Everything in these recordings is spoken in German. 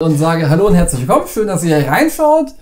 und sage Hallo und herzlich willkommen. Schön, dass ihr hier reinschaut.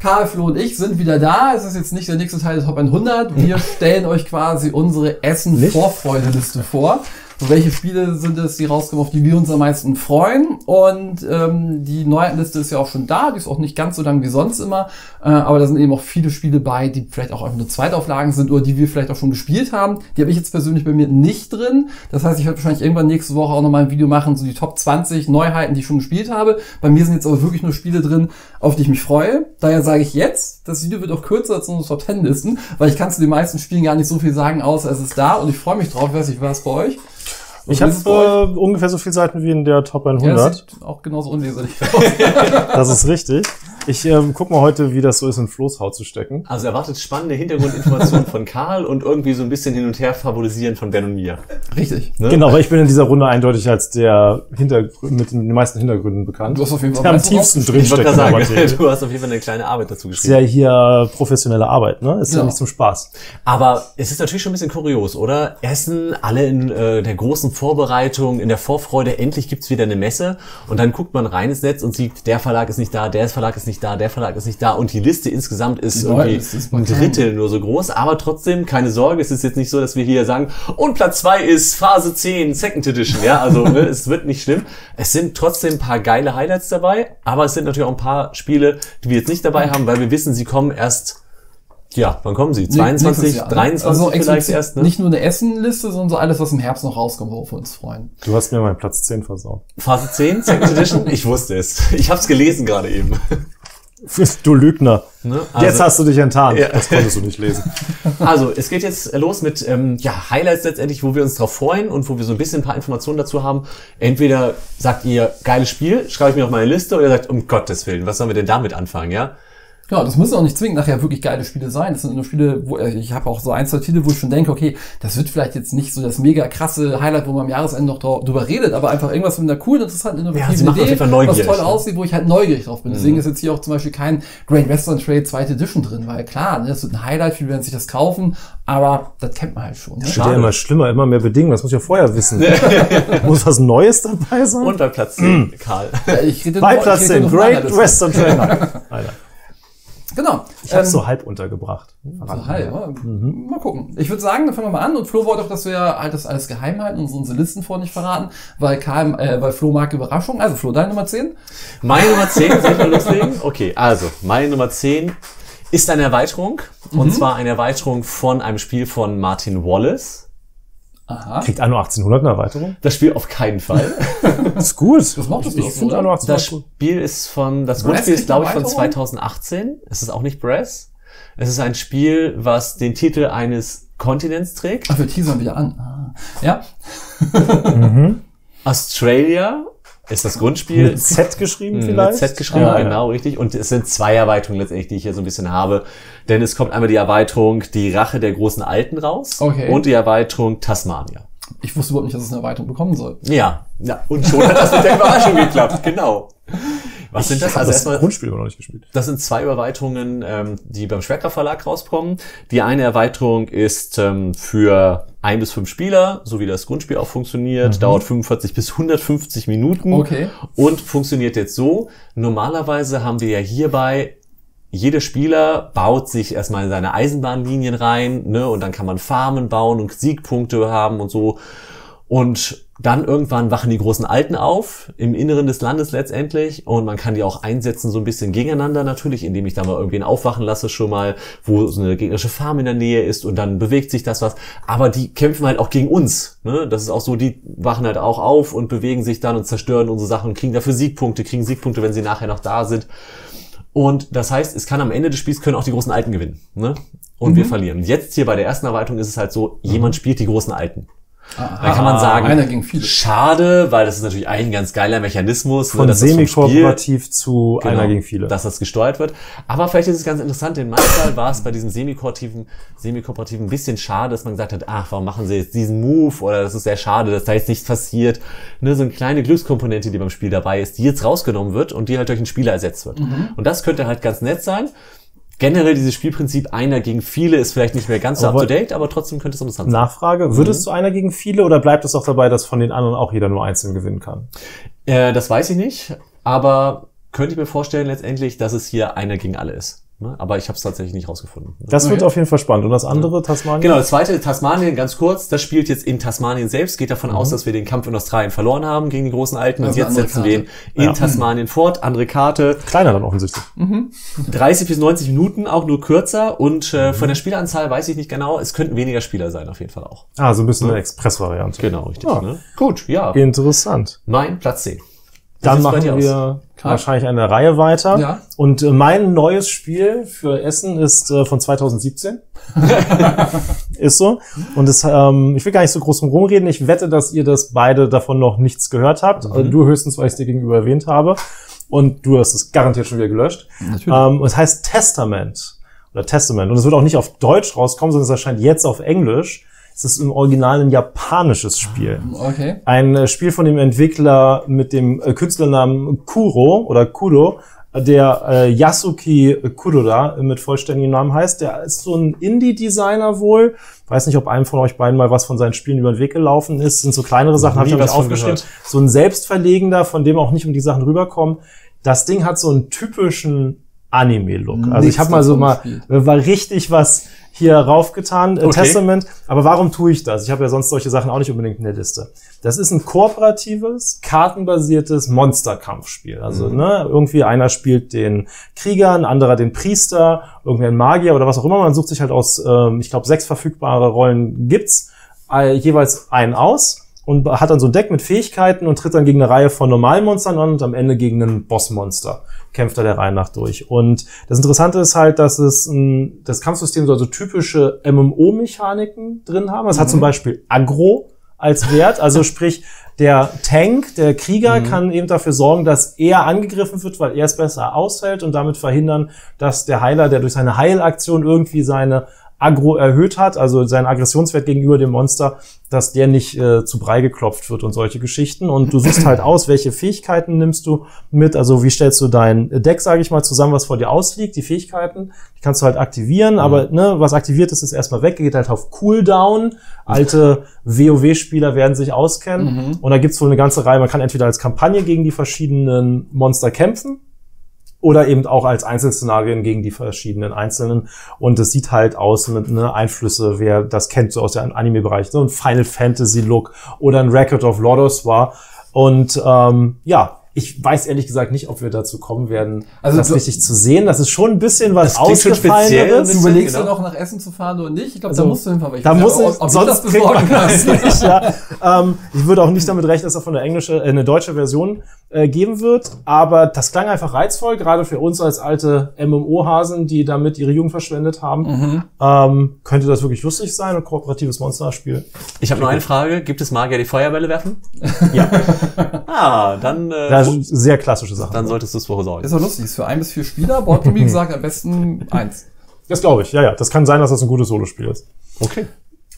Karl, Flo und ich sind wieder da. Es ist jetzt nicht der nächste Teil des Top 100. Wir stellen euch quasi unsere Essen-Vorfreude-Liste vor. Welche Spiele sind es, die rauskommen, auf die wir uns am meisten freuen? Und ähm, die Neuheitenliste ist ja auch schon da, die ist auch nicht ganz so lang wie sonst immer, äh, aber da sind eben auch viele Spiele bei, die vielleicht auch einfach nur Zweitauflagen sind oder die wir vielleicht auch schon gespielt haben. Die habe ich jetzt persönlich bei mir nicht drin. Das heißt, ich werde wahrscheinlich irgendwann nächste Woche auch nochmal ein Video machen, so die Top 20 Neuheiten, die ich schon gespielt habe. Bei mir sind jetzt aber wirklich nur Spiele drin, auf die ich mich freue. Daher sage ich jetzt, das Video wird auch kürzer als unsere Top 10 Listen, weil ich kann zu den meisten Spielen gar nicht so viel sagen, außer es ist da und ich freue mich drauf. Ich weiß nicht, was bei euch? Ich habe äh, ungefähr so viele Seiten wie in der Top 100. Ja, das sieht auch genauso unleserlich aus. das ist richtig. Ich ähm, guck mal heute, wie das so ist, in Flo's Haut zu stecken. Also erwartet spannende Hintergrundinformationen von Karl und irgendwie so ein bisschen hin und her favorisieren von Ben und mir. Richtig. Ne? Genau, weil ich bin in dieser Runde eindeutig als der Hintergrund mit den meisten Hintergründen bekannt. Du hast auf jeden Fall der am tiefsten drinsteckt. Sagen, du hast auf jeden Fall eine kleine Arbeit dazu geschrieben. Ist ja hier professionelle Arbeit, ne? Ist ja, ja nicht zum Spaß. Aber es ist natürlich schon ein bisschen kurios, oder? Essen, alle in äh, der großen Vorbereitung, in der Vorfreude, endlich gibt's wieder eine Messe und dann guckt man rein ins Netz und sieht, der Verlag ist nicht da, der Verlag ist nicht da, der Verlag ist nicht da und die Liste insgesamt ist die irgendwie ist ein Drittel nur so groß, aber trotzdem keine Sorge, es ist jetzt nicht so, dass wir hier sagen, und Platz zwei ist Phase 10 Second Edition, ja, also ne, es wird nicht schlimm. Es sind trotzdem ein paar geile Highlights dabei, aber es sind natürlich auch ein paar Spiele, die wir jetzt nicht dabei haben, weil wir wissen, sie kommen erst ja, wann kommen sie? 22, Jahr, 23 also vielleicht erst, ne? Nicht nur eine Essenliste, sondern so alles, was im Herbst noch rauskommt, worauf wir uns freuen. Du hast mir meinen Platz 10 versaut. Phase 10, Second Edition? Ich wusste es. Ich habe es gelesen gerade eben. Du Lügner. Ne? Also, jetzt hast du dich enttarnt. Ja. Das konntest du nicht lesen. Also, es geht jetzt los mit ähm, ja, Highlights letztendlich, wo wir uns drauf freuen und wo wir so ein bisschen ein paar Informationen dazu haben. Entweder sagt ihr, geiles Spiel, schreibe ich mir auf meine Liste, oder ihr sagt, um Gottes Willen, was sollen wir denn damit anfangen, ja? Ja, das müssen auch nicht zwingend nachher wirklich geile Spiele sein. Das sind nur Spiele, wo äh, ich habe auch so ein, zwei Titel, wo ich schon denke, okay, das wird vielleicht jetzt nicht so das mega krasse Highlight, wo man am Jahresende noch drüber redet, aber einfach irgendwas mit einer coolen, interessanten, innovativen ja, Idee, was toll aussieht, wo ich halt neugierig drauf bin. Mhm. Deswegen ist jetzt hier auch zum Beispiel kein Great Western Trade zweite Edition drin, weil klar, ne, das wird ein Highlight, viele werden sich das kaufen, aber das kennt man halt schon. Ne? Das wird ja immer schlimmer, immer mehr Bedingungen, das muss ich ja vorher wissen. muss was Neues dabei sein? Und bei Platz 10, Karl. Ja, ich rede bei Platz 10, Great Western Trade. Genau. Ich habe ähm, so halb untergebracht. So halb, ja. mhm. Mal gucken. Ich würde sagen, dann fangen wir mal an. Und Flo wollte auch, dass wir halt das alles geheim halten und unsere Listen vor nicht verraten, weil, Karl, äh, weil Flo mag Überraschung. Also Flo, deine Nummer 10? Meine Nummer 10, soll ich mal loslegen? Okay, also meine Nummer 10 ist eine Erweiterung. Mhm. Und zwar eine Erweiterung von einem Spiel von Martin Wallace. Aha. Kriegt Anno 1800 eine Erweiterung? Das Spiel auf keinen Fall. das ist gut. Das macht das ich finde Anno 1800 Das Spiel ist von, das Grundspiel ist glaube ich von 2018. Es ist auch nicht Brass. Es ist ein Spiel, was den Titel eines Kontinents trägt. Ach, wir teasern wieder an. Ah. Ja. mhm. Australia ist das Grundspiel. Mit Z geschrieben vielleicht? Mit Z geschrieben, ah, genau, ja. richtig. Und es sind zwei Erweiterungen letztendlich, die ich hier so ein bisschen habe. Denn es kommt einmal die Erweiterung Die Rache der großen Alten raus okay. und die Erweiterung Tasmania. Ich wusste überhaupt nicht, dass es eine Erweiterung bekommen soll. Ja, ja. und schon hat das mit der Überraschung geklappt, genau. Was sind das? Also das erstmal, Grundspiel noch nicht gespielt. Das sind zwei Erweiterungen, ähm, die beim Schwerkraft Verlag rauskommen. Die eine Erweiterung ist ähm, für ein bis fünf Spieler, so wie das Grundspiel auch funktioniert, mhm. dauert 45 bis 150 Minuten okay. und funktioniert jetzt so. Normalerweise haben wir ja hierbei jeder Spieler baut sich erstmal in seine Eisenbahnlinien rein, ne, und dann kann man Farmen bauen und Siegpunkte haben und so. Und dann irgendwann wachen die großen Alten auf, im Inneren des Landes letztendlich, und man kann die auch einsetzen so ein bisschen gegeneinander natürlich, indem ich da mal irgendwen aufwachen lasse schon mal, wo so eine gegnerische Farm in der Nähe ist und dann bewegt sich das was. Aber die kämpfen halt auch gegen uns. Ne? Das ist auch so, die wachen halt auch auf und bewegen sich dann und zerstören unsere Sachen und kriegen dafür Siegpunkte, kriegen Siegpunkte, wenn sie nachher noch da sind. Und das heißt, es kann am Ende des Spiels können auch die großen Alten gewinnen. Ne? Und mhm. wir verlieren. Jetzt hier bei der ersten Erweiterung ist es halt so, jemand mhm. spielt die großen Alten. Aha, da kann man sagen, einer gegen viele. schade, weil das ist natürlich ein ganz geiler Mechanismus. Ne, Von ne, semi-kooperativ zu genau, einer gegen viele. Dass das gesteuert wird. Aber vielleicht ist es ganz interessant, in meinem Fall war es bei diesem semi-kooperativen semi-kooperativen ein bisschen schade, dass man gesagt hat, ach, warum machen sie jetzt diesen Move? Oder das ist sehr schade, dass da jetzt nichts passiert. Ne, so eine kleine Glückskomponente, die beim Spiel dabei ist, die jetzt rausgenommen wird und die halt durch einen Spieler ersetzt wird. Mhm. Und das könnte halt ganz nett sein generell dieses Spielprinzip einer gegen viele ist vielleicht nicht mehr ganz so up to date, aber trotzdem könnte es interessant sein. Nachfrage, würdest mhm. du einer gegen viele oder bleibt es auch dabei, dass von den anderen auch jeder nur einzeln gewinnen kann? Äh, das weiß ich nicht. aber könnte ich mir vorstellen letztendlich, dass es hier einer gegen alle ist. Ne? Aber ich habe es tatsächlich nicht rausgefunden. Das wird auf jeden Fall spannend. Und das andere, Tasmanien? Genau, das zweite, Tasmanien, ganz kurz, das spielt jetzt in Tasmanien selbst, geht davon aus, dass wir den Kampf in Australien verloren haben gegen die großen Alten und Also jetzt andere setzen wir ihn Karte. in Ja. Tasmanien fort, andere Karte, Kleiner dann offensichtlich. 30 bis 90 Minuten, auch nur kürzer und äh, von der Spielanzahl weiß ich nicht genau, es könnten weniger Spieler sein, auf jeden Fall auch. Ah, so ein bisschen eine Express-Variante. Genau, richtig. Ah. Ne? Gut, ja, Interessant. mein Platz 10. Dann machen dir aus? wir wahrscheinlich eine Reihe weiter. Ja. Und äh, mein neues Spiel für Essen ist äh, von 2017. ist so. Und es, ähm, ich will gar nicht so groß drum rumreden. Ich wette, dass ihr das beide davon noch nichts gehört habt. Mhm. Äh, Du höchstens, weil ich es dir gegenüber erwähnt habe. Und du hast es garantiert schon wieder gelöscht. Natürlich. Ähm, es heißt Testament oder Testament. Und es wird auch nicht auf Deutsch rauskommen, sondern es erscheint jetzt auf Englisch. Es ist im Original ein japanisches Spiel. Okay. Ein äh, Spiel von dem Entwickler mit dem äh, Künstlernamen Kuro oder Kudo, der äh, Yasuki Kuroda mit vollständigem Namen heißt. Der ist so ein Indie-Designer wohl. Weiß nicht, ob einem von euch beiden mal was von seinen Spielen über den Weg gelaufen ist. sind so kleinere Sachen, habe ich von aufgeschrieben. So ein Selbstverlegender, von dem auch nicht um die Sachen rüberkommen. Das Ding hat so einen typischen Anime-Look. Also Nichts ich habe mal so mal, war richtig was hier raufgetan, äh, Okay. Testament. Aber warum tue ich das? Ich habe ja sonst solche Sachen auch nicht unbedingt in der Liste. Das ist ein kooperatives, kartenbasiertes Monsterkampfspiel. Also ne, irgendwie einer spielt den Krieger, ein anderer den Priester, irgendwie ein Magier oder was auch immer. Man sucht sich halt aus, ähm, ich glaube, sechs verfügbare Rollen gibt's, äh, jeweils einen aus und hat dann so ein Deck mit Fähigkeiten und tritt dann gegen eine Reihe von normalen Monstern an und am Ende gegen einen Bossmonster. Kämpft er der Reihe nach durch. Und das Interessante ist halt, dass es ein, das Kampfsystem so typische MMO-Mechaniken drin haben. Es hat zum Beispiel Aggro als Wert, also sprich, der Tank, der Krieger kann eben dafür sorgen, dass er angegriffen wird, weil er es besser aushält und damit verhindern, dass der Heiler, der durch seine Heilaktion irgendwie seine Aggro erhöht hat, also seinen Aggressionswert gegenüber dem Monster, dass der nicht äh, zu Brei geklopft wird und solche Geschichten. Und du suchst halt aus, welche Fähigkeiten nimmst du mit, also wie stellst du dein Deck, sage ich mal, zusammen, was vor dir ausliegt, die Fähigkeiten, die kannst du halt aktivieren, aber ne, was aktiviert ist, ist erstmal weg, geht halt auf Cooldown. Alte WoW-Spieler werden sich auskennen. Und da gibt's wohl eine ganze Reihe, man kann entweder als Kampagne gegen die verschiedenen Monster kämpfen, oder eben auch als Einzelszenarien gegen die verschiedenen Einzelnen. Und es sieht halt aus mit ne, Einflüsse, wer das kennt, so aus dem Anime-Bereich, so ein Final Fantasy-Look oder ein Record of Lodos war. Und ähm, ja, ich weiß ehrlich gesagt nicht, ob wir dazu kommen werden, Also das du- richtig zu sehen. Das ist schon ein bisschen was Ausgefalleneres. Du überlegst genau. ja noch nach Essen zu fahren oder nicht? Ich glaube, Also, da musst du hinfahren. weil Da muss ich, ob sonst das kriegt das kann. nicht. Ja. Ähm, ich würde auch nicht damit rechnen, dass es davon eine englische, äh, eine deutsche Version äh, geben wird. Aber das klang einfach reizvoll, gerade für uns als alte MMO-Hasen, die damit ihre Jugend verschwendet haben. Mhm. Ähm, könnte das wirklich lustig sein, ein kooperatives Monsterspiel? Ich habe nur eine Frage. Gibt es Magier, die Feuerbälle werfen? Ja, Ah, dann, äh, sind sehr klassische Sachen. dann solltest du es wohl sagen. Ist doch lustig. Ist für ein bis vier Spieler. Wie gesagt, am besten eins. Das glaube ich, ja, ja. Das kann sein, dass das ein gutes Solospiel ist. Okay.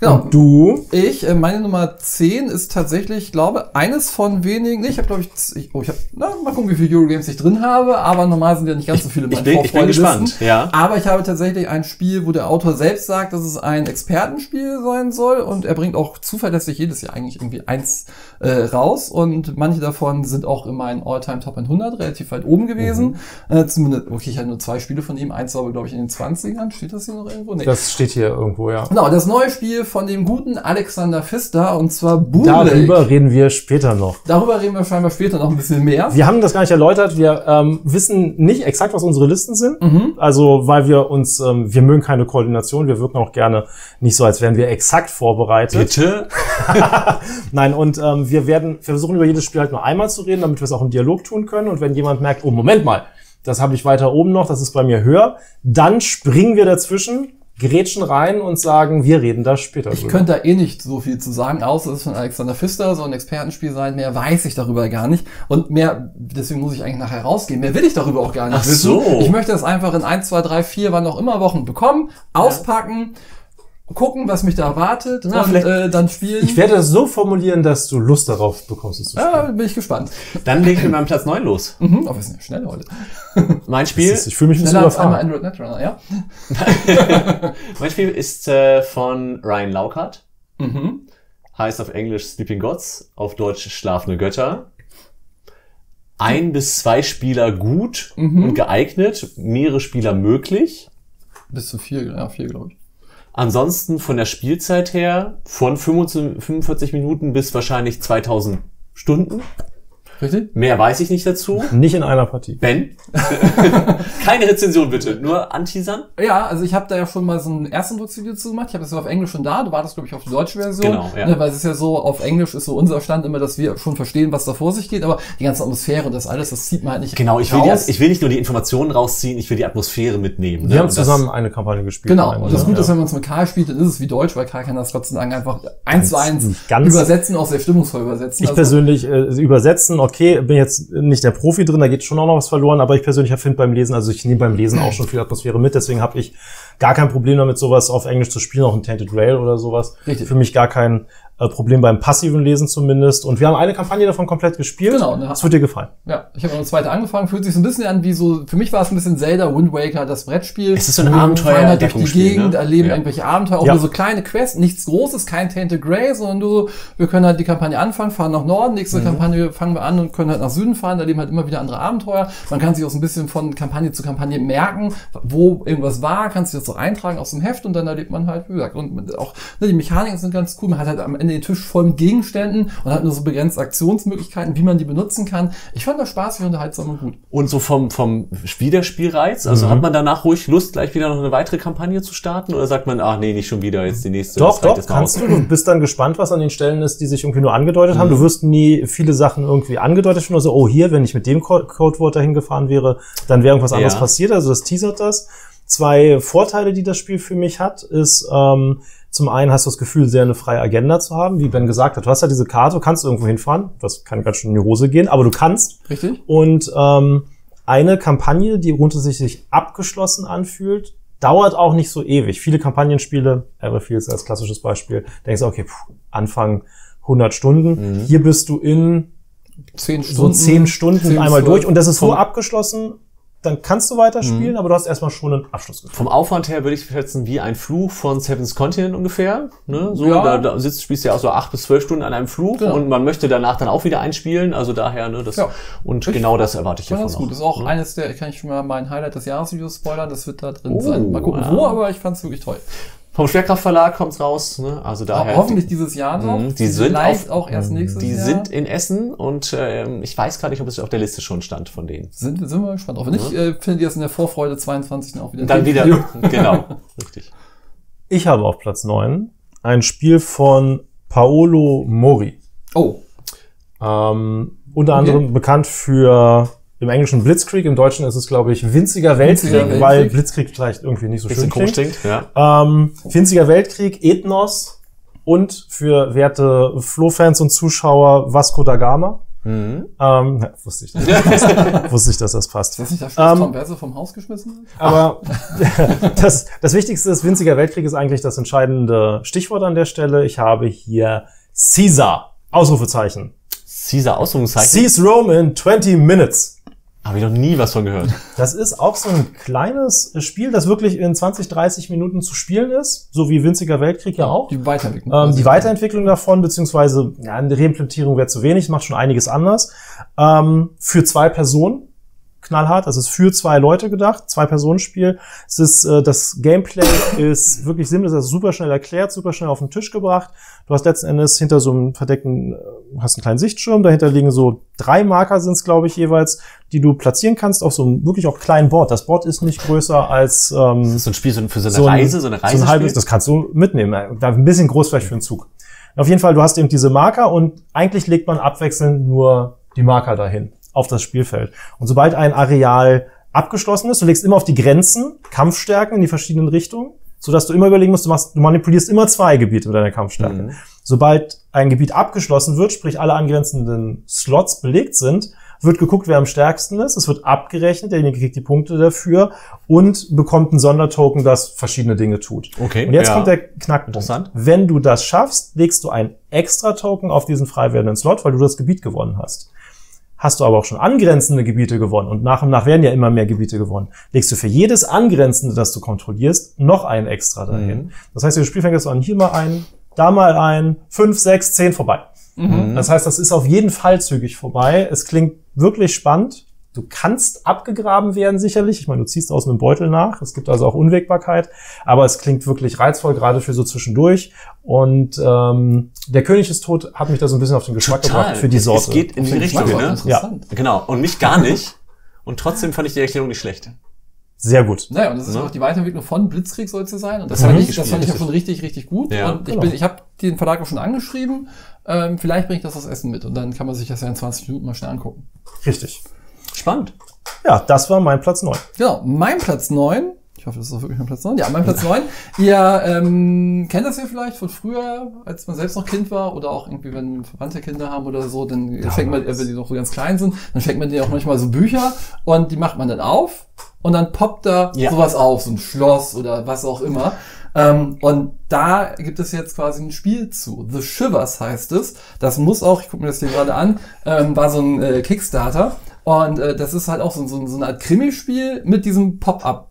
Genau. Du? Ich, äh, meine Nummer 10 ist tatsächlich, ich glaube, eines von wenigen, nee, ich habe glaube ich, ich, oh, ich habe, na, mal gucken, wie viele Eurogames ich drin habe, aber normal sind ja nicht ganz so viele Ich meinen bin, ich bin gespannt. Ja. Aber ich habe tatsächlich ein Spiel, wo der Autor selbst sagt, dass es ein Expertenspiel sein soll und er bringt auch zuverlässig jedes Jahr eigentlich irgendwie eins äh, raus und manche davon sind auch in meinen All-Time Top 100 relativ weit oben gewesen. Mhm. Äh, zumindest, okay, ich hatte nur zwei Spiele von ihm, eins war aber glaube ich in den 20ern, steht das hier noch irgendwo? Nee. Das steht hier irgendwo, ja. Genau, das neue Spiel von dem guten Alexander Pfister und zwar Boom Darüber reden wir später noch. Darüber reden wir scheinbar später noch ein bisschen mehr. Wir haben das gar nicht erläutert. Wir ähm, wissen nicht exakt, was unsere Listen sind. Also, weil wir uns, ähm, wir mögen keine Koordination. Wir wirken auch gerne nicht so, als wären wir exakt vorbereitet. Bitte? Nein, und ähm, wir werden, wir versuchen über jedes Spiel halt nur einmal zu reden, damit wir es auch im Dialog tun können. Und wenn jemand merkt, oh, Moment mal, das habe ich weiter oben noch, das ist bei mir höher, dann springen wir dazwischen, grätschen rein und sagen, wir reden da später Ich könnte da eh nicht so viel zu sagen, außer es ist von Alexander Pfister, soll ein Expertenspiel sein. Mehr weiß ich darüber gar nicht. Und mehr, deswegen muss ich eigentlich nachher rausgehen. Mehr will ich darüber auch gar nicht Ach wissen. so. Ich möchte das einfach in 1, 2, 3, 4, wann auch immer Wochen bekommen, auspacken, gucken, was mich da erwartet Na, und äh, dann spielen. Ich werde das so formulieren, dass du Lust darauf bekommst, es zu spielen. ja, bin ich gespannt. Dann leg ich mit meinem Platz 9 los. Mhm, aber wir sind ja schnell heute. Mein Spiel, ist- Ich fühle mich ein bisschen Schneller als einmal überfahren. Android Netrunner, ja? mein Spiel ist äh, von Ryan Laukart. Mhm. Heißt auf Englisch Sleeping Gods, auf Deutsch Schlafende Götter. ein bis zwei Spieler gut Mhm. und geeignet, mehrere Spieler möglich. Bis zu vier, ja, vier, glaube ich. Ansonsten von der Spielzeit her von 25 45 Minuten bis wahrscheinlich 2000 Stunden. Richtig? Mehr weiß ich nicht dazu. Nicht in einer Partie. Ben? Keine Rezension bitte, nur anteasern. Ja, also ich habe da ja schon mal so ein Erstendrucksvideo zu gemacht. Ich habe das ja auf Englisch schon da. Du wartest, glaube ich, auf die deutsche Version. Genau, ja. Ne, weil es ist ja so, auf Englisch ist so unser Stand immer, dass wir schon verstehen, was da vor sich geht. Aber die ganze Atmosphäre und das alles, das zieht man halt nicht Genau, ich will, raus. die, ich will nicht nur die Informationen rausziehen, ich will die Atmosphäre mitnehmen. ne? Wir haben Und das- zusammen eine Kampagne gespielt. Genau, und das Gute ja. ist, wenn man es mit Karl spielt, dann ist es wie Deutsch, weil Karl kann das Gott sei Dank einfach eins zu eins übersetzen, auch sehr stimmungsvoll übersetzen. Ich Also- persönlich äh, übersetzen, okay, bin jetzt nicht der Profi drin, da geht schon auch noch was verloren, aber ich persönlich finde beim Lesen, also ich nehme beim Lesen auch schon viel Atmosphäre mit, deswegen habe ich gar kein Problem damit, sowas auf Englisch zu spielen, auch ein Tainted Rail oder sowas. Richtig. Für mich gar kein Problem beim passiven Lesen zumindest. Und wir haben eine Kampagne davon komplett gespielt. Genau, ne? Das wird dir gefallen. Ja, ich habe eine zweite angefangen, fühlt sich so ein bisschen an wie so, für mich war es ein bisschen Zelda, Wind Waker, das Brettspiel. Es ist so ein halt durch die Gegend, ne? erleben Ja. irgendwelche Abenteuer, auch Ja. nur so kleine Quests, nichts Großes, kein Tainted Grey, sondern nur so, wir können halt die Kampagne anfangen, fahren nach Norden, Mhm. nächste Kampagne fangen wir an und können halt nach Süden fahren, erleben halt immer wieder andere Abenteuer. Man kann sich auch so ein bisschen von Kampagne zu Kampagne merken, wo irgendwas war, kann sich das so eintragen aus dem Heft und dann erlebt man halt, wie gesagt, und auch, ne, die Mechaniken sind ganz cool, man hat halt am Ende den Tisch voll mit Gegenständen und hat nur so begrenzt Aktionsmöglichkeiten, wie man die benutzen kann. Ich fand das spaßig, unterhaltsam und gut. Und so vom, vom Wiederspielreiz, also Mhm. hat man danach ruhig Lust, gleich wieder noch eine weitere Kampagne zu starten? Oder sagt man, ach nee, nicht schon wieder, jetzt die nächste. Doch, doch, kannst aus. du. Du bist dann gespannt, was an den Stellen ist, die sich irgendwie nur angedeutet haben. Du wirst nie viele Sachen irgendwie angedeutet finden. Also, oh, hier, wenn ich mit dem Co- Codewort dahin gefahren wäre, dann wäre irgendwas anderes Ja. passiert. Also, das teasert das. Zwei Vorteile, die das Spiel für mich hat, ist, ähm, zum einen hast du das Gefühl, sehr eine freie Agenda zu haben, wie Ben gesagt hat. Du hast ja diese Karte, du kannst irgendwo hinfahren. Das kann ganz schön in die Hose gehen, aber du kannst. Richtig? Und ähm, eine Kampagne, die grundsätzlich abgeschlossen anfühlt, dauert auch nicht so ewig. Viele Kampagnenspiele, Everfields als klassisches Beispiel, denkst du, okay, puh, Anfang 100 Stunden. Hier bist du in Zehn so Stunden. 10 Stunden 10, einmal 12. durch und das ist so abgeschlossen, dann kannst du weiterspielen, aber du hast erstmal schon einen Abschluss Vom Aufwand her würde ich schätzen, wie ein Fluch von Seven's Continent ungefähr. Ne? So, Ja. da, da sitzt, spielst du ja auch so acht bis zwölf Stunden an einem Fluch Genau. und man möchte danach dann auch wieder einspielen. Also daher, ne, das Ja. und Ich- genau das erwarte ich Ja, hiervon das ist gut. Das ist auch eines der, kann ich schon mal mein Highlight des Jahresvideos spoilern, das wird da drin Oh, sein. Mal gucken ja. wo, aber ich fand es wirklich toll. Vom Schwerkraftverlag kommt's raus. Ne? Also daher. Hoffentlich dieses Jahr noch. Mhm, die sind Vielleicht auf- auch erst nächstes die Jahr. sind in Essen und ähm, ich weiß gar nicht, ob es auf der Liste schon stand von denen. sind, wir- sind wir gespannt. Auch wenn nicht, äh, findet ihr es in der Vorfreude 22. auch wieder. Dann wieder, Video. genau, richtig. Ich habe auf Platz 9 ein Spiel von Paolo Mori. Oh, Ähm, unter Okay. anderem bekannt für im Englischen Blitzkrieg, im Deutschen ist es, glaube ich, Winziger Weltkrieg, Winziger weil Weltkrieg. Blitzkrieg vielleicht irgendwie nicht so schön klingt. klingt, ja. Ähm, Winziger Weltkrieg, Ethnos und für werte Flo-Fans und Zuschauer Vasco da Gama. Mhm. Ähm, ja, wusste ich, das wusste ich, dass das passt. ist das nicht das Schluss Ähm, Tom Berse vom Haus geschmissen? wird? Aber das, das Wichtigste ist, Winziger Weltkrieg ist eigentlich das entscheidende Stichwort an der Stelle. Ich habe hier Caesar. Ausrufezeichen. Caesar Ausrufungszeichen. Seize Rome in 20 Minutes. Habe ich noch nie was von gehört. Das ist auch so ein kleines Spiel, das wirklich in 20, 30 Minuten zu spielen ist, so wie Winziger Weltkrieg ja auch. Die Weiterentwicklung. Ähm, die Weiterentwicklung davon, beziehungsweise ja, eine Reimplementierung wäre zu wenig, macht schon einiges anders. Ähm, für zwei Personen, knallhart, also es ist für zwei Leute gedacht, zwei Personenspiel. Es ist äh, das Gameplay ist wirklich simpel, es ist super schnell erklärt, super schnell auf den Tisch gebracht. Du hast letzten Endes hinter so einem verdeckten, äh, hast einen kleinen Sichtschirm, dahinter liegen so drei Marker sind es, glaube ich, jeweils, die du platzieren kannst auf so einem wirklich auch kleinen Board. Das Board ist nicht größer als ähm, Das ist so ein Spiel so für so eine so ein, Reise, so eine Reise. so ein halbes, das kannst du mitnehmen. Da ein bisschen groß vielleicht für einen Zug. Auf jeden Fall, du hast eben diese Marker und eigentlich legt man abwechselnd nur die Marker dahin auf das Spielfeld. Und sobald ein Areal abgeschlossen ist, du legst immer auf die Grenzen Kampfstärken in die verschiedenen Richtungen, sodass du immer überlegen musst, du, machst, du manipulierst immer zwei Gebiete mit deiner Kampfstärke. Mhm. Sobald ein Gebiet abgeschlossen wird, sprich alle angrenzenden Slots belegt sind, wird geguckt, wer am stärksten ist. Es wird abgerechnet, derjenige kriegt die Punkte dafür und bekommt einen Sondertoken, das verschiedene Dinge tut. Okay, Und jetzt ja. kommt der Knackpunkt. Interessant. Wenn du das schaffst, legst du einen extra Token auf diesen frei werdenden Slot, weil du das Gebiet gewonnen hast. Hast du aber auch schon angrenzende Gebiete gewonnen und nach und nach werden ja immer mehr Gebiete gewonnen, legst du für jedes angrenzende, das du kontrollierst, noch einen extra dahin. Mhm. Das heißt, das Spiel fängt jetzt an, hier mal ein, da mal ein, fünf, sechs, zehn vorbei. Das heißt, das ist auf jeden Fall zügig vorbei. Es klingt wirklich spannend. Du kannst abgegraben werden, sicherlich. Ich meine, du ziehst aus einem Beutel nach. Es gibt also auch Unwägbarkeit. Aber es klingt wirklich reizvoll, gerade für so zwischendurch. Und ähm, der König ist tot hat mich da so ein bisschen auf den Geschmack gebracht für die Sorte. Es geht in die Richtung, ne? Interessant. Genau. Und mich gar nicht. Und trotzdem fand ich die Erklärung nicht schlecht. Sehr gut. Naja, und das ist Ne? auch die Weiterentwicklung von Blitzkrieg soll es ja sein. Und das, Das hab fand ich das fand ich auch schon richtig, richtig gut. Ja, und ich, genau. bin, ich habe den Verlag auch schon angeschrieben. Ähm, vielleicht bringe ich das das Essen mit und dann kann man sich das ja in 20 Minuten mal schnell angucken. Richtig. Spannend. Ja, das war mein Platz 9. Genau, mein Platz 9. Ich hoffe, das ist auch wirklich mein Platz 9. Ja, mein Platz 9. Ihr ähm, kennt das ja vielleicht von früher, als man selbst noch Kind war oder auch irgendwie, wenn Verwandte Kinder haben oder so, dann schenkt man, äh, wenn die noch so ganz klein sind, dann schenkt man denen auch manchmal so Bücher und die macht man dann auf und dann poppt da Ja. sowas auf, so ein Schloss oder was auch immer. Ähm, und da gibt es jetzt quasi ein Spiel zu. The Shivers heißt es. Das muss auch, ich gucke mir das hier gerade an, ähm, war so ein äh, Kickstarter. Und äh, das ist halt auch so, so, so eine Art Krimispiel mit diesem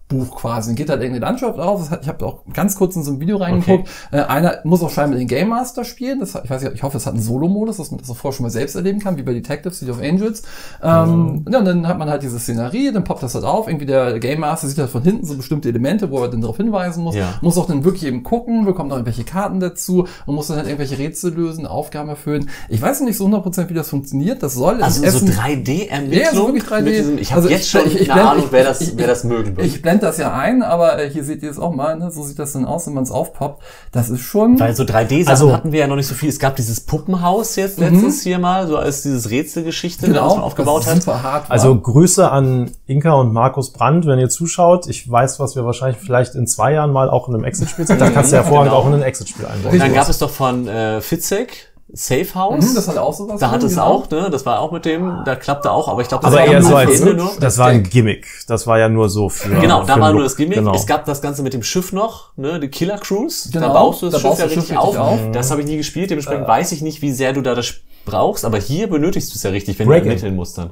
Pop-up-Buch quasi. Dann geht halt irgendeine Landschaft auf. Hat, ich habe auch ganz kurz in so ein Video reingeguckt. Äh, einer muss auch scheinbar den Game Master spielen. Das, ich weiß nicht, ich hoffe, es hat einen Solo-Modus, dass man das auch vorher schon mal selbst erleben kann, wie bei Detective City of Angels. Ähm, ja, und dann hat man halt diese Szenerie, dann poppt das halt auf. Irgendwie der Game Master sieht halt von hinten so bestimmte Elemente, wo er dann darauf hinweisen muss. Ja. Muss auch dann wirklich eben gucken, bekommt noch irgendwelche Karten dazu und muss dann halt irgendwelche Rätsel lösen, Aufgaben erfüllen. Ich weiß nicht so 100% wie das funktioniert. Das soll Also so Essen- 3D-Ermittlung. Ja, so wirklich 3D. Mit diesem, ich habe Also jetzt ich- schon ich- ich eine Ahnung, wer das, wer das mögen wird. Ich blende das ja ein, aber äh, hier seht ihr es auch mal, ne? so sieht das dann aus, wenn man es aufpoppt. Das ist schon... Weil so 3D-Sachen Also- hatten wir ja noch nicht so viel. Es gab dieses Puppenhaus jetzt letztes hier mal, so als dieses Rätselgeschichte, genau, was man aufgebaut das hat. super hart war. Also Grüße an Inka und Markus Brandt, wenn ihr zuschaut. Ich weiß, was wir wahrscheinlich vielleicht in zwei Jahren mal auch in einem Exit-Spiel sind. Da kannst du hervorragend Genau. auch in ein Exit-Spiel einbauen. Und dann gab es doch von äh, Fitzek Safe House. Mhm, das hat auch sowas. da hat es genau. auch, ne? Das war auch mit dem, da klappte auch, aber ich glaube, das Aber war eher so nur als, Ende nur. das war ein Gimmick. Das war ja nur so für. Genau, für da den war nur das Gimmick. Genau. Es gab das Ganze mit dem Schiff noch, ne, die Killer Cruise. Genau, da baust du das da Schiff ja richtig richtig auf. auf. Das habe ich nie gespielt, dementsprechend weiß ich nicht, wie sehr du da das brauchst, aber hier benötigst du es ja richtig, wenn Breaking. du ermitteln musst dann.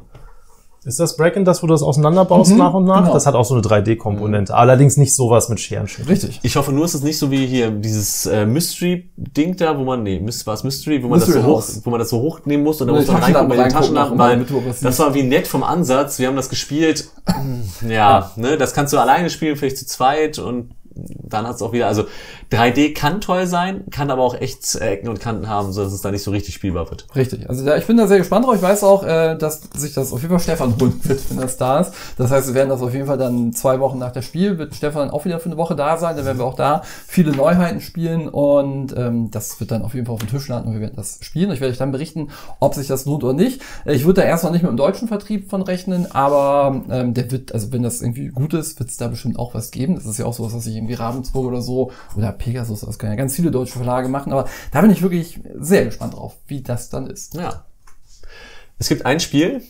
Ist das Breaking, das, wo du das auseinanderbaust nach und nach? genau. Das hat auch so eine 3D-Komponente. Allerdings nicht sowas mit Scherenschnitt. Richtig. Ich hoffe nur, es ist nicht so wie hier dieses äh, Mystery-Ding da, wo man, nee, war es Mystery, wo man Mystery das so hoch, wo man das so hochnehmen muss und da Wo muss man reingucken bei den Taschenlampen, reingucken, weil das war wie nett vom Ansatz. Wir haben das gespielt, ja, ne, das kannst du alleine spielen, vielleicht zu zweit und dann hat es auch wieder, also 3D kann toll sein, kann aber auch echt Ecken und Kanten haben, so dass es da nicht so richtig spielbar wird. Richtig. Also da, ich bin da sehr gespannt drauf. Ich weiß auch, äh, dass sich das auf jeden Fall Stefan holen wird, wenn das da ist. Das heißt, wir werden das auf jeden Fall dann zwei Wochen nach dem Spiel, wird Stefan auch wieder für eine Woche da sein. Dann werden wir auch da viele Neuheiten spielen und ähm, das wird dann auf jeden Fall auf dem Tisch landen und wir werden das spielen. Ich werde euch dann berichten, ob sich das lohnt oder nicht. Ich würde da erstmal nicht mit dem deutschen Vertrieb von rechnen, aber ähm, der wird, also wenn das irgendwie gut ist, wird es da bestimmt auch was geben. Das ist ja auch sowas, was sich irgendwie Ravensburg oder so oder Pegasus, das können ja ganz viele deutsche Verlage machen, aber da bin ich wirklich sehr gespannt drauf, wie das dann ist. Ja. Es gibt ein Spiel,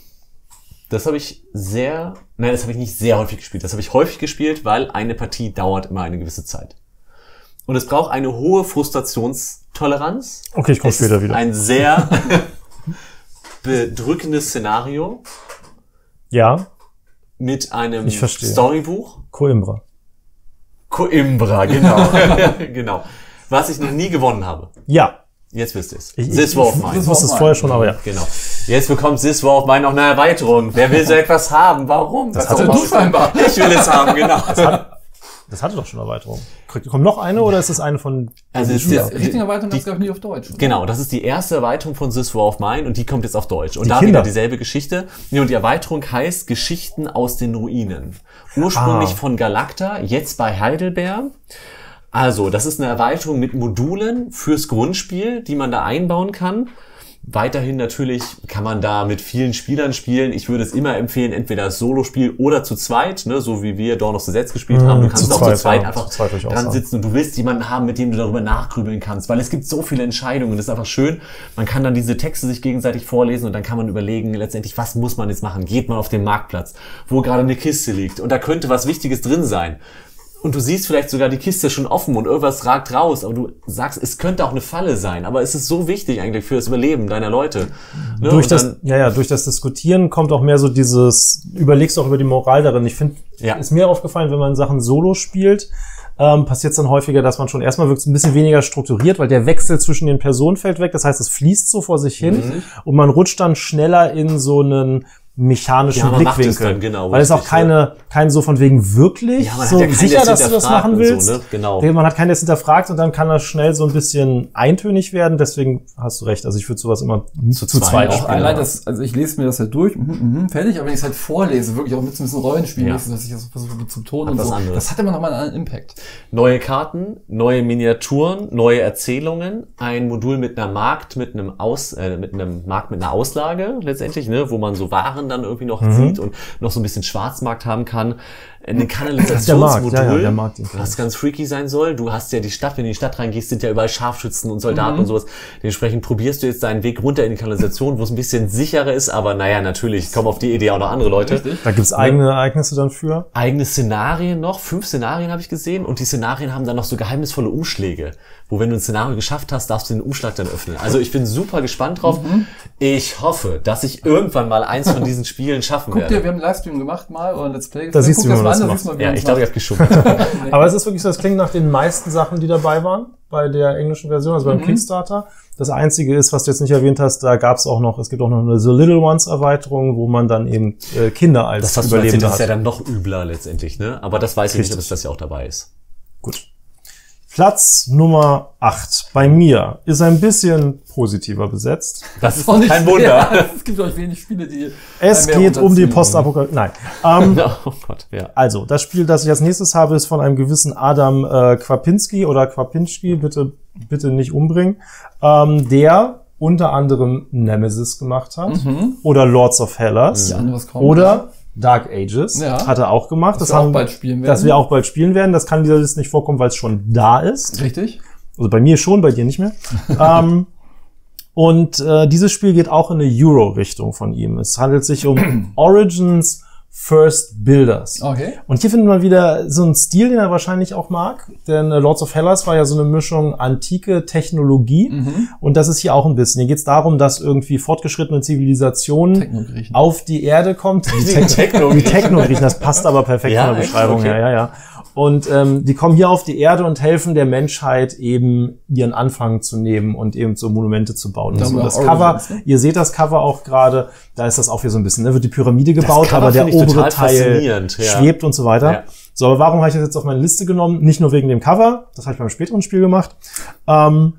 das habe ich sehr, nein, das habe ich nicht sehr häufig gespielt. Das habe ich häufig gespielt, weil eine Partie dauert immer eine gewisse Zeit. Und es braucht eine hohe Frustrationstoleranz. Okay, ich komme Es später wieder. Ein sehr bedrückendes Szenario Ja, mit einem. Storybuch. Coimbra. Coimbra, genau. genau. Was ich noch nie gewonnen habe. Ja. Jetzt wisst ihr es. This War of Mine. ich wusste es vorher schon, aber ja. Genau. Jetzt bekommt This War of Mine noch eine Erweiterung. Wer will so etwas haben? Warum? Das hatte soll doch- man- scheinbar. Ich will es haben, genau. Das hatte doch schon Erweiterung. Kommt noch eine oder ist es eine von... Also ist Die das, richtige Erweiterung die, gab es, glaube ich, nie auf Deutsch. oder? Genau, das ist die erste Erweiterung von This War of Mine und die kommt jetzt auf Deutsch. Und Die da Kinder. wieder dieselbe Geschichte. Nee, und die Erweiterung heißt Geschichten aus den Ruinen. Ursprünglich Ah. von Galacta, jetzt bei Heidelberg. Also, das ist eine Erweiterung mit Modulen fürs Grundspiel, die man da einbauen kann. Weiterhin natürlich kann man da mit vielen Spielern spielen. Ich würde es immer empfehlen, entweder das Solo-Spiel oder zu zweit, ne, so wie wir Dawn of the Sets gespielt haben. Du Mhm, kannst auch zweit, zu zweit ja, einfach zu zweit dran sitzen und du willst jemanden haben, mit dem du darüber nachgrübeln kannst, weil es gibt so viele Entscheidungen. Das ist einfach schön. Man kann dann diese Texte sich gegenseitig vorlesen und dann kann man überlegen, letztendlich, was muss man jetzt machen? Geht man auf den Marktplatz, wo gerade eine Kiste liegt und da könnte was Wichtiges drin sein. Und du siehst vielleicht sogar die Kiste schon offen und irgendwas ragt raus, aber du sagst, es könnte auch eine Falle sein. Aber es ist so wichtig eigentlich für das Überleben deiner Leute. Ne? Durch das, ja, ja, durch das Diskutieren kommt auch mehr so dieses, überlegst auch über die Moral darin. Ich finde, Ja. ist mir aufgefallen, wenn man Sachen solo spielt, ähm, passiert es dann häufiger, dass man schon erstmal wirklich ein bisschen weniger strukturiert, weil der Wechsel zwischen den Personen fällt weg. Das heißt, es fließt so vor sich hin Mhm. und man rutscht dann schneller in so einen mechanischen Ja, Blickwinkel. dann, genau, weil es auch keine, kein so von wegen wirklich Ja, so ja sicher, dass du das machen willst. so, ne? Genau. Man hat keinen, es hinterfragt und dann kann das schnell so ein bisschen eintönig werden. Deswegen hast du recht. Also ich würde sowas immer zu, zweit zweit auch spielen. Allein das, also ich lese mir das halt durch, mhm, mhm, fertig, aber wenn ich es halt vorlese, wirklich auch mit so ein bisschen Rollenspiel, Ja. dass ich das versuche zum Ton und was so, anderes. das hat immer nochmal einen anderen Impact. Neue Karten, neue Miniaturen, neue Erzählungen, ein Modul mit einer Markt, mit einem Aus, äh, mit einem Markt mit einer Auslage letztendlich, ne, wo man so Waren dann irgendwie noch Mhm. sieht und noch so ein bisschen Schwarzmarkt haben kann. Ein Markt, Kanalisationsmodul, ja, ja, was ganz freaky sein soll. Du hast ja die Stadt, wenn du in die Stadt reingehst, sind ja überall Scharfschützen und Mhm. Soldaten und sowas. Dementsprechend probierst du jetzt deinen Weg runter in die Kanalisation, wo es ein bisschen sicherer ist, aber naja, natürlich kommen auf die Idee auch noch andere Leute. Richtig? Da gibt's eigene Ereignisse dann für. eigene Szenarien noch, fünf Szenarien habe ich gesehen und die Szenarien haben dann noch so geheimnisvolle Umschläge, wo wenn du ein Szenario geschafft hast, darfst du den Umschlag dann öffnen. Also ich bin super gespannt drauf. Mhm. Ich hoffe, dass ich irgendwann mal eins von diesen Spielen schaffen Guck dir, werde. wir haben einen Livestream gemacht mal oder ein Let's Play. Da siehst du, Guck wie man mal das macht. mal, Ja, ich es glaube, ich habe geschummelt. Aber es ist wirklich so, das klingt nach den meisten Sachen, die dabei waren bei der englischen Version, also beim Kickstarter. Das einzige ist, was du jetzt nicht erwähnt hast, da gab es auch noch, es gibt auch noch eine The Little Ones Erweiterung, wo man dann eben äh, Kinder als Das hast du erzählt, Überlebende das ist ja hat. dann noch übler letztendlich, ne? Aber das weiß ich nicht, Richtig. ob das ja auch dabei ist. Platz Nummer 8 bei mir ist ein bisschen positiver besetzt. Das ist Auch nicht kein. Wunder. Es gibt euch wenig Spiele, die. Es geht um die. Postapokalypse. Nein. Ähm, oh Gott, ja. Also, das Spiel, das ich als nächstes habe, ist von einem gewissen Adam äh, Kwapinski oder Kwapinski, bitte, bitte nicht umbringen, ähm, der unter anderem Nemesis gemacht hat oder Lords of Hellas Ja, oder Dark Ages Ja. hat er auch gemacht. Das wir auch bald spielen werden. Das wir auch bald spielen werden. Das kann in dieser Liste nicht vorkommen, weil es schon da ist. Richtig? Also bei mir schon, bei dir nicht mehr. ähm, und äh, dieses Spiel geht auch in eine Euro-Richtung von ihm. Es handelt sich um Origins First Builders. Okay. Und hier findet man wieder so einen Stil, den er wahrscheinlich auch mag. Denn äh, Lords of Hellas war ja so eine Mischung antike Technologie. Mhm. Und das ist hier auch ein bisschen. Hier geht es darum, dass irgendwie fortgeschrittene Zivilisationen auf die Erde kommt. Die, Techno- Techno-Griechen. die Techno-Griechen, das passt aber perfekt Ja, von der? Beschreibung Okay. her, ja, ja. Und ähm, die kommen hier auf die Erde und helfen der Menschheit eben ihren Anfang zu nehmen und eben so Monumente zu bauen. Da So, das Cover, Origins, ne? ihr seht das Cover auch gerade, da ist das auch wieder so ein bisschen, da wird die Pyramide gebaut, aber der obere Teil ja. schwebt und so weiter. Ja. So, aber warum habe ich das jetzt auf meine Liste genommen? Nicht nur wegen dem Cover, das habe ich beim späteren Spiel gemacht. Ähm,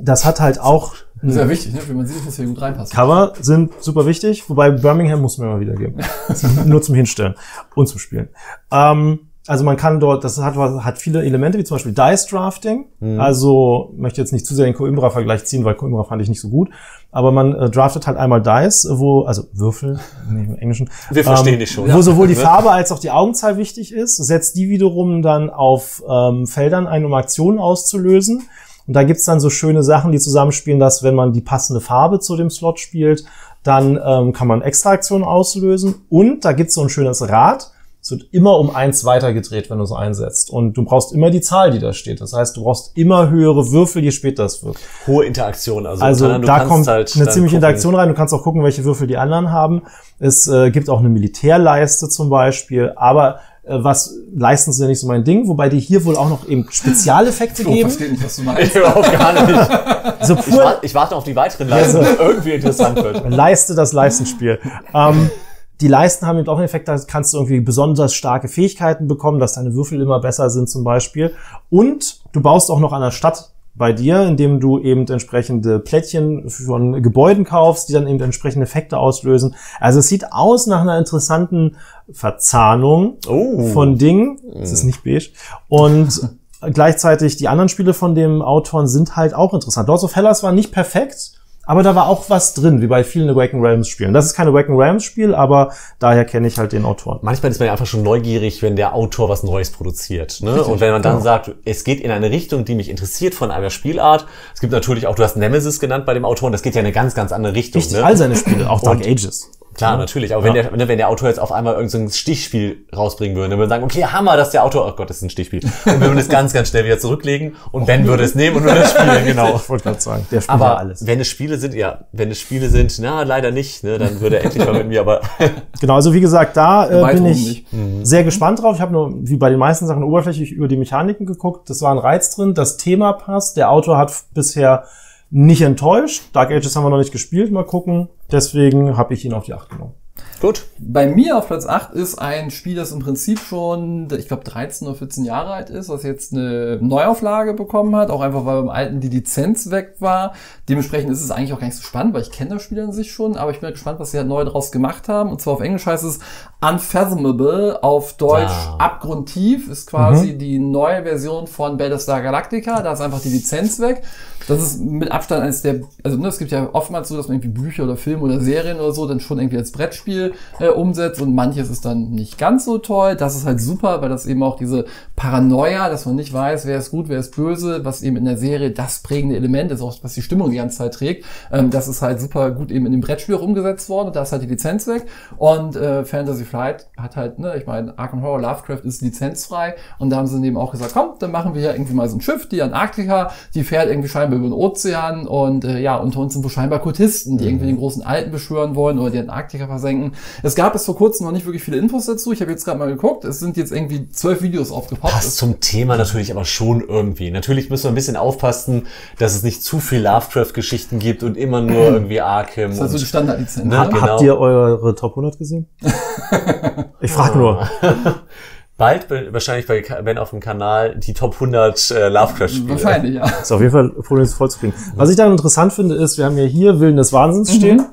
das hat halt auch Sehr wichtig, ne? Wie man sieht, dass hier gut reinpasst. Cover sind super wichtig, wobei Birmingham muss man mal wieder geben. Nur zum Hinstellen und zum Spielen. Ähm, also man kann dort, das hat, hat viele Elemente, wie zum Beispiel Dice Drafting. Also ich möchte jetzt nicht zu sehr den Coimbra-Vergleich ziehen, weil Coimbra fand ich nicht so gut. Aber man äh, draftet halt einmal Dice, wo, also Würfel, nee, im Englischen. Wir verstehen dich schon. Wo sowohl die Farbe als auch die Augenzahl wichtig ist, setzt die wiederum dann auf ähm, Feldern ein, um Aktionen auszulösen. Und da gibt's dann so schöne Sachen, die zusammenspielen, dass wenn man die passende Farbe zu dem Slot spielt, dann ähm, kann man extra Aktionen auslösen. Und da gibt's so ein schönes Rad. Es wird immer um eins weitergedreht, wenn du es einsetzt. Und du brauchst immer die Zahl, die da steht. Das heißt, du brauchst immer höhere Würfel, je später es wird. Hohe Interaktion. Also, Also du da kommt halt eine dann ziemliche gucken. Interaktion rein. Du kannst auch gucken, welche Würfel die anderen haben. Es äh, gibt auch eine Militärleiste zum Beispiel. Aber äh, was Leisten sind ja nicht so mein Ding, wobei die hier wohl auch noch eben Spezialeffekte Ich geben. verstehe nicht, was du meinst. Überhaupt gar nicht. So Ich, warte, ich warte auf die weiteren Leisten, Ja, dass irgendwie interessant wird. Leiste das Leistenspiel. ähm, die Leisten haben eben auch einen Effekt, da kannst du irgendwie besonders starke Fähigkeiten bekommen, dass deine Würfel immer besser sind zum Beispiel. Und du baust auch noch an der Stadt bei dir, indem du eben entsprechende Plättchen von Gebäuden kaufst, die dann eben entsprechende Effekte auslösen. Also es sieht aus nach einer interessanten Verzahnung Oh. von Dingen. Es ist nicht beige. Und gleichzeitig die anderen Spiele von dem Autoren sind halt auch interessant. Lords of Hellas war nicht perfekt, aber da war auch was drin, wie bei vielen Awaken Realms Spielen. Das ist kein Awaken Realms Spiel, aber daher kenne ich halt den Autoren. Manchmal ist man ja einfach schon neugierig, wenn der Autor was Neues produziert. Ne? Und wenn man dann genau. sagt, es geht in eine Richtung, die mich interessiert von einer Spielart. Es gibt natürlich auch, du hast Nemesis genannt bei dem Autoren, das geht ja in eine ganz, ganz andere Richtung. Richtig, ne? all seine Spiele, auch Dark Und- Ages. Klar, natürlich. Aber wenn, der, ne, wenn der Autor jetzt auf einmal irgendein so Stichspiel rausbringen würde, dann würden wir sagen, okay, Hammer, dass der Autor, oh Gott, das ist ein Stichspiel. Und wir würden es ganz, ganz schnell wieder zurücklegen und Ben würde es nehmen und würde es spielen, genau. Ich wollte gerade sagen, der spielt ja Aber alles. wenn es Spiele sind, ja, wenn es Spiele sind, na, leider nicht, ne, dann würde er endlich mal mit mir, aber Genau, also wie gesagt, da äh, bin ich nicht. sehr gespannt drauf. Ich habe nur, wie bei den meisten Sachen, oberflächlich über die Mechaniken geguckt. Das war ein Reiz drin, das Thema passt. Der Autor hat bisher nicht enttäuscht. Dark Ages haben wir noch nicht gespielt, mal gucken. Deswegen habe ich ihn auf die Acht genommen. Gut. Bei mir auf Platz 8 ist ein Spiel, das im Prinzip schon, ich glaube, 13 oder 14 Jahre alt ist, was jetzt eine Neuauflage bekommen hat, auch einfach, weil beim alten die Lizenz weg war. Dementsprechend ist es eigentlich auch gar nicht so spannend, weil ich kenne das Spiel an sich schon, aber ich bin gespannt, was sie halt neu daraus gemacht haben. Und zwar auf Englisch heißt es Unfathomable, auf Deutsch Ah. Abgrundtief, ist quasi die neue Version von Battlestar Galactica, da ist einfach die Lizenz weg. Das ist mit Abstand eines der, also ne, es gibt ja oftmals so, dass man irgendwie Bücher oder Filme oder Serien oder so dann schon irgendwie als Brettspiel äh, umsetzt und manches ist dann nicht ganz so toll. Das ist halt super, weil das eben auch diese Paranoia, dass man nicht weiß, wer ist gut, wer ist böse, was eben in der Serie das prägende Element ist, auch was die Stimmung die ganze Zeit trägt. Ähm, das ist halt super gut eben in dem Brettspiel auch umgesetzt worden und da ist halt die Lizenz weg. Und äh, Fantasy Flight hat halt, ne, ich meine, Arkham Horror Lovecraft ist lizenzfrei und da haben sie eben auch gesagt, komm, dann machen wir hier irgendwie mal so ein Schiff, die Antarktika, die fährt irgendwie scheinbar über den Ozean und äh, ja, unter uns sind wohl scheinbar Kultisten, die irgendwie den großen Alten beschwören wollen oder die Antarktika versenken. Es gab es vor kurzem noch nicht wirklich viele Infos dazu. Ich habe jetzt gerade mal geguckt, es sind jetzt irgendwie zwölf Videos aufgepoppt. Passt zum Thema natürlich aber schon irgendwie. Natürlich müssen wir ein bisschen aufpassen, dass es nicht zu viel Lovecraft-Geschichten gibt und immer nur irgendwie Arkham. Das ist also die Standardlizenz. Ne? Genau. Habt ihr eure Top 100 gesehen? ich frage nur. bald wahrscheinlich bei Ben auf dem Kanal die Top 100 äh, Lovecraft-Spiele. Wahrscheinlich, ja. Ist auf jeden Fall voll zu kriegen. Was ich dann interessant finde, ist, wir haben ja hier Willen des Wahnsinns stehen.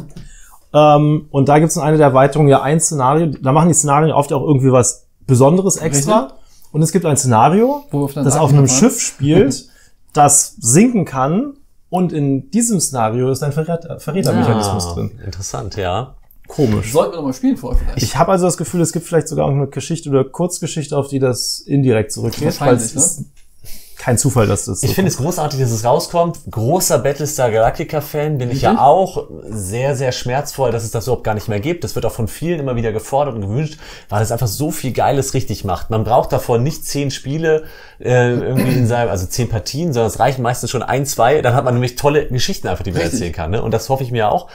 Ähm, und da gibt es in einer der Erweiterungen ja ein Szenario, da machen die Szenarien oft auch irgendwie was Besonderes extra. Richtig. Und es gibt ein Szenario, das auf einem. Schiff spielt, das sinken kann. Und in diesem Szenario ist ein Verräter Verrätermechanismus Ah, drin. Interessant, ja. Komisch. Sollten wir noch mal spielen vorher vielleicht. Ich habe also das Gefühl, es gibt vielleicht sogar auch eine Geschichte oder Kurzgeschichte, auf die das indirekt zurückgeht. Weil Wahrscheinlich, ist kein Zufall, dass das so Ich finde es großartig, dass es rauskommt. Großer Battlestar Galactica-Fan bin ich Mhm. ja auch. Sehr, sehr schmerzvoll, dass es das überhaupt gar nicht mehr gibt. Das wird auch von vielen immer wieder gefordert und gewünscht, weil es einfach so viel Geiles richtig macht. Man braucht davon nicht zehn Spiele äh, irgendwie in seinem, also zehn Partien, sondern es reichen meistens schon ein, zwei. Dann hat man nämlich tolle Geschichten einfach, die man Richtig. erzählen kann. Ne? Und das hoffe ich mir auch.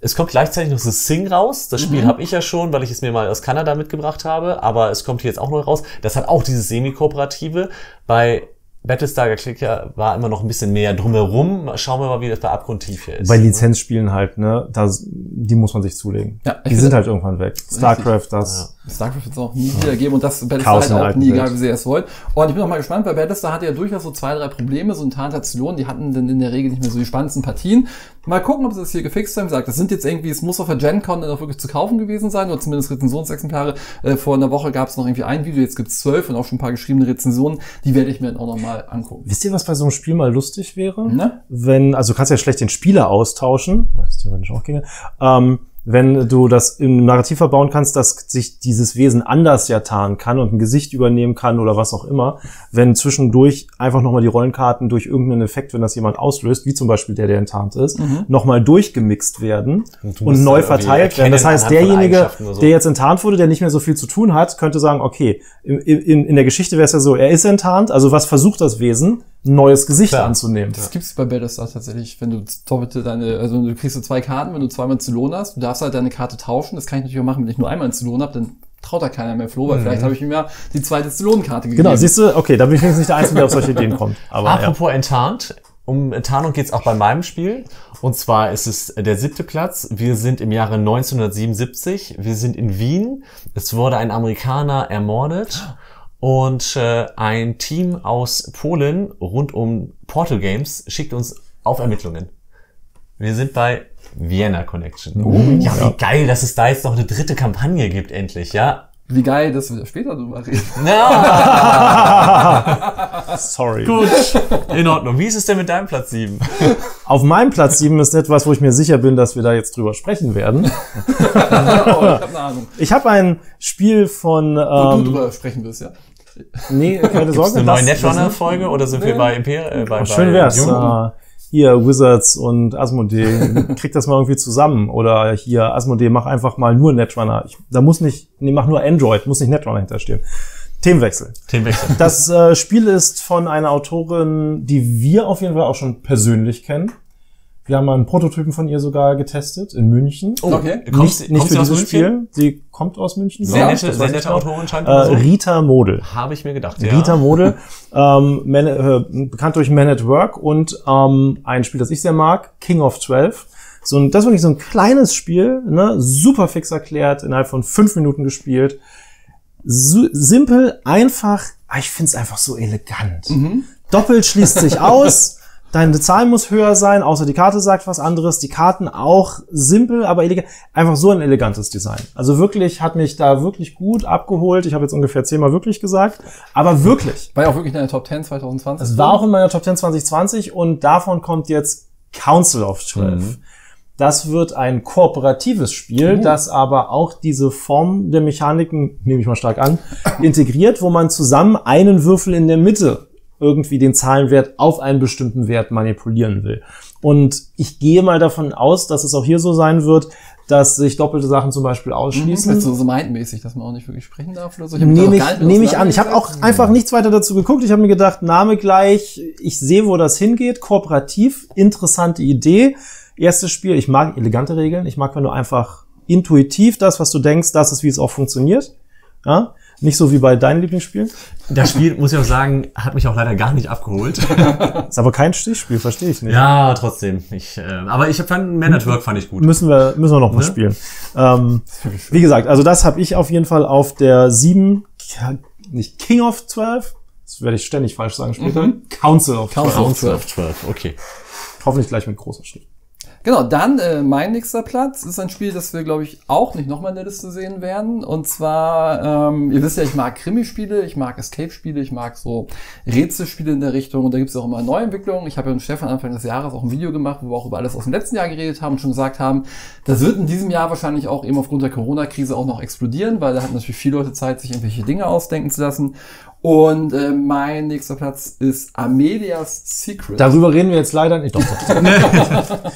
Es kommt gleichzeitig noch das Sing raus. Das Spiel habe ich ja schon, weil ich es mir mal aus Kanada mitgebracht habe. Aber es kommt hier jetzt auch noch raus. Das hat auch dieses Semi-Kooperative. Bei Battlestar Galactica war immer noch ein bisschen mehr drumherum. Schauen wir mal, wie das bei Abgrundtief hier ist. bei Lizenzspielen halt, ne, da, die muss man sich zulegen. Ja, die sind halt irgendwann weg. StarCraft, das. StarCraft wird es auch nie wieder geben und das Battlestar Chaos halt auch nie, egal wie sehr ihr es wollt. Und ich bin auch mal gespannt, weil Battlestar hatte ja durchaus so zwei, drei Probleme, so ein Tantation, die hatten dann in der Regel nicht mehr so die spannendsten Partien. Mal gucken, ob sie das hier gefixt haben. Wie gesagt, das sind jetzt irgendwie, es muss auf der GenCon dann auch wirklich zu kaufen gewesen sein, oder zumindest Rezensionsexemplare. Äh, vor einer Woche gab es noch irgendwie ein Video, jetzt gibt's zwölf und auch schon ein paar geschriebene Rezensionen. Die werde ich mir dann auch nochmal angucken. Wisst ihr, was bei so einem Spiel mal lustig wäre? Ne? Wenn, also du kannst ja schlecht den Spieler austauschen, weil es theoretisch auch ginge, ähm, wenn du das im Narrativ verbauen kannst, dass sich dieses Wesen anders ja tarnen kann und ein Gesicht übernehmen kann oder was auch immer, wenn zwischendurch einfach nochmal die Rollenkarten durch irgendeinen Effekt, wenn das jemand auslöst, wie zum Beispiel der, der enttarnt ist, nochmal durchgemixt werden Und und neu verteilt werden. Das heißt, derjenige, so. der jetzt enttarnt wurde, der nicht mehr so viel zu tun hat, könnte sagen, okay, in, in, in der Geschichte wäre es ja so, er ist enttarnt, also was versucht das Wesen? Ein neues Gesicht Klar. anzunehmen. Das gibt's bei Battlestar tatsächlich, wenn du doppelte deine, also du kriegst du zwei Karten, wenn du zweimal Zylon hast, du darfst halt deine Karte tauschen. Das kann ich natürlich auch machen, wenn ich nur einmal Zylon habe, dann traut da keiner mehr Flo, weil vielleicht habe ich ihm ja die zweite Zylonenkarte gegeben. Genau, siehst du, okay, da bin ich wenigstens nicht der Einzige, der auf solche Ideen kommt. Aber ja. Apropos enttarnt. Um Enttarnung geht's auch bei meinem Spiel. Und zwar ist es der siebte Platz. Wir sind im Jahre 1977. Wir sind in Wien. Es wurde ein Amerikaner ermordet. Und äh, ein Team aus Polen rund um Portal Games schickt uns auf Ermittlungen. Wir sind bei Vienna Connection. ja, wie geil, dass es da jetzt noch eine dritte Kampagne gibt, endlich, ja. Wie geil, dass wir da später drüber reden. Ja, sorry. gut. In Ordnung. Wie ist es denn mit deinem Platz 7? Auf meinem Platz 7 ist etwas, wo ich mir sicher bin, dass wir da jetzt drüber sprechen werden. oh, ich habe eine Ahnung. Ich habe ein Spiel von Wo du ähm, drüber sprechen wirst, ja. Nee, keine Sorge. Eine neue das- Netrunner-Folge oder sind wir bei Imper äh, bei, Schön bei wär's. Jung? Hier Wizards und Asmodee, krieg das mal irgendwie zusammen. Oder hier Asmodee, mach einfach mal nur Netrunner. Ich, da muss nicht, nee, mach nur Android, muss nicht Netrunner hinterstehen. Themenwechsel. Themenwechsel. Das äh, Spiel ist von einer Autorin, die wir auf jeden Fall auch schon persönlich kennen. Wir haben mal einen Prototypen von ihr sogar getestet in München. Oh, Okay. Kommt, nicht sie- nicht kommt für dieses? Spiel. Sie kommt aus München. Sehr ich, nette, sehr nette. Autorin scheint Äh, oder so. Rita Model. Habe ich mir gedacht, ja. Rita Model, ähm, Man, äh, bekannt durch Man at Work und ähm, ein Spiel, das ich sehr mag, King of 12. So ein, das ist wirklich so ein kleines Spiel, ne? super fix erklärt, innerhalb von fünf Minuten gespielt. So, simpel, einfach, ah, ich find's einfach so elegant. Doppelt schließt sich aus, deine Zahl muss höher sein, außer die Karte sagt was anderes. Die Karten auch simpel, aber elegant. Einfach so ein elegantes Design. Also wirklich, hat mich da wirklich gut abgeholt. Ich habe jetzt ungefähr zehnmal wirklich gesagt, aber wirklich. War ja auch wirklich in der Top 10 2020. Es war auch in meiner Top 10 2020 und davon kommt jetzt Council of 12. Das wird ein kooperatives Spiel, das aber auch diese Form der Mechaniken, nehme ich mal stark an, integriert, wo man zusammen einen Würfel in der Mitte irgendwie den Zahlenwert auf einen bestimmten Wert manipulieren will. Und ich gehe mal davon aus, dass es auch hier so sein wird, dass sich doppelte Sachen zum Beispiel ausschließen. Ist so, so meintmäßig, dass man auch nicht wirklich sprechen darf oder so. da Nehme ich, nehme ich an. Ich habe auch auseinandergesetzt. einfach nichts weiter dazu geguckt. Ich habe mir gedacht, Name gleich, ich sehe, wo das hingeht. Kooperativ, interessante Idee. Erstes Spiel, ich mag elegante Regeln. Ich mag, wenn du einfach intuitiv das, was du denkst, das ist, wie es auch funktioniert. Ja? Nicht so wie bei deinem Lieblingsspiel. Das Spiel, muss ich auch sagen, hat mich auch leider gar nicht abgeholt. Ist aber kein Stichspiel, verstehe ich nicht. ja, trotzdem. Ich, äh, aber ich fand Man at Work fand ich gut. Müssen wir, müssen wir noch mal Ne? spielen. Ähm, wie gesagt, also das habe ich auf jeden Fall auf der 7, K- nicht King of 12, das werde ich ständig falsch sagen später, Council of 12. Council. Council of 12, okay. Hoffentlich gleich mit großer Schrift. Genau, dann äh, mein nächster Platz ist ein Spiel, das wir, glaube ich, auch nicht nochmal in der Liste sehen werden. Und zwar, ähm, ihr wisst ja, ich mag Krimispiele, ich mag Escape-Spiele, ich mag so Rätselspiele in der Richtung. Und da gibt es auch immer Neuentwicklungen. Ich habe ja mit Stefan Anfang des Jahres auch ein Video gemacht, wo wir auch über alles aus dem letzten Jahr geredet haben und schon gesagt haben, das wird in diesem Jahr wahrscheinlich auch eben aufgrund der Corona-Krise auch noch explodieren, weil da hatten natürlich viele Leute Zeit, sich irgendwelche Dinge ausdenken zu lassen. Und äh, mein nächster Platz ist Amelias Secret. Darüber reden wir jetzt leider nicht. Doch, doch.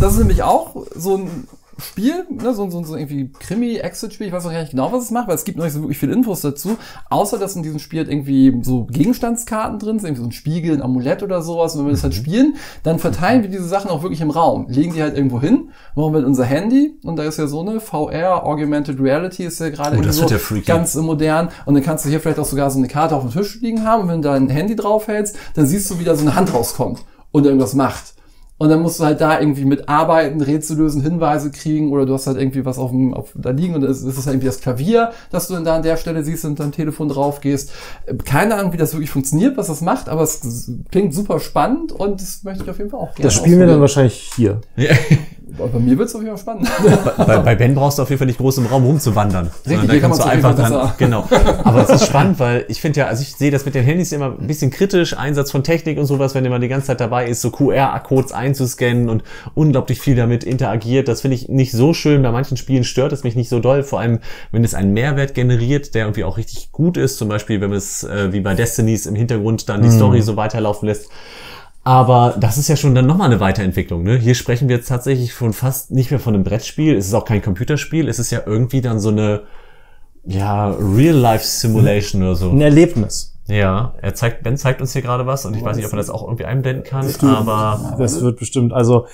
Das ist nämlich auch so ein Spiel, ne, so, so, so irgendwie Krimi-Exit-Spiel. Ich weiß auch gar nicht genau, was es macht, weil es gibt noch nicht so wirklich viele Infos dazu. Außer, dass in diesem Spiel halt irgendwie so Gegenstandskarten drin sind, irgendwie so ein Spiegel, ein Amulett oder sowas. Und wenn wir das halt spielen, dann verteilen wir diese Sachen auch wirklich im Raum. Legen die halt irgendwo hin, machen wir unser Handy. Und da ist ja so eine VR, Augmented Reality, ist ja gerade Oh, so ja ganz modern. Und dann kannst du hier vielleicht auch sogar so eine Karte auf dem Tisch liegen haben. Und wenn du dein Handy draufhältst, dann siehst du, wie da so eine Hand rauskommt und irgendwas macht. Und dann musst du halt da irgendwie mitarbeiten, Rätsel lösen, Hinweise kriegen oder du hast halt irgendwie was auf dem, auf, da liegen und es ist halt irgendwie das Klavier, das du dann da an der Stelle siehst und dein Telefon drauf gehst. Keine Ahnung, wie das wirklich funktioniert, was das macht, aber es klingt super spannend und das möchte ich auf jeden Fall auch gerne Das spielen wir dann wahrscheinlich hier. Bei mir wird es auf jeden Fall spannend. bei, bei Ben brauchst du auf jeden Fall nicht groß im Raum rumzuwandern. Da hier kann kannst du man's auf einfach dann, genau. Aber es ist spannend, weil ich finde ja, also ich sehe das mit den Handys immer ein bisschen kritisch, Einsatz von Technik und sowas, wenn man die ganze Zeit dabei ist, so QR-Codes einzuscannen und unglaublich viel damit interagiert. Das finde ich nicht so schön. Bei manchen Spielen stört es mich nicht so doll, vor allem wenn es einen Mehrwert generiert, der irgendwie auch richtig gut ist. Zum Beispiel, wenn man es äh, wie bei Destinies im Hintergrund dann die Story so weiterlaufen lässt. Aber das ist ja schon dann nochmal eine Weiterentwicklung. Ne? Hier sprechen wir jetzt tatsächlich von fast nicht mehr von einem Brettspiel. Es ist auch kein Computerspiel. Es ist ja irgendwie dann so eine ja Real-Life-Simulation oder so. Ein Erlebnis. Ja, er zeigt, Ben zeigt uns hier gerade was und ich weiß nicht, ob er das auch irgendwie einblenden kann, aber Das wird bestimmt, also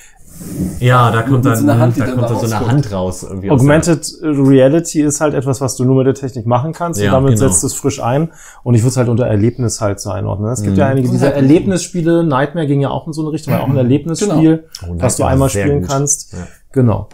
ja, da kommt dann, so Hand, da dann kommt da dann so eine. Hand raus. Irgendwie Augmented Reality ist halt etwas, was du nur mit der Technik machen kannst Ja, und damit genau. setzt es frisch ein. Und ich würde es halt unter Erlebnis halt so einordnen. Es gibt Mhm. ja einige dieser Erlebnisspiele. Nightmare ging ja auch in so eine Richtung, war auch ein Erlebnisspiel, Oh, was du einmal spielen gut. kannst. Ja. Genau.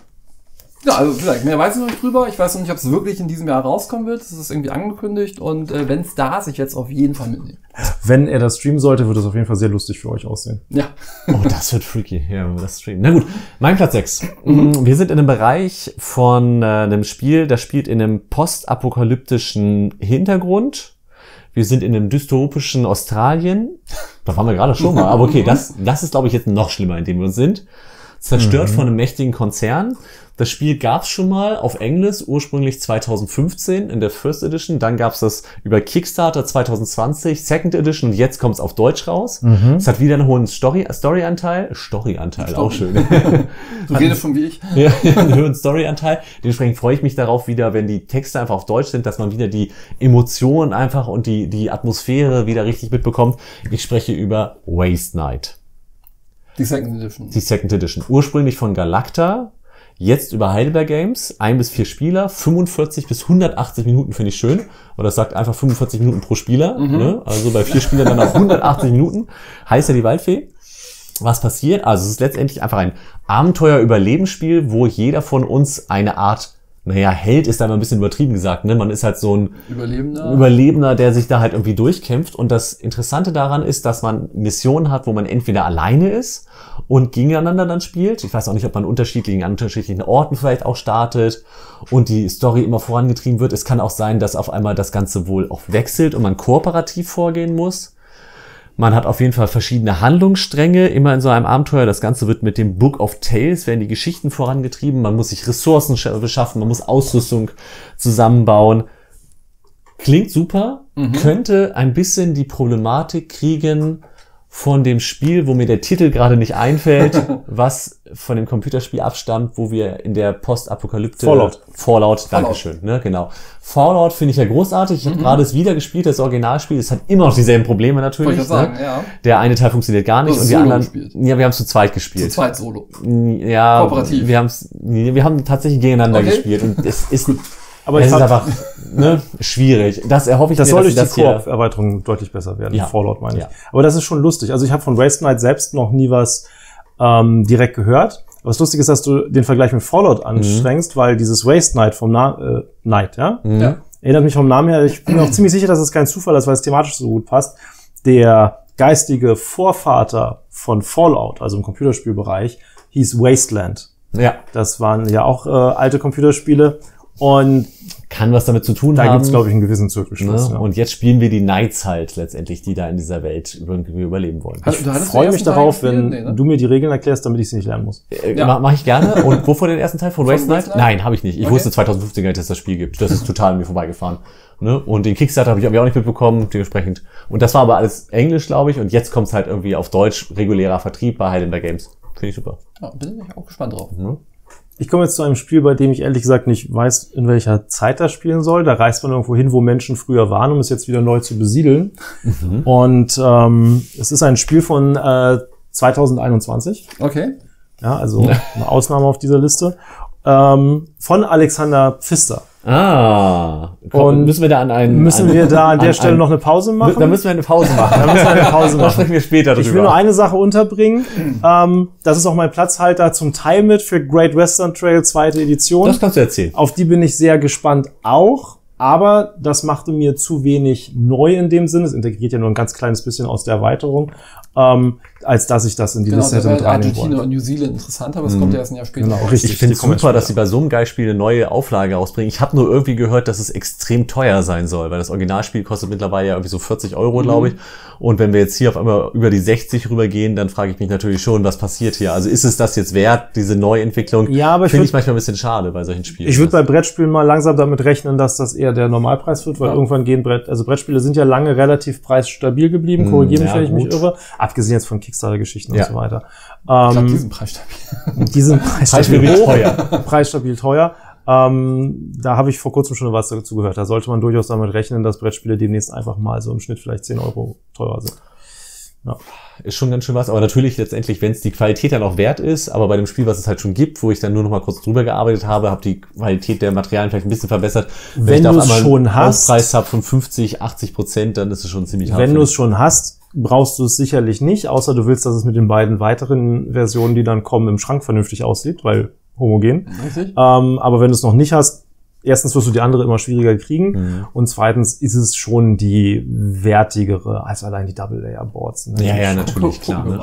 Ja, also vielleicht, mehr weiß ich noch nicht drüber. Ich weiß noch nicht, ob es wirklich in diesem Jahr rauskommen wird. Das ist irgendwie angekündigt und äh, wenn es da ist, ich werde es auf jeden Fall mitnehmen. Wenn er das streamen sollte, wird es auf jeden Fall sehr lustig für euch aussehen. Ja. Oh, das wird freaky, ja, wenn wir das streamen. Na gut, mein Platz 6. Wir sind in einem Bereich von äh, einem Spiel, das spielt in einem postapokalyptischen Hintergrund. Wir sind in einem dystopischen Australien. Da waren wir gerade schon mal, aber okay, das, das ist, glaube ich, jetzt noch schlimmer, in dem wir uns sind. zerstört von einem mächtigen Konzern. Das Spiel gab's schon mal auf Englisch, ursprünglich 2015 in der First Edition. Dann gab's das über Kickstarter 2020, Second Edition und jetzt kommt's auf Deutsch raus. Es hat wieder einen hohen Story- Story-Anteil. Story-Anteil, auch schön. Du redest schon wie ich. ja, einen höheren Story-Anteil. Dementsprechend freue ich mich darauf wieder, wenn die Texte einfach auf Deutsch sind, dass man wieder die Emotionen einfach und die, die Atmosphäre wieder richtig mitbekommt. Ich spreche über Waste Night. Die Second Edition. Die Second Edition. Ursprünglich von Galacta, jetzt über Heidelberg Games. Ein bis vier Spieler, 45 bis 180 Minuten finde ich schön. Oder das sagt einfach 45 Minuten pro Spieler. Ne? Also bei vier Spielern dann auch 180 Minuten. Heißt ja die Waldfee. Was passiert? Also es ist letztendlich einfach ein Abenteuer-Überlebensspiel, wo jeder von uns eine Art, naja, Held ist da immer ein bisschen übertrieben gesagt, ne? Man ist halt so ein Überlebender. Überlebender, der sich da halt irgendwie durchkämpft. Und das Interessante daran ist, dass man Missionen hat, wo man entweder alleine ist und gegeneinander dann spielt. Ich weiß auch nicht, ob man unterschiedlichen, an unterschiedlichen Orten vielleicht auch startet und die Story immer vorangetrieben wird. Es kann auch sein, dass auf einmal das Ganze wohl auch wechselt und man kooperativ vorgehen muss. Man hat auf jeden Fall verschiedene Handlungsstränge immer in so einem Abenteuer. Das Ganze wird mit dem Book of Tales, werden die Geschichten vorangetrieben. Man muss sich Ressourcen sch- beschaffen, man muss Ausrüstung zusammenbauen. Klingt super, könnte ein bisschen die Problematik kriegen von dem Spiel, wo mir der Titel gerade nicht einfällt, was von dem Computerspiel abstammt, wo wir in der Postapokalypse Fallout. Fallout, Dankeschön, ne, genau. Fallout finde ich ja großartig. Ich habe Mhm. gerade es wieder gespielt, das Originalspiel. Es hat immer noch dieselben Probleme natürlich. Ich ne? sagen, ja. Der eine Teil funktioniert gar nicht und die anderen. gespielt. Ja, wir haben zu zweit Zu gespielt. zweit Solo. Ja, Kooperativ. wir haben's, nee, wir haben tatsächlich gegeneinander Okay. gespielt und es ist, Aber es ich ist einfach ne, schwierig. Das erhoffe ich das mir, soll dass durch die. Koop-Erweiterung deutlich besser werden. Ja. Fallout meine ich. Ja. Aber das ist schon lustig. Also ich habe von Waste Night selbst noch nie was ähm, direkt gehört. Was lustig ist, dass du den Vergleich mit Fallout anstrengst, weil dieses Waste Night vom Na äh, Night, ja, Ja. erinnert mich vom Namen her. Ich bin mir auch ziemlich sicher, dass es kein Zufall ist, weil es thematisch so gut passt. Der geistige Vorvater von Fallout, also im Computerspielbereich, hieß Wasteland. Ja, Das waren ja auch äh, alte Computerspiele und kann was damit zu tun da haben. gibt's glaube ich, einen gewissen Zirkelschluss. ne? ja. Und jetzt spielen wir die Knights halt letztendlich, die da in dieser Welt irgendwie überleben wollen. Hast- du Ich freue mich Teil darauf, wenn Nee, ne? du mir die Regeln erklärst, damit ich sie nicht lernen muss. Äh, Ja. ma- Mach ich gerne. Und wovor den ersten Teil von Waste Night? Waste Night? Nein, habe ich nicht. Ich Okay. wusste 2015 gar nicht, dass es das Spiel gibt. Das ist total an mir vorbeigefahren. Ne? Und den Kickstarter habe ich, auch nicht mitbekommen, dementsprechend. Und das war aber alles Englisch, glaube ich. Und jetzt kommt es halt irgendwie auf Deutsch, regulärer Vertrieb bei Heidelberg Games. Finde ich super. Ja, bin ich auch gespannt drauf. Ich komme jetzt zu einem Spiel, bei dem ich ehrlich gesagt nicht weiß, in welcher Zeit das spielen soll. Da reist man irgendwo hin, wo Menschen früher waren, um es jetzt wieder neu zu besiedeln. Und ähm, es ist ein Spiel von äh, 2021. Okay. Ja, also eine Ausnahme auf dieser Liste. Ähm, von Alexander Pfister. Ah, komm, Und müssen wir da an einen... Müssen an, wir da an der an- Stelle noch eine Pause machen? Da müssen wir eine Pause machen. Da müssen wir eine Pause Da machen. sprechen wir später drüber. Ich will nur eine Sache unterbringen. Ähm, das ist auch mein Platzhalter zum Teil mit für Great Western Trail zweite Edition. das kannst du erzählen. Auf die bin ich sehr gespannt auch. Aber das machte mir zu wenig neu in dem Sinne. Es integriert ja nur ein ganz kleines bisschen aus der Erweiterung, ähm, als dass ich das in die Genau, Liste hätte mit reinnehmen Argentina wollen. und New Zealand interessant, aber es kommt ja erst ein Jahr später. Genau, richtig. Ich finde es super, dass sie bei so einem Geilspiel eine neue Auflage rausbringen. Ich habe nur irgendwie gehört, dass es extrem teuer sein soll, weil das Originalspiel kostet mittlerweile ja irgendwie so 40 Euro, Mhm. glaube ich. Und wenn wir jetzt hier auf einmal über die 60 rübergehen, dann frage ich mich natürlich schon, was passiert hier. Also ist es das jetzt wert, diese Neuentwicklung? Ja, aber ich finde ich manchmal ein bisschen schade bei solchen Spielen. Ich würde bei Brettspielen mal langsam damit rechnen, dass das eher der Normalpreis wird, weil Ja. irgendwann gehen Brett, also Brettspiele sind ja lange relativ preisstabil geblieben, korrigiere mich, ja, wenn ich mich irre, abgesehen jetzt von Kickstarter-Geschichten Ja. und so weiter. Ich glaub, Ähm, die sind preisstabil. die sind preisstabil hoch, teuer. preisstabil teuer. Ähm, da habe ich vor kurzem schon was dazu gehört. Da sollte man durchaus damit rechnen, dass Brettspiele demnächst einfach mal so im Schnitt vielleicht 10 Euro teurer sind. ist schon ganz schön was, aber natürlich letztendlich, wenn es die Qualität dann auch wert ist, aber bei dem Spiel, was es halt schon gibt, wo ich dann nur noch mal kurz drüber gearbeitet habe, habe die Qualität der Materialien vielleicht ein bisschen verbessert. Wenn da du es schon einen hast- Aufpreis habe von 50, 80 Prozent, dann ist es schon ziemlich hart. Wenn du es schon hast, brauchst du es sicherlich nicht, außer du willst, dass es mit den beiden weiteren Versionen, die dann kommen, im Schrank vernünftig aussieht, weil homogen. Richtig? Ähm, aber wenn du es noch nicht hast, erstens wirst du die andere immer schwieriger kriegen und zweitens ist es schon die wertigere als allein die Double-Layer-Boards. Ne? Ja, ja, natürlich, klar. Ne?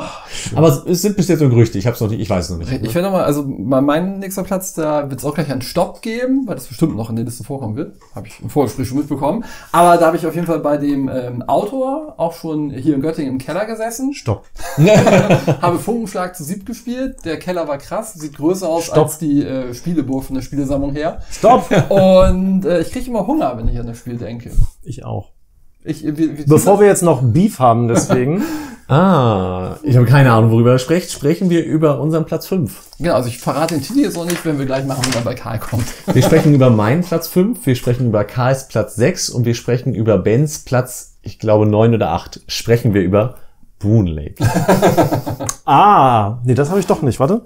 Aber es sind bis jetzt nur Gerüchte. Ich hab's noch nicht, ich weiß es noch nicht. Ich werde nochmal, also bei meinem nächster Platz, da wird es auch gleich einen Stopp geben, weil das bestimmt noch in der Liste vorkommen wird. Habe ich im Vorgespräch schon mitbekommen. Aber da habe ich auf jeden Fall bei dem ähm, Autor auch schon hier in Göttingen im Keller gesessen. Stopp. habe Funkenschlag zu sieb gespielt. Der Keller war krass, sieht größer aus Stopp. als die äh, Spieleburg von der Spielesammlung her. Stopp! Und äh, ich kriege immer Hunger, wenn ich an das Spiel denke. ich auch. Ich, wie, wie, Bevor wir jetzt noch Beef haben, deswegen. Ah, ich habe keine Ahnung, worüber er spricht. Sprechen wir über unseren Platz 5. Genau, also ich verrate den Titel jetzt noch nicht, wenn wir gleich machen, wenn er bei Karl kommt. Wir sprechen über meinen Platz 5, wir sprechen über Karls Platz 6 und wir sprechen über Bens Platz, ich glaube 9 oder 8. Sprechen wir über Boon Lake. ah, nee, das habe ich doch nicht. Warte.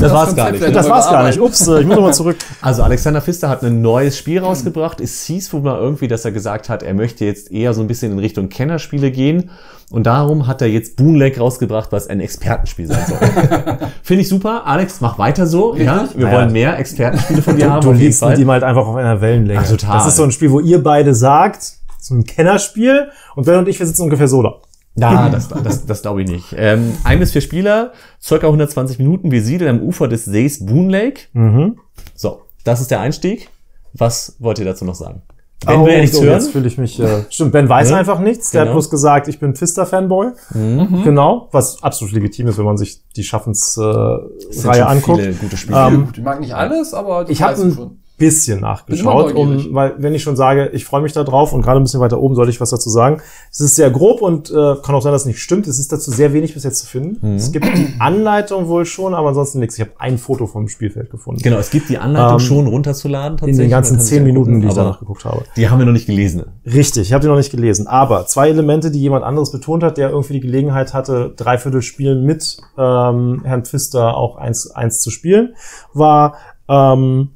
Das war's gar nicht. Das war's gar nicht. Ups, äh, ich muss nochmal zurück. Also Alexander Pfister hat ein neues Spiel rausgebracht. Es hieß wohl mal irgendwie, dass er gesagt hat, er möchte jetzt eher so ein bisschen in Richtung Kennerspiele gehen. Und darum hat er jetzt Boon Lake rausgebracht, was ein Expertenspiel sein soll. Finde ich super. Alex, mach weiter so. Ja, wir Naja. wollen mehr Expertenspiele von dir haben. Du jeden liegst Fall. mit ihm halt einfach auf einer Wellenlänge. Ach, total. Das ist so ein Spiel, wo ihr beide sagt, so ein Kennerspiel und Ben und ich, wir sitzen ungefähr so da. Ja, das, das, das glaube ich nicht. Ähm, ein bis vier Spieler, circa 120 Minuten. Wir siedeln am Ufer des Sees Boon Lake. Mhm. So, das ist der Einstieg. Was wollt ihr dazu noch sagen? Ben oh, will ja nichts so, hören. Jetzt fühle ich mich. Äh, stimmt, Ben weiß Ne? einfach nichts. Der Genau. hat bloß gesagt, ich bin Pfister-Fanboy. Genau, was absolut legitim ist, wenn man sich die Schaffensreihe äh, Reihe anguckt. Viele gute Spiele. Ähm, Gut, ich mag nicht alles, aber das Ich habe bisschen nachgeschaut, um, weil wenn ich schon sage, ich freue mich da drauf und gerade ein bisschen weiter oben sollte ich was dazu sagen. Es ist sehr grob und äh, kann auch sein, dass es nicht stimmt. Es ist dazu sehr wenig bis jetzt zu finden. Mhm. Es gibt die Anleitung wohl schon, aber ansonsten nichts. Ich habe ein Foto vom Spielfeld gefunden. Genau, es gibt die Anleitung Ähm, schon runterzuladen In tatsächlich. den ganzen zehn Minuten, angucken, die ich danach geguckt habe. Die haben wir noch nicht gelesen. Richtig, ich habe die noch nicht gelesen. Aber zwei Elemente, die jemand anderes betont hat, der irgendwie die Gelegenheit hatte, dreiviertel Spiel mit ähm, Herrn Pfister auch eins, eins zu spielen, war, ähm,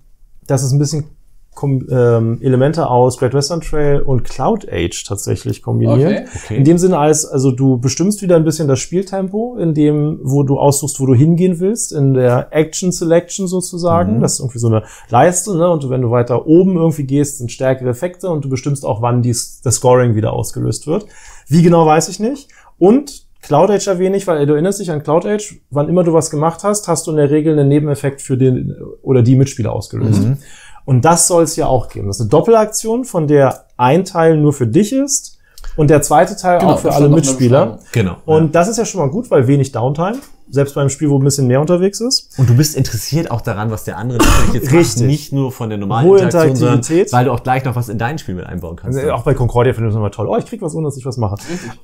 dass es ein bisschen kom ähm, Elemente aus Great Western Trail und Cloud Age tatsächlich kombiniert. Okay. Okay. In dem Sinne als, also du bestimmst wieder ein bisschen das Spieltempo, in dem, wo du aussuchst, wo du hingehen willst, in der Action Selection sozusagen. Das ist irgendwie so eine Leiste, ne? Und wenn du weiter oben irgendwie gehst, sind stärkere Effekte und du bestimmst auch, wann dies, das Scoring wieder ausgelöst wird. Wie genau weiß ich nicht. Und Cloud Age erwähne ich, weil du erinnerst dich an Cloud Age, wann immer du was gemacht hast, hast du in der Regel einen Nebeneffekt für den oder die Mitspieler ausgelöst. Und das soll es ja auch geben. Das ist eine Doppelaktion, von der ein Teil nur für dich ist und der zweite Teil Genau, auch für alle Mitspieler. Genau. Und das ist ja schon mal gut, weil wenig Downtime, selbst beim Spiel, wo ein bisschen mehr unterwegs ist. Und du bist interessiert auch daran, was der andere natürlich jetzt Richtig. macht, nicht nur von der normalen Hohe Interaktion, sondern Interaktivität. weil du auch gleich noch was in dein Spiel mit einbauen kannst. Also auch bei Concordia finde ich das immer toll. Oh, ich krieg was, ohne dass ich was mache.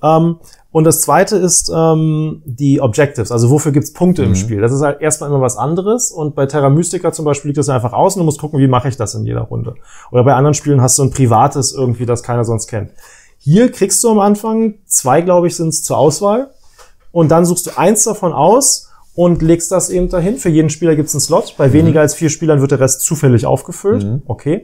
Ähm, und das zweite ist ähm, die Objectives. Also wofür gibt's Punkte im Spiel? Das ist halt erstmal immer was anderes. Und bei Terra Mystica zum Beispiel liegt das einfach aus und du musst gucken, wie mache ich das in jeder Runde. Oder bei anderen Spielen hast du ein privates irgendwie, das keiner sonst kennt. Hier kriegst du am Anfang, zwei glaube ich sind's zur Auswahl. Und dann suchst du eins davon aus und legst das eben dahin. Für jeden Spieler gibt's einen Slot. Bei weniger als vier Spielern wird der Rest zufällig aufgefüllt. Okay.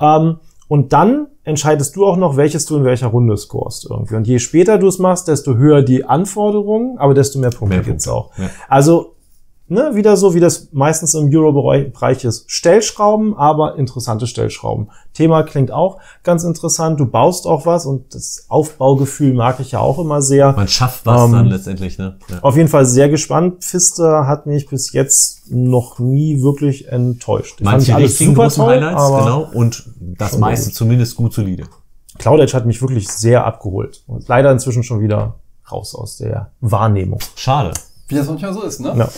Ähm, und dann entscheidest du auch noch, welches du in welcher Runde scorest irgendwie. Und je später du es machst, desto höher die Anforderungen, aber desto mehr Punkte Mehr gibt's Punkte, auch. ja. Also, ne, wieder so, wie das meistens im Euro-Bereich ist. Stellschrauben, aber interessante Stellschrauben. Thema klingt auch ganz interessant. Du baust auch was und das Aufbaugefühl mag ich ja auch immer sehr. Man schafft was Ähm, dann letztendlich, ne? Ja. Auf jeden Fall sehr gespannt. Pfister hat mich bis jetzt noch nie wirklich enttäuscht. Ich fand Manche alles richtigen super großen toll, Highlights, aber genau. Und das meiste gut. zumindest gut solide. Cloud Edge hat mich wirklich sehr abgeholt. Und leider inzwischen schon wieder raus aus der Wahrnehmung. Schade. Wie das manchmal so ist, ne? Ja.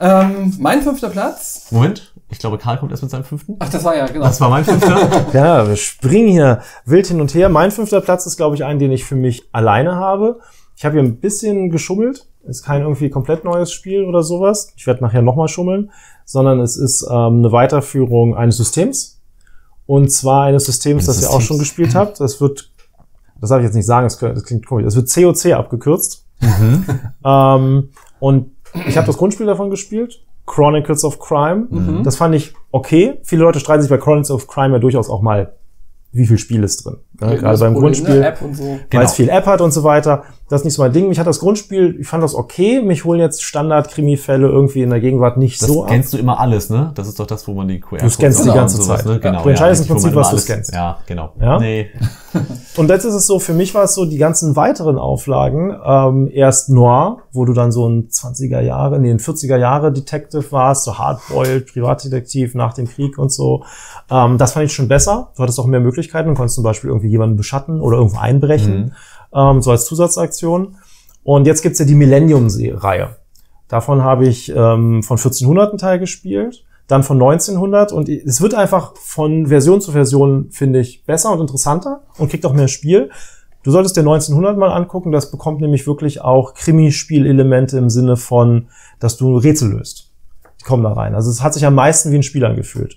Ähm, mein fünfter Platz. Moment, ich glaube, Karl kommt erst mit seinem fünften. Ach, das war ja, genau. Das war mein fünfter. Ja, wir springen hier wild hin und her. Mein fünfter Platz ist, glaube ich, ein, den ich für mich alleine habe. Ich habe hier ein bisschen geschummelt. Ist kein irgendwie komplett neues Spiel oder sowas. Ich werde nachher nochmal schummeln. Sondern es ist ähm, eine Weiterführung eines Systems. Und zwar eines Systems, Eines das ihr auch schon Systems. gespielt habt. Das wird, das darf ich jetzt nicht sagen, das, klingt komisch. Das wird COC abgekürzt. Ähm, und ich habe das Grundspiel davon gespielt, Chronicles of Crime. Das fand ich okay. Viele Leute streiten sich bei Chronicles of Crime ja durchaus auch mal, wie viel Spiel ist drin. Ja, gerade Das beim Problem, Grundspiel, Ne? App und so. Genau. weil es viel App hat und so weiter. Das ist nicht so mein Ding. Mich hat das Grundspiel, ich fand das okay. Mich holen jetzt Standard-Krimi-Fälle irgendwie in der Gegenwart nicht Das so ab. scannst du immer alles, ne? Das ist doch das, wo man die QR Du scannst die und ganze sowas, Zeit. Ne? Ja. Genau, Du entscheidest im richtig, wo Prinzip, was du scannst. Ja, genau. Ja? Nee. Und jetzt ist es so, für mich war es so, die ganzen weiteren Auflagen, ähm, erst Noir, wo du dann so ein 20er Jahre, nee, ein 40er Jahre Detective warst, so Hardboiled, Privatdetektiv nach dem Krieg und so. Ähm, das fand ich schon besser. Du hattest auch mehr Möglichkeiten. Du konntest zum Beispiel irgendwie jemanden beschatten oder irgendwo einbrechen, ähm, so als Zusatzaktion. Und jetzt gibt's ja die Millennium-Reihe. Davon habe ich ähm, von 1400 einen Teil gespielt, dann von 1900 und es wird einfach von Version zu Version, finde ich, besser und interessanter und kriegt auch mehr Spiel. Du solltest dir 1900 mal angucken, das bekommt nämlich wirklich auch Krimi-Spielelemente im Sinne von, dass du Rätsel löst. Die kommen da rein. Also es hat sich am meisten wie ein Spiel angefühlt.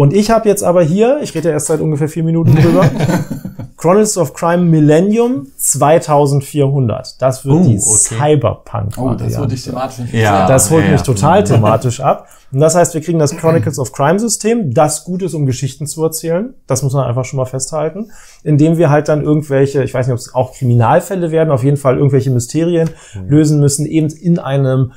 Und ich habe jetzt aber hier, ich rede ja erst seit ungefähr vier Minuten drüber, Chronicles of Crime Millennium 2400. Das wird Oh, die okay. cyberpunk Oh, das würde ich thematisch nicht Ja. das holt ja, mich ja. total thematisch ab. Und das heißt, wir kriegen das Chronicles of Crime System, das gut ist, um Geschichten zu erzählen. Das muss man einfach schon mal festhalten. Indem wir halt dann irgendwelche, ich weiß nicht, ob es auch Kriminalfälle werden, auf jeden Fall irgendwelche Mysterien Mhm. lösen müssen, eben in einem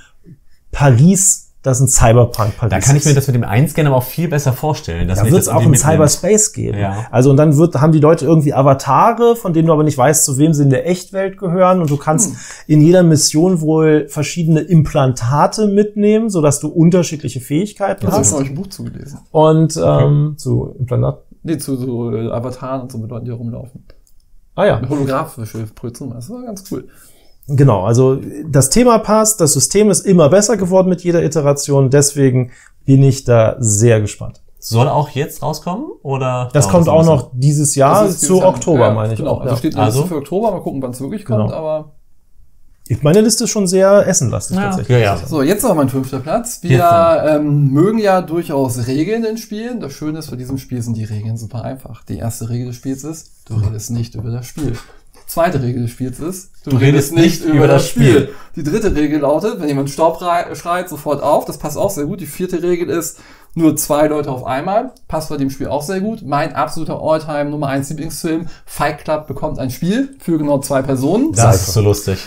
Paris, das ein Cyberpunk-Paris Da kann ich mir das mit dem Einscannen aber auch viel besser vorstellen. Dass Da wird es das auch mitnimmt. Cyberspace geben. Ja. Also und dann wird, haben die Leute irgendwie Avatare, von denen du aber nicht weißt, zu wem sie in der Echtwelt gehören. Und du kannst Hm. in jeder Mission wohl verschiedene Implantate mitnehmen, sodass du unterschiedliche Fähigkeiten Ich habe hast. euch ein Buch zugelesen. Und ähm, zu Implantat. Nee, zu so äh, Avataren und so mit Leuten, die rumlaufen. Ah ja, Holographische Projektionen. Das war ganz cool. Genau. Also das Thema passt, das System ist immer besser geworden mit jeder Iteration. Deswegen bin ich da sehr gespannt. Soll auch jetzt rauskommen? Oder Das kommt ein auch noch dieses Jahr Das zu dieses Jahr- Oktober, ja, meine ich genau. auch. Also Ja. steht Also? für Oktober, mal gucken, wann es wirklich kommt, Genau. aber. Meine Liste ist schon sehr essenlastig Ja. tatsächlich. Ja, ja. So, jetzt aber mein fünfter Platz. Wir ähm, mögen ja durchaus Regeln in Spielen. Das Schöne ist, bei diesem Spiel sind die Regeln super einfach. Die erste Regel des Spiels ist, du redest nicht über das Spiel. Zweite Regel des Spiels ist, du, redest nicht über das Spiel. Die dritte Regel lautet, wenn jemand Staub rei- schreit, sofort auf. Das passt auch sehr gut. Die vierte Regel ist, nur zwei Leute auf einmal. Passt bei dem Spiel auch sehr gut. Mein absoluter Alltime Nummer 1 Lieblingsfilm, Fight Club, bekommt ein Spiel für genau zwei Personen Das ist so lustig.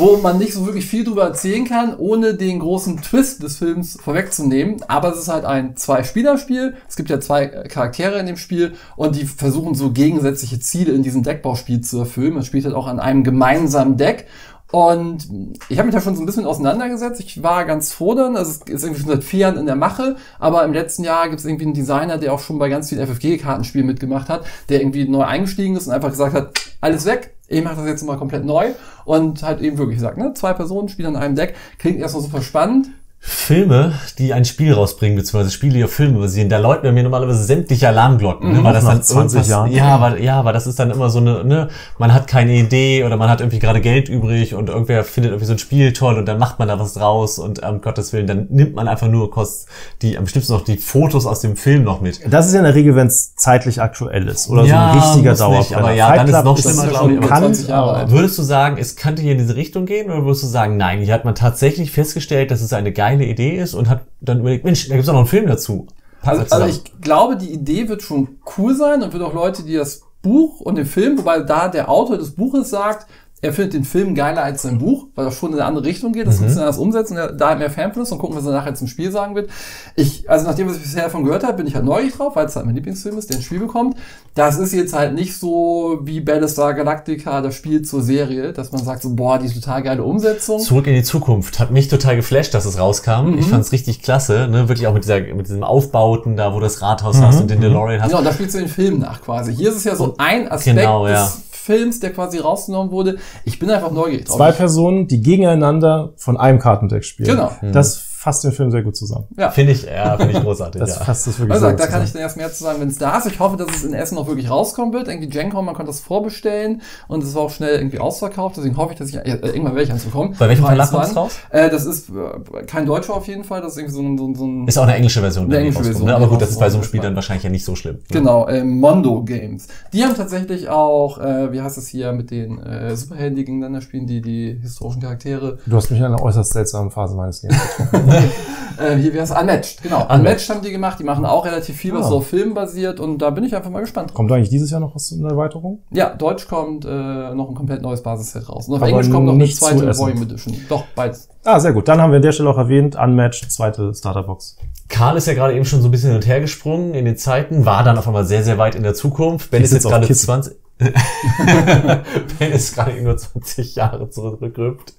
Wo man nicht so wirklich viel drüber erzählen kann, ohne den großen Twist des Films vorwegzunehmen. Aber es ist halt ein Zwei-Spieler-Spiel. Es gibt ja zwei äh, Charaktere in dem Spiel und die versuchen so gegensätzliche Ziele in diesem Deckbauspiel zu erfüllen. Man spielt halt auch an einem gemeinsamen Deck. Und ich habe mich da schon so ein bisschen auseinandergesetzt. Ich war ganz froh dann. Also es ist irgendwie schon seit vier Jahren in der Mache. Aber im letzten Jahr gibt es irgendwie einen Designer, der auch schon bei ganz vielen FFG-Kartenspielen mitgemacht hat, der irgendwie neu eingestiegen ist und einfach gesagt hat, alles weg, ich mache das jetzt mal komplett neu. Und halt eben wirklich gesagt, ne, zwei Personen spielen an einem Deck. Klingt erstmal super spannend. Filme, die ein Spiel rausbringen, beziehungsweise Spiele, die auf Filme basieren, da läuten bei mir normalerweise sämtliche Alarmglocken, ne, weil das Nach dann 20 irgendwas, Jahren. ja, aber, ja, aber das ist dann immer so eine, ne, man hat keine Idee oder man hat irgendwie gerade Geld übrig und irgendwer findet irgendwie so ein Spiel toll und dann macht man da was draus und um Gottes Willen, dann nimmt man einfach nur kost, die, am schlimmsten noch die Fotos aus dem Film noch mit. Das ist ja in der Regel, wenn es zeitlich aktuell ist oder Ja, so ein richtiger Dauerbrenner. aber ja, Fight dann ist noch das schlimmer, ja glaub schon ich, bekannt, 20 Jahre alt. Würdest du sagen, es könnte hier in diese Richtung gehen oder würdest du sagen, nein, hier hat man tatsächlich festgestellt, dass es eine geile Idee ist und hat dann überlegt, Mensch, da gibt's auch noch einen Film dazu. Also, also ich glaube, die Idee wird schon cool sein und wird auch Leute, die das Buch und den Film, wobei da der Autor des Buches sagt, er findet den Film geiler als sein Buch, weil das schon in eine andere Richtung geht. Das Mhm. ein bisschen anders umsetzen, er da hat mehr Fan von ist und gucken, was er nachher zum Spiel sagen wird. Ich, also nachdem, was ich bisher davon gehört habe, bin ich halt neugierig drauf, weil es halt mein Lieblingsfilm ist, der ein Spiel bekommt. Das ist jetzt halt nicht so wie Battlestar Galactica, das Spiel zur Serie, dass man sagt so, boah, die total geile Umsetzung. Zurück in die Zukunft hat mich total geflasht, dass es rauskam. Mhm. Ich fand's richtig klasse, ne? Wirklich auch mit dieser, mit diesem Aufbauten da, wo das Rathaus Mhm. hast und den DeLorean hast. Genau, da spielst du den Film nach quasi. Hier ist es ja so ein Aspekt Genau, ja. des Films, der quasi rausgenommen wurde. Ich bin einfach neugierig drauf. Zwei Personen, die gegeneinander von einem Kartendeck spielen. Genau. Das fasst den Film sehr gut zusammen. Ja. Finde ich, ja, finde ich großartig, Das ja. fasst es wirklich Also, sehr da kann zusammen. ich dann erst mehr zu sagen, wenn es da ist. Ich hoffe, dass es in Essen noch wirklich rauskommen wird. Irgendwie GenCon, man konnte das vorbestellen und es war auch schnell irgendwie ausverkauft. Deswegen hoffe ich, dass ich äh, irgendwann welche eins bekomme. Bei welchem Verlag wann. kommt's raus? Äh, das ist äh, kein Deutscher auf jeden Fall. Das ist irgendwie so ein, so ein, so ein Ist auch eine englische Version. Eine englische Version, ne? Aber die gut, das ist bei so einem Spiel ja. dann wahrscheinlich ja nicht so schlimm. ne? Genau, äh, Mondo Games. Die haben tatsächlich auch, äh, wie heißt es hier, mit den äh, Superhelden, die gegeneinander spielen, die die historischen Charaktere. Du hast mich in einer äußerst seltsamen Phase meines Lebens getroffen. äh, hier, es? Unmatched, genau. Unmatched haben die gemacht. Die machen auch relativ viel, was Ah. so auf Filmen basiert. Und da bin ich einfach mal gespannt. Kommt eigentlich dieses Jahr noch was in der Erweiterung? Ja, Deutsch kommt äh, noch ein komplett neues Basisset raus. Und auf Aber Englisch kommt noch eine zweite essen. Volume Edition. Doch, beides. Ah, sehr gut. Dann haben wir an der Stelle auch erwähnt, Unmatched, zweite Starterbox. Karl ist ja gerade eben schon so ein bisschen hin und her gesprungen in den Zeiten, war dann auf einmal sehr, sehr weit in der Zukunft. Ben Ich ist jetzt gerade Kissen. 20. ben ist gerade nur 20 Jahre zurückgerückt.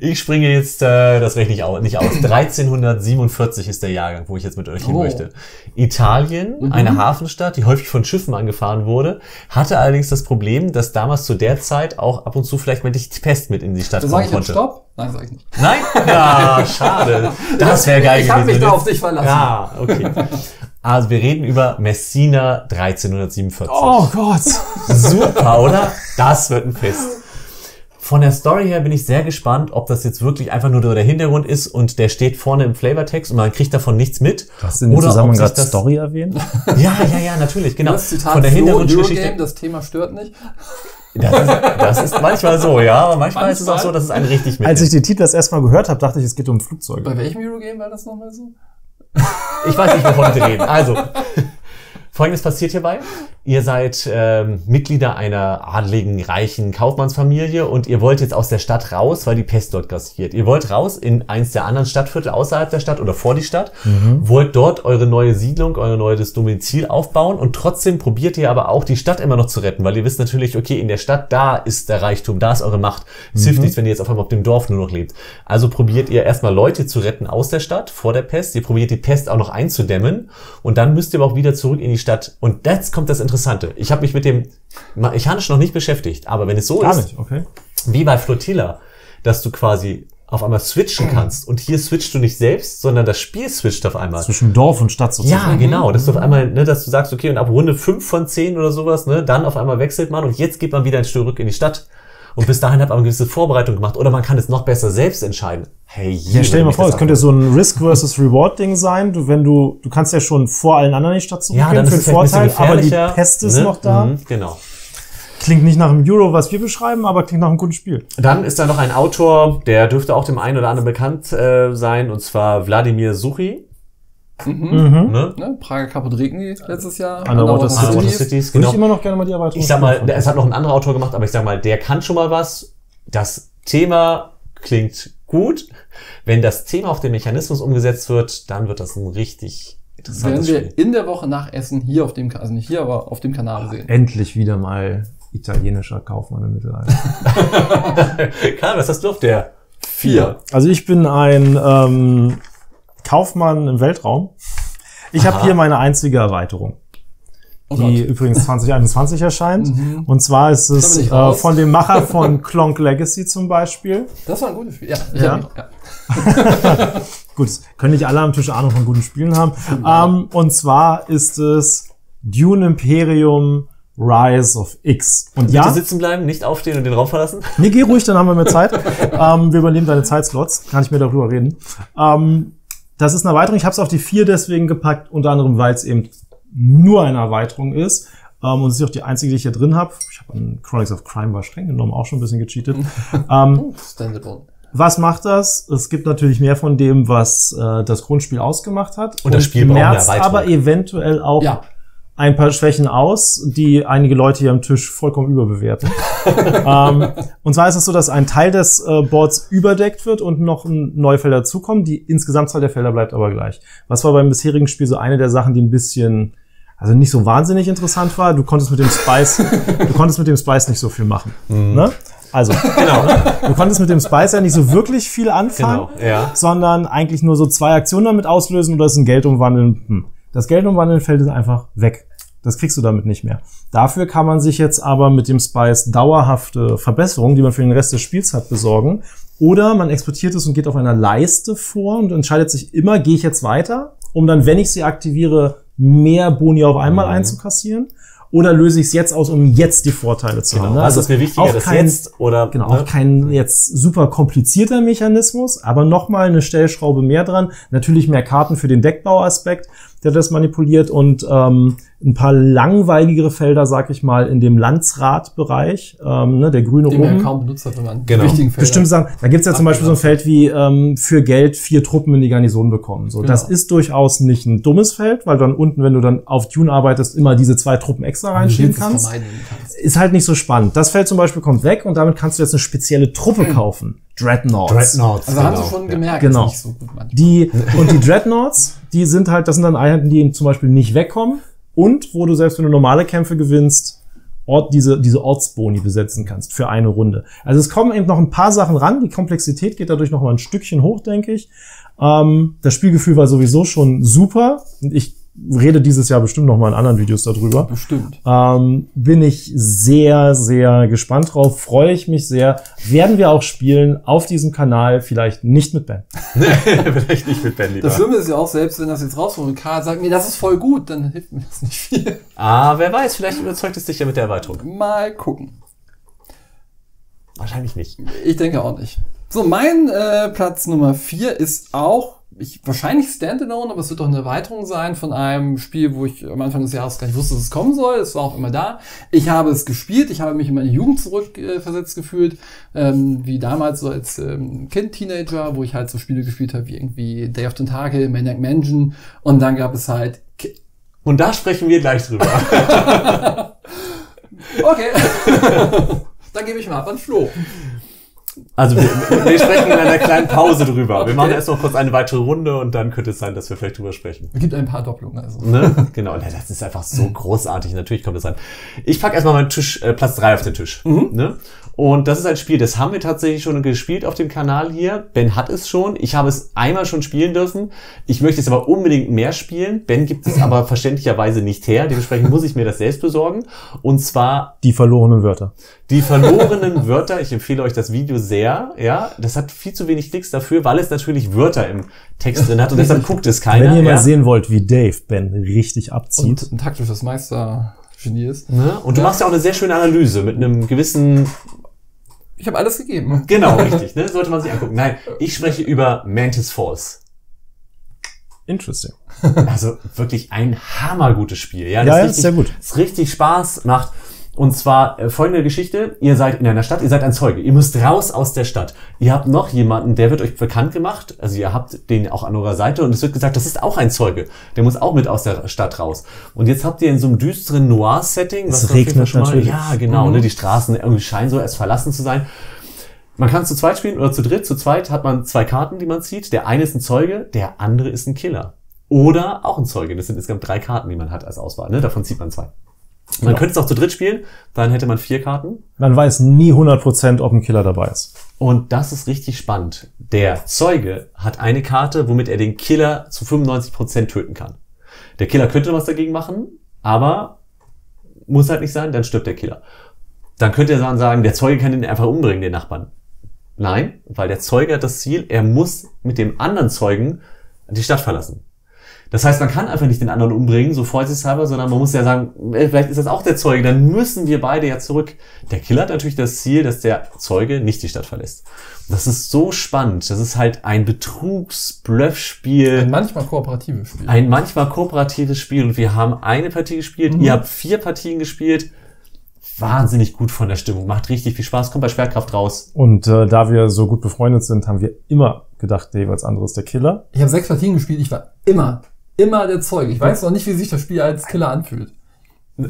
Ich springe jetzt, äh, das rechne ich auch nicht aus. 1347 ist der Jahrgang, wo ich jetzt mit euch hin Oh. möchte. Italien, eine Hafenstadt, die häufig von Schiffen angefahren wurde, hatte allerdings das Problem, dass damals zu der Zeit auch ab und zu vielleicht mal die Pest mit in die Stadt Da kommen konnte. Stopp. Nein, sag ich nicht. Nein? Ja, schade. Das wäre geil Ich hab mich gewesen. da wenn auf dich verlassen. Ja, okay. Also wir reden über Messina 1347. Oh Gott! Super, oder? Das wird ein Fest. Von der Story her bin ich sehr gespannt, ob das jetzt wirklich einfach nur der Hintergrund ist und der steht vorne im Flavortext und man kriegt davon nichts mit. Hast du in dem Oder Zusammenhang gerade das- Story erwähnt? Ja, ja, ja, natürlich, genau. Das Zitat Von der Hintergrundgeschichte. Das Thema stört nicht. Das ist, das ist manchmal so, ja. Aber manchmal, ist es auch Manchmal. so, dass es einen richtig mitnimmt. Als ich den Titel das erste Mal gehört habe, dachte ich, es geht um Flugzeuge. Bei welchem Eurogame war das nochmal so? Ich weiß nicht, wovon wir reden. Also, Folgendes passiert hierbei. Ihr seid ähm, Mitglieder einer adligen, reichen Kaufmannsfamilie und ihr wollt jetzt aus der Stadt raus, weil die Pest dort gastiert. Ihr wollt raus in eins der anderen Stadtviertel außerhalb der Stadt oder vor die Stadt, wollt dort eure neue Siedlung, euer neues Domizil aufbauen und trotzdem probiert ihr aber auch die Stadt immer noch zu retten, weil ihr wisst natürlich, okay, in der Stadt, da ist der Reichtum, da ist eure Macht. Es hilft nichts, wenn ihr jetzt auf einmal auf dem Dorf nur noch lebt. Also probiert ihr erstmal Leute zu retten aus der Stadt, vor der Pest. Ihr probiert die Pest auch noch einzudämmen und dann müsst ihr aber auch wieder zurück in die Stadt. Und jetzt kommt das Interessante. Ich habe mich mit dem mechanisch noch nicht beschäftigt, aber wenn es so Gar ist, nicht, okay. wie bei Flotilla, dass du quasi auf einmal switchen kannst und hier switchst du nicht selbst, sondern das Spiel switcht auf einmal. Zwischen Dorf und Stadt sozusagen. Ja, genau, dass du auf einmal, ne, dass du sagst, okay, und ab Runde 5 von 10 oder sowas, ne, dann auf einmal wechselt man und jetzt geht man wieder ein Stück zurück in die Stadt. Und bis dahin hat man eine gewisse Vorbereitung gemacht. Oder man kann es noch besser selbst entscheiden. Hey, Ja, stell dir mal vor, es könnte so ein Risk versus Reward Ding sein. Du, wenn du, du kannst ja schon vor allen anderen die Stadt ja, dann ist für den Vorteil, aber die. Pest ist ne? noch da. Mhm, genau. Klingt nicht nach einem Euro, was wir beschreiben, aber klingt nach einem guten Spiel. Dann ist da noch ein Autor, der dürfte auch dem einen oder anderen bekannt äh, sein, und zwar Wladimir Suchi. Mhm. Ne? Ne? Prager Kapodriki letztes Jahr. Underwater Underwater Cities. Cities. Cities, Würde genau. ich immer noch gerne mal die Erweiterung Ich sag mal, es hat noch ein anderer Autor gemacht, aber ich sag mal, der kann schon mal was. Das Thema klingt gut. Wenn das Thema auf den Mechanismus umgesetzt wird, dann wird das ein richtig interessantes Werden Spiel. wir in der Woche nach Essen hier auf dem, also nicht hier, aber auf dem Kanal sehen. Endlich wieder mal italienischer Kaufmann im Mittelalter. Karl, was hast du auf der? Vier. Also ich bin ein ähm, Kaufmann im Weltraum. Ich habe hier meine einzige Erweiterung, Oh die Gott. übrigens 2021 erscheint. Mhm. Und zwar ist es äh, von dem Macher von Clonk Legacy zum Beispiel. Das war ein gutes Spiel. Ja, Ja. ja. Gut, können nicht alle am Tisch Ahnung von guten Spielen haben. Ähm, und zwar ist es Dune Imperium Rise of X. Und Bitte ja, sitzen bleiben, nicht aufstehen und den Raum verlassen. nee, geh ruhig, dann haben wir mehr Zeit. ähm, wir übernehmen deine Zeitslots, kann ich mehr darüber reden. Ähm, das ist eine Erweiterung. Ich habe es auf die vier deswegen gepackt, unter anderem, weil es eben nur eine Erweiterung ist. Ähm, und es ist auch die einzige, die ich hier drin habe. Ich habe an Chronicles of Crime war streng genommen auch schon ein bisschen gecheatet. ähm, Oh, Standalone. was macht das? Es gibt natürlich mehr von dem, was äh, das Grundspiel ausgemacht hat. Und das Spiel braucht eine merzt Erweiterung. aber eventuell auch Ja. Ein paar Schwächen aus, die einige Leute hier am Tisch vollkommen überbewerten. ähm, und zwar ist es so, dass ein Teil des äh, Boards überdeckt wird und noch ein neue Felder dazukommen. Die Insgesamtzahl der Felder bleibt aber gleich. Was war beim bisherigen Spiel so eine der Sachen, die ein bisschen, also nicht so wahnsinnig interessant war? Du konntest mit dem Spice, du konntest mit dem Spice nicht so viel machen. Ne? Also, Genau. du konntest mit dem Spice ja nicht so wirklich viel anfangen genau. Ja. sondern eigentlich nur so zwei Aktionen damit auslösen oder es in Geld umwandeln. Hm. Das Geld umwandeln fällt ist einfach weg. Das kriegst du damit nicht mehr. Dafür kann man sich jetzt aber mit dem Spice dauerhafte Verbesserungen, die man für den Rest des Spiels hat, besorgen. Oder man exportiert es und geht auf einer Leiste vor und entscheidet sich immer, gehe ich jetzt weiter, um dann, wenn ich sie aktiviere, mehr Boni auf einmal Mhm. einzukassieren. Oder löse ich es jetzt aus, um jetzt die Vorteile zu haben. Genau. ne? Was ist mir wichtiger, auch das kein- jetzt oder Genau, ne? auch kein jetzt super komplizierter Mechanismus, aber nochmal eine Stellschraube mehr dran. Natürlich mehr Karten für den Deckbauaspekt. Der das manipuliert und ähm, ein paar langweiligere Felder, sag ich mal, in dem Landsratbereich, ähm, ne, der grüne Den ja kaum benutzt hat, wenn man Genau. wichtigen Felder. Bestimmt sagen, da gibt's ja zum Beispiel so ein Feld wie ähm, für Geld vier Truppen in die Garnison bekommen. So, das Genau. ist durchaus nicht ein dummes Feld, weil du dann unten, wenn du dann auf Dune arbeitest, immer diese zwei Truppen extra Du reinschieben kannst. kannst. Ist halt nicht so spannend. Das Feld zum Beispiel kommt weg und damit kannst du jetzt eine spezielle Truppe kaufen. Dreadnoughts. Dreadnoughts. Also haben genau. sie schon Ja. gemerkt, Genau. ist nicht so gut manchmal. Die, und die Dreadnoughts, die sind halt, das sind dann Einheiten, die eben zum Beispiel nicht wegkommen und wo du selbst wenn du normale Kämpfe gewinnst, Ort, diese, diese Ortsboni besetzen kannst für eine Runde. Also es kommen eben noch ein paar Sachen ran. Die Komplexität geht dadurch noch mal ein Stückchen hoch, denke ich. Ähm, das Spielgefühl war sowieso schon super. Und ich rede dieses Jahr bestimmt noch mal in anderen Videos darüber. Bestimmt. Ähm, bin ich sehr, sehr gespannt drauf. Freue ich mich sehr. Werden wir auch spielen auf diesem Kanal, vielleicht nicht mit Ben. Vielleicht nicht mit Ben lieber. Das Schlimme ist ja auch, selbst wenn das jetzt rauskommt und Karl sagt mir, das ist voll gut, dann hilft mir das nicht viel. Ah, wer weiß, vielleicht überzeugt es dich ja mit der Erweiterung. Mal gucken. Wahrscheinlich nicht. Ich denke auch nicht. So, mein äh, Platz Nummer vier ist auch ich, wahrscheinlich Standalone, aber es wird doch eine Erweiterung sein von einem Spiel, wo ich am Anfang des Jahres gar nicht wusste, dass es kommen soll. Es war auch immer da. Ich habe es gespielt, ich habe mich in meine Jugend zurückversetzt äh, gefühlt, ähm, wie damals so als ähm, Kind, Teenager, wo ich halt so Spiele gespielt habe wie irgendwie Day of Tentacle, Maniac Mansion und dann gab es halt Ki- Und da sprechen wir gleich drüber. Okay. dann gebe ich mal ab an Flo. Also wir, wir sprechen in einer kleinen Pause drüber. Wir Okay. machen erst noch kurz eine weitere Runde und dann könnte es sein, dass wir vielleicht drüber sprechen. Es gibt ein paar Doppelungen. Also. Ne? Genau, das ist einfach so großartig. Natürlich kommt es an. Ich pack erstmal meinen Tisch, äh, Platz drei auf den Tisch. Ne? Und das ist ein Spiel, das haben wir tatsächlich schon gespielt auf dem Kanal hier. Ben hat es schon. Ich habe es einmal schon spielen dürfen. Ich möchte es aber unbedingt mehr spielen. Ben gibt es aber verständlicherweise nicht her. Dementsprechend muss ich mir das selbst besorgen. Und zwar Die verlorenen Wörter. die verlorenen Wörter, ich empfehle euch das Video sehr, ja, das hat viel zu wenig Klicks dafür, weil es natürlich Wörter im Text drin hat und deshalb guckt es keiner. Wenn ihr mal ja. sehen wollt, wie Dave Ben richtig abzieht. Und ein taktisches Meistergenie ist. Ne? Und du Ja. machst ja auch eine sehr schöne Analyse mit einem gewissen, Ich habe alles gegeben. genau, richtig, ne? sollte man sich angucken. Nein, ich spreche über Mantis Falls. Interesting. Also wirklich ein hammergutes Spiel. Ja, das ja, richtig, sehr gut. Das richtig Spaß macht. Und zwar äh, folgende Geschichte. Ihr seid in einer Stadt, ihr seid ein Zeuge. Ihr müsst raus aus der Stadt. Ihr habt noch jemanden, der wird euch bekannt gemacht. Also ihr habt den auch an eurer Seite und es wird gesagt, das ist auch ein Zeuge. Der muss auch mit aus der Stadt raus. Und jetzt habt ihr in so einem düsteren Noir-Setting. Es was jeden regnet schon mal-. Ja, genau. Ne, die Straßen irgendwie scheinen so erst verlassen zu sein. Man kann zu zweit spielen oder zu dritt. Zu zweit hat man zwei Karten, die man zieht. Der eine ist ein Zeuge, der andere ist ein Killer. Oder auch ein Zeuge. Das sind insgesamt drei Karten, die man hat als Auswahl. Ne? Davon zieht man zwei. Man Genau. könnte es auch zu dritt spielen, dann hätte man vier Karten. Man weiß nie 100%, ob ein Killer dabei ist. Und das ist richtig spannend. Der Zeuge hat eine Karte, womit er den Killer zu 95% töten kann. Der Killer könnte was dagegen machen, aber muss halt nicht sein, dann stirbt der Killer. Dann könnte er dann sagen, der Zeuge kann ihn einfach umbringen, den Nachbarn. Nein, weil der Zeuge hat das Ziel, er muss mit dem anderen Zeugen die Stadt verlassen. Das heißt, man kann einfach nicht den anderen umbringen, so vorsichtshalber, sondern man muss ja sagen, äh, vielleicht ist das auch der Zeuge, dann müssen wir beide ja zurück. Der Killer hat natürlich das Ziel, dass der Zeuge nicht die Stadt verlässt. Das ist so spannend. Das ist halt ein Betrugs-Bluff-Spiel. Ein manchmal kooperatives Spiel. Ein manchmal kooperatives Spiel und wir haben eine Partie gespielt, Mhm. ihr habt vier Partien gespielt. Wahnsinnig gut von der Stimmung, macht richtig viel Spaß, kommt bei Schwerkraft raus. Und äh, da wir so gut befreundet sind, haben wir immer gedacht, der jeweils andere ist der Killer. Ich habe sechs Partien gespielt, ich war immer, immer der Zeuge. Ich weiß noch nicht, wie sich das Spiel als Killer anfühlt.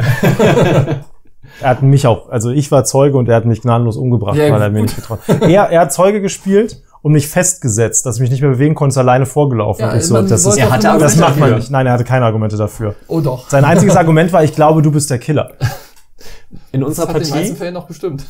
Er hat mich auch, also ich war Zeuge und er hat mich gnadenlos umgebracht, Ja, weil er mir gut. nicht getraut er, er hat Zeuge gespielt und mich festgesetzt, dass ich mich nicht mehr bewegen konnte, ist alleine vorgelaufen. Ja, und ich so, das, ist, er hatte Argumente das macht man dafür. nicht. Nein, er hatte keine Argumente dafür. Oh doch. Sein einziges Argument war, ich glaube, du bist der Killer. In unserer hat Partie,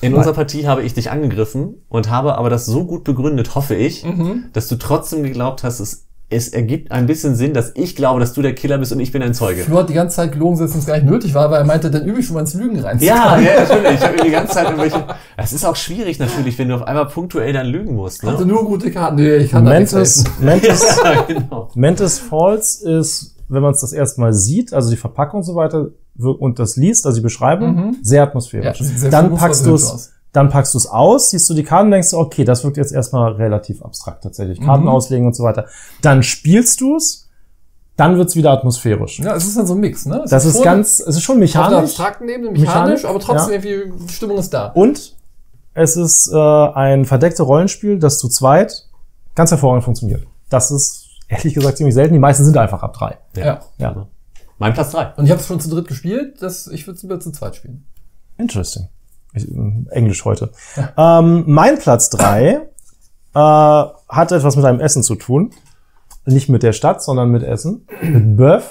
in unserer Partie habe ich dich angegriffen und habe aber das so gut begründet, hoffe ich, Mhm. dass du trotzdem geglaubt hast, es, es ergibt ein bisschen Sinn, dass ich glaube, dass du der Killer bist und ich bin ein Zeuge. Flo hat die ganze Zeit gelogen, dass es gar nicht nötig war, weil er meinte, dann übe ich schon mal ins Lügen rein. Ja, ja, natürlich. Ich habe die ganze Zeit irgendwelche. Es ist auch schwierig natürlich, wenn du auf einmal punktuell dann lügen musst. Ich hatte Ne? nur gute Karten. Nee, ich kann Mantis. Mantis, Ja, genau. Mantis Falls ist, wenn man es das erste Mal sieht, also die Verpackung und so weiter und das liest, also die Beschreibung, Mhm. sehr atmosphärisch. Ja, sehr dann packst du es. Dann packst du es aus, siehst du die Karten, denkst du, okay, das wirkt jetzt erstmal relativ abstrakt tatsächlich. Karten Mhm. auslegen und so weiter. Dann spielst du es, dann wird's wieder atmosphärisch. Ja, es ist dann so ein Mix, ne? Es Das ist schon ganz, es ist schon auf der mechanisch. abstrakten Ebene, mechanisch, Mechanisch, aber trotzdem ja. irgendwie, die Stimmung ist da. Und es ist äh, ein verdeckte Rollenspiel, das zu zweit ganz hervorragend funktioniert. Das ist ehrlich gesagt ziemlich selten. Die meisten sind einfach ab drei. Ja. Ja. Mein Platz drei. Und ich habe es schon zu dritt gespielt, das, ich würde es lieber zu zweit spielen. Interesting. Ich, ähm, Englisch heute. Ähm, mein Platz drei äh, hat etwas mit einem Essen zu tun. Nicht mit der Stadt, sondern mit Essen. Mit.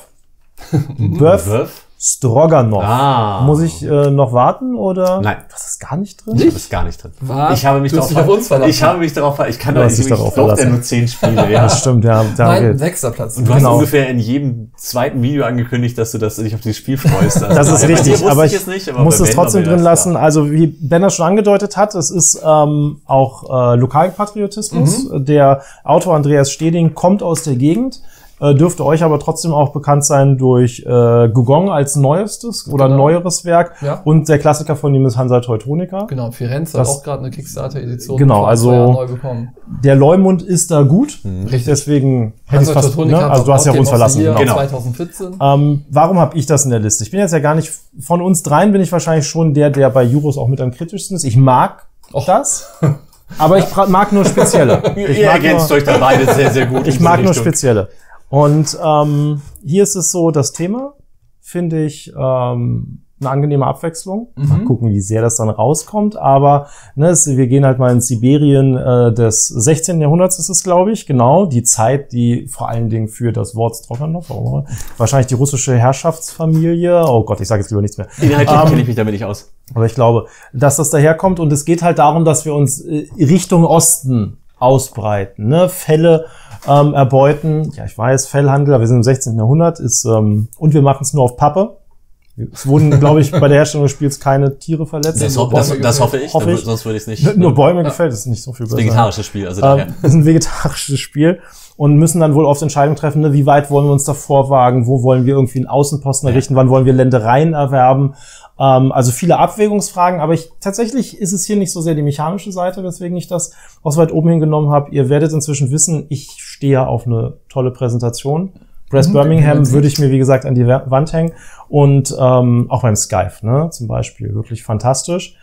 Bœuf Wurf? Stroganoff. Ah. Muss ich äh, noch warten oder? Nein. Was ist gar nicht drin? Ich habe es gar nicht drin. Was? Ich habe mich hast darauf auf uns verlassen. Ich habe mich darauf ver- Ich kann Du doch hast ich darauf verlassen. nur zehn Spiele. Ja. Das stimmt, ja. Da Mein sechster Platz. Und du hast Genau. ungefähr in jedem zweiten Video angekündigt, dass du das, dich auf dieses Spiel freust. Also Das ist richtig, aber ich nicht, aber muss es trotzdem drin das lassen. Also wie Ben das schon angedeutet hat, es ist ähm, auch äh, Lokalpatriotismus. Mhm. Der Autor Andreas Steding kommt aus der Gegend, äh, dürfte euch aber trotzdem auch bekannt sein durch äh, Gugong als neuestes oder Genau. neueres Werk Ja. und der Klassiker von ihm ist Hansa Teutonica. Genau, Firenze Das- hat auch gerade eine Kickstarter-Edition Genau, also-. Der Leumund ist da gut, Richtig. deswegen hätte ich Hansa fast, Teutonica ne? hat also du hast ja uns verlassen. Genau. Genau. 2014. Ähm, warum habe ich das in der Liste? Ich bin jetzt ja gar nicht, von uns dreien bin ich wahrscheinlich schon der, der bei Euros auch mit am kritischsten ist. Ich mag Och. das, aber ich mag nur spezielle. Ich Ihr mag ergänzt nur, euch da beide sehr, sehr gut. ich mag nur spezielle. Und ähm, hier ist es so, das Thema finde ich ähm, eine angenehme Abwechslung. Mal gucken, wie sehr das dann rauskommt. Aber ne, es, wir gehen halt mal in Sibirien äh, des 16. Jahrhunderts ist es, glaube ich. Genau, die Zeit, die vor allen Dingen für das Wort immer, wahrscheinlich die russische Herrschaftsfamilie. Oh Gott, ich sage jetzt lieber nichts mehr. Inhaltlich Ähm, kenne ich mich damit nicht aus. aber ich glaube, dass das daherkommt und es geht halt darum, dass wir uns äh, Richtung Osten ausbreiten, ne? Fälle ähm, erbeuten. Ja, ich weiß, Fellhandel, aber wir sind im 16. Jahrhundert, ist ähm, und wir machen es nur auf Pappe. Es wurden, glaube ich, bei der Herstellung des Spiels keine Tiere verletzt. Das, ho das, das hoffe ich, Hoffe ich. sonst würde ich es nicht. Nur Bäume gefällt, ist nicht so viel Das besser. vegetarisches Spiel, also daher. Ähm, das ist ein vegetarisches Spiel und müssen dann wohl oft Entscheidungen treffen, ne, wie weit wollen wir uns da vorwagen, wo wollen wir irgendwie einen Außenposten errichten, wann wollen wir Ländereien erwerben. Ähm, also viele Abwägungsfragen, aber ich, tatsächlich ist es hier nicht so sehr die mechanische Seite, weswegen ich das auch so weit oben hingenommen habe. Ihr werdet inzwischen wissen, ich stehe auf eine tolle Präsentation. Brest Mhm, Birmingham würde ich mir, wie gesagt, an die Wa- Wand hängen. Und ähm, auch beim Skype, ne, zum Beispiel. Wirklich fantastisch.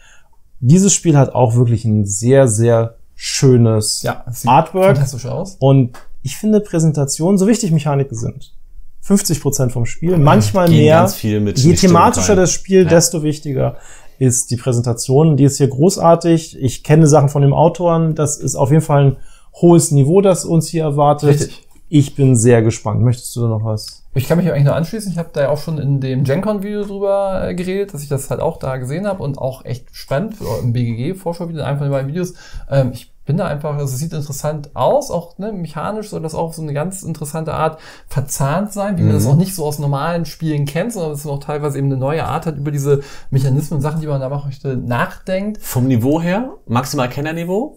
Dieses Spiel hat auch wirklich ein sehr, sehr schönes Ja, Artwork. fantastisch aus. Und ich finde Präsentationen, so wichtig Mechaniken sind, 50 Prozent vom Spiel, manchmal Gehen mehr. ganz viel mit Je thematischer rein. das Spiel, Ja. desto wichtiger ist die Präsentation. Die ist hier großartig. Ich kenne Sachen von dem Autoren. Das ist auf jeden Fall ein hohes Niveau, das uns hier erwartet. Richtig. Ich bin sehr gespannt. Möchtest du da noch was? Ich kann mich eigentlich nur anschließen. Ich habe da ja auch schon in dem GenCon-Video drüber äh, geredet, dass ich das halt auch da gesehen habe und auch echt spannend im BGG-Vorschauvideo, in einem von den beiden Videos. Ähm, ich bin da einfach, also es sieht interessant aus, auch ne, mechanisch soll das auch so eine ganz interessante Art verzahnt sein, wie man das auch nicht so aus normalen Spielen kennt, sondern dass es auch teilweise eben eine neue Art hat, über diese Mechanismen und Sachen, die man da machen möchte, nachdenkt. Vom Niveau her, maximal Kennerniveau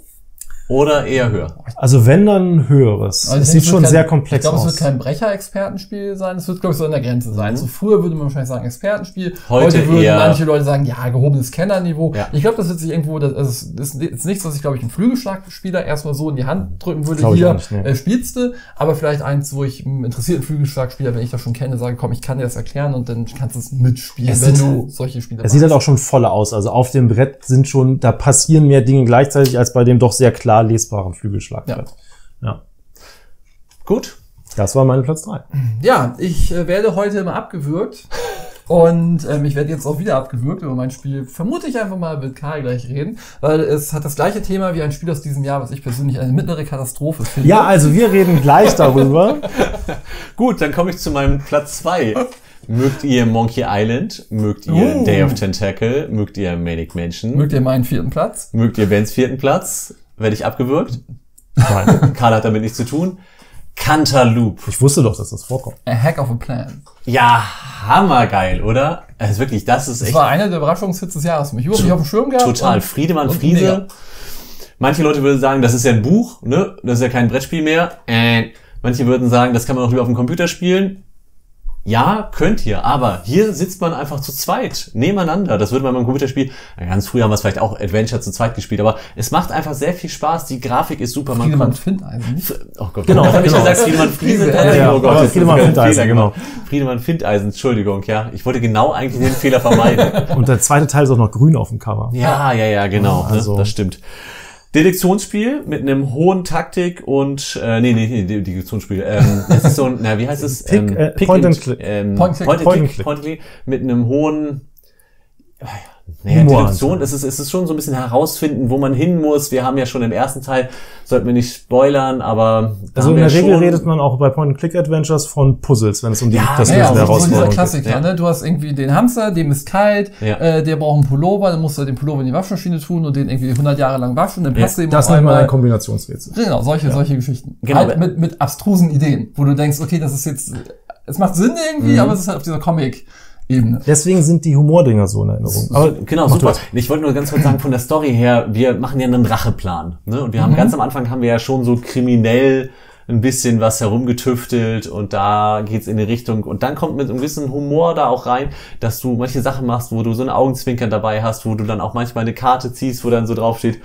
oder eher höher? Also wenn dann ein höheres. Also es ich sieht schon wird sehr kein- komplex Ich glaube, es aus. wird kein Brecher-Expertenspiel sein. Es wird, glaube ich, so an der Grenze sein. Mhm. So früher würde man wahrscheinlich sagen Expertenspiel. Heute Heute, würden eher- manche Leute sagen, ja, gehobenes Kennerniveau. Ja. Ich glaube, das wird sich irgendwo, das, also es ist ist nichts, was ich, glaube ich, einem Flügelschlagspieler erstmal so in die Hand drücken würde. Glaube ich Hier nicht, nee. äh, spielst du, aber vielleicht eins, wo ich einem interessierten Flügelschlagspieler, wenn ich das schon kenne, sage, komm, ich kann dir das erklären und dann kannst du es mitspielen, Es wenn sieht- du solche Spiele Es sieht halt auch schon voller aus. Also auf dem Brett sind schon, da passieren mehr Dinge gleichzeitig als bei dem doch sehr klar lesbaren Flügelschlagbrett. Ja. Gut. Das war mein Platz drei. Ja, ich äh, werde heute immer abgewürgt. Und ähm, ich werde jetzt auch wieder abgewürgt über mein Spiel. Vermute ich einfach mal mit Kai gleich reden, weil es hat das gleiche Thema wie ein Spiel aus diesem Jahr, was ich persönlich eine mittlere Katastrophe finde. Ja, also wir reden gleich darüber. Gut, dann komme ich zu meinem Platz zwei. Mögt ihr Monkey Island? Mögt ihr Uh. Day of Tentacle? Mögt ihr Manic Mansion? Mögt ihr meinen vierten Platz? Mögt ihr Bens vierten Platz? Werde ich abgewürgt? Nein. Karl hat damit nichts zu tun. Cantaloupe. Ich wusste doch, dass das vorkommt. A Hack of a Plan. Ja, hammergeil, oder? Also wirklich, das ist Das echt war einer der Überraschungshits des Jahres für mich. Überhaupt nicht auf dem Schirm gehabt. total. Und- Friedemann und Friese. mega. Manche Leute würden sagen, das ist ja ein Buch, ne? Das ist ja kein Brettspiel mehr. Äh, manche würden sagen, das kann man auch lieber auf dem Computer spielen. Ja, könnt ihr, aber hier sitzt man einfach zu zweit, nebeneinander. Das würde man beim Computerspiel, ganz früh haben wir es vielleicht auch Adventure zu zweit gespielt, aber es macht einfach sehr viel Spaß, die Grafik ist super. Man Friedemann kann, Findeisen. oh Gott, Genau, das hab ich genau. gesagt, Friedemann Friese. Ja, ja, oh Gott, Friedemann Findeisen, genau. Friedemann Findeisen, Entschuldigung, ja. Ich wollte genau eigentlich den Fehler vermeiden. Und der zweite Teil ist auch noch grün auf dem Cover. Ja, ja, ja, genau. Also- ne, das stimmt. Deduktionsspiel mit einem hohen Taktik und äh, nee, nee, nee, Deduktionsspiel. Ähm, es ist so ein, na, wie heißt es? Pick, ähm, äh, Point and Click. Ähm, Point. Point and Click. Point and Click mit einem hohen naja, Deduktion, es ist, es ist schon so ein bisschen herausfinden, wo man hin muss. Wir haben ja schon im ersten Teil, sollten wir nicht spoilern, aber Also in der Regel redet man auch bei Point-and-Click-Adventures von Puzzles, wenn es um die, Ja, das ja, Lösen Ja, der ja, Herausforderung geht. Klassiker, Ja. ne? Du hast irgendwie den Hamster, dem ist kalt, Ja. äh, der braucht einen Pullover, dann musst du den Pullover in die Waschmaschine tun und den irgendwie 100 Jahre lang waschen, dann Ja, passt du ihm Das nennt man ein Kombinationsrätsel. Genau, solche, solche Geschichten. Genau. Halt mit, mit abstrusen Ideen, wo du denkst, okay, das ist jetzt, es macht Sinn irgendwie, Mhm. aber es ist halt auf dieser Comic-Ebene. Deswegen sind die Humordinger so in Erinnerung. Aber Genau, super. Ich wollte nur ganz kurz sagen, von der Story her, wir machen ja einen Racheplan. Ne? Und wir haben ganz am Anfang haben wir ja schon so kriminell ein bisschen was herumgetüftelt und da geht's in die Richtung. Und dann kommt mit ein bisschen Humor da auch rein, dass du manche Sachen machst, wo du so eine Augenzwinkern dabei hast, wo du dann auch manchmal eine Karte ziehst, wo dann so drauf steht,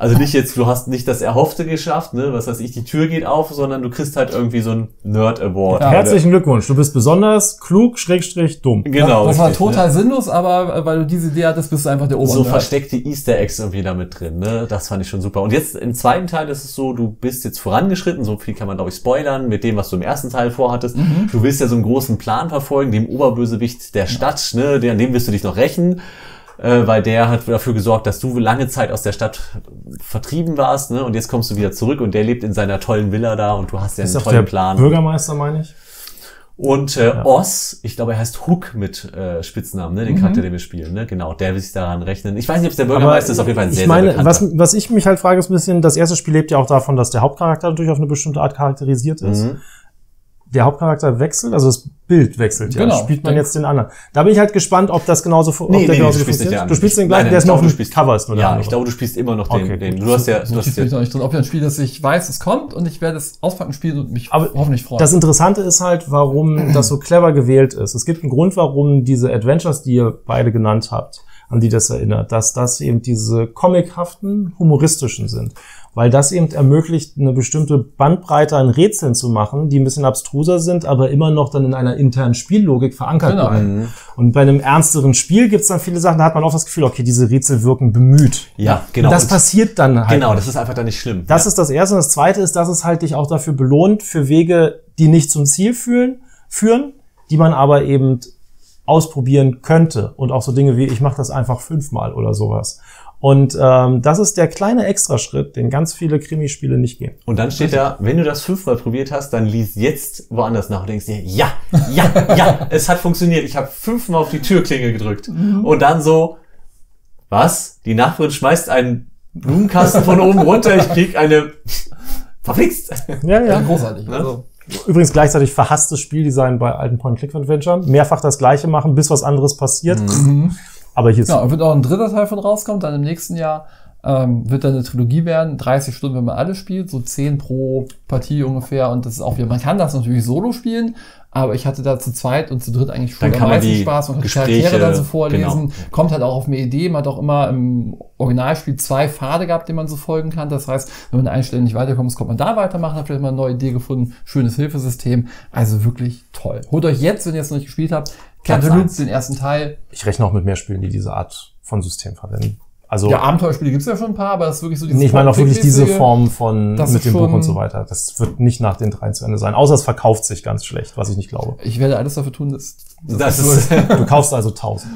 also nicht jetzt, du hast nicht das Erhoffte geschafft, ne, was weiß ich, die Tür geht auf, sondern du kriegst halt irgendwie so ein Nerd Award. Ja. Herzlichen Glückwunsch. Du bist besonders klug, schrägstrich, dumm. Genau. das war richtig, ne? total sinnlos, aber äh, weil du diese Idee hattest, bist du einfach der so Obernerd. versteckte Easter Eggs irgendwie da mit drin, ne? Das fand ich schon super. Und jetzt im zweiten Teil ist es so, du bist jetzt vorangeschritten, so viel kann man glaube ich spoilern mit dem, was du im ersten Teil vorhattest. Du willst ja so einen großen Plan verfolgen, dem Oberbösewicht der Stadt, ne? Der, an dem wirst du dich noch rächen. Äh, weil der hat dafür gesorgt, dass du lange Zeit aus der Stadt vertrieben warst, ne? Und jetzt kommst du wieder zurück und der lebt in seiner tollen Villa da und du hast ja Ist einen der tollen Plan. Bürgermeister, meine ich. Und äh, Oz, ich glaube, er heißt Hook mit äh, Spitznamen, ne? den Charakter, den wir spielen, ne? Genau, der will sich daran rechnen. Ich weiß nicht, ob es der Bürgermeister ist, auf jeden Fall ein sehr, ich meine, sehr was, was ich mich halt frage, ist ein bisschen, das erste Spiel lebt ja auch davon, dass der Hauptcharakter natürlich auf eine bestimmte Art charakterisiert ist. Mhm. Der Hauptcharakter wechselt, also das Bild wechselt ja. Genau. Spielt man jetzt den anderen. Da bin ich halt gespannt, ob das genauso, ob Nee, der nee, genauso du spielst nicht Du spielst den gleichen, nein, der ist ich nur auf dem du spielst- Cover ist nur der Ja, andere. ich glaube, du spielst immer noch den. Okay, den. Du hast ja, du hast ja noch nicht drin. Ob ja ein Spiel, das ich weiß, es kommt und ich werde es auspacken, spielen und mich Aber hoffentlich freuen. Das Interessante ist halt, warum das so clever gewählt ist. Es gibt einen Grund, warum diese Adventures, die ihr beide genannt habt, an die das erinnert, dass das eben diese comichaften, humoristischen sind. Weil das eben ermöglicht, eine bestimmte Bandbreite an Rätseln zu machen, die ein bisschen abstruser sind, aber immer noch dann in einer internen Spiellogik verankert Genau. bleiben. Und bei einem ernsteren Spiel gibt es dann viele Sachen, da hat man auch das Gefühl, okay, diese Rätsel wirken bemüht. Ja, genau. Und das Und- passiert dann halt. Genau, das ist einfach dann nicht schlimm. Das ja. ist das Erste. Und das Zweite ist, dass es halt dich auch dafür belohnt, für Wege, die nicht zum Ziel führen, führen, die man aber eben ausprobieren könnte. Und auch so Dinge wie, ich mache das einfach fünfmal oder sowas. Und ähm, das ist der kleine Extraschritt, den ganz viele Krimispiele nicht gehen. Und dann steht da, wenn du das fünfmal probiert hast, dann lies jetzt woanders nach und denkst dir, ja, ja, ja, es hat funktioniert. Ich habe fünfmal auf die Türklinge gedrückt. Und dann so, was? Die Nachbarin schmeißt einen Blumenkasten von oben runter, ich krieg eine verflixt. Ja, ja, ja. großartig. Also, Übrigens gleichzeitig verhasstes Spieldesign bei alten Point-Click-Adventuren. Mehrfach das Gleiche machen, bis was anderes passiert. Aber hier und wird auch ein dritter Teil von rauskommen, dann im nächsten Jahr. Ähm, wird dann eine Trilogie werden, 30 Stunden, wenn man alles spielt, so 10 pro Partie ungefähr. Und das ist auch wieder, man kann das natürlich solo spielen, aber ich hatte da zu zweit und zu dritt eigentlich schon man die Spaß. Die Gespräche, Charaktere dann so vorlesen. genau. Kommt halt auch auf eine Idee. Man hat auch immer im Originalspiel zwei Pfade gehabt, denen man so folgen kann. Das heißt, wenn man an einer Stelle nicht weiterkommt, kommt man da weitermachen, hat vielleicht mal eine neue Idee gefunden. Schönes Hilfesystem. Also wirklich toll. Holt euch jetzt, wenn ihr es noch nicht gespielt habt, eins. den ersten Teil. ich rechne auch mit mehr Spielen, die diese Art von System verwenden. Also Ja, Abenteuerspiele gibt's ja schon ein paar, aber das ist wirklich so Nee, ich meine auch wirklich diese Form von das mit dem Buch und so weiter. Das wird nicht nach den dreien zu Ende sein. Außer es verkauft sich ganz schlecht, was ich nicht glaube. Ich werde alles dafür tun, dass Das ist Du kaufst also 1000.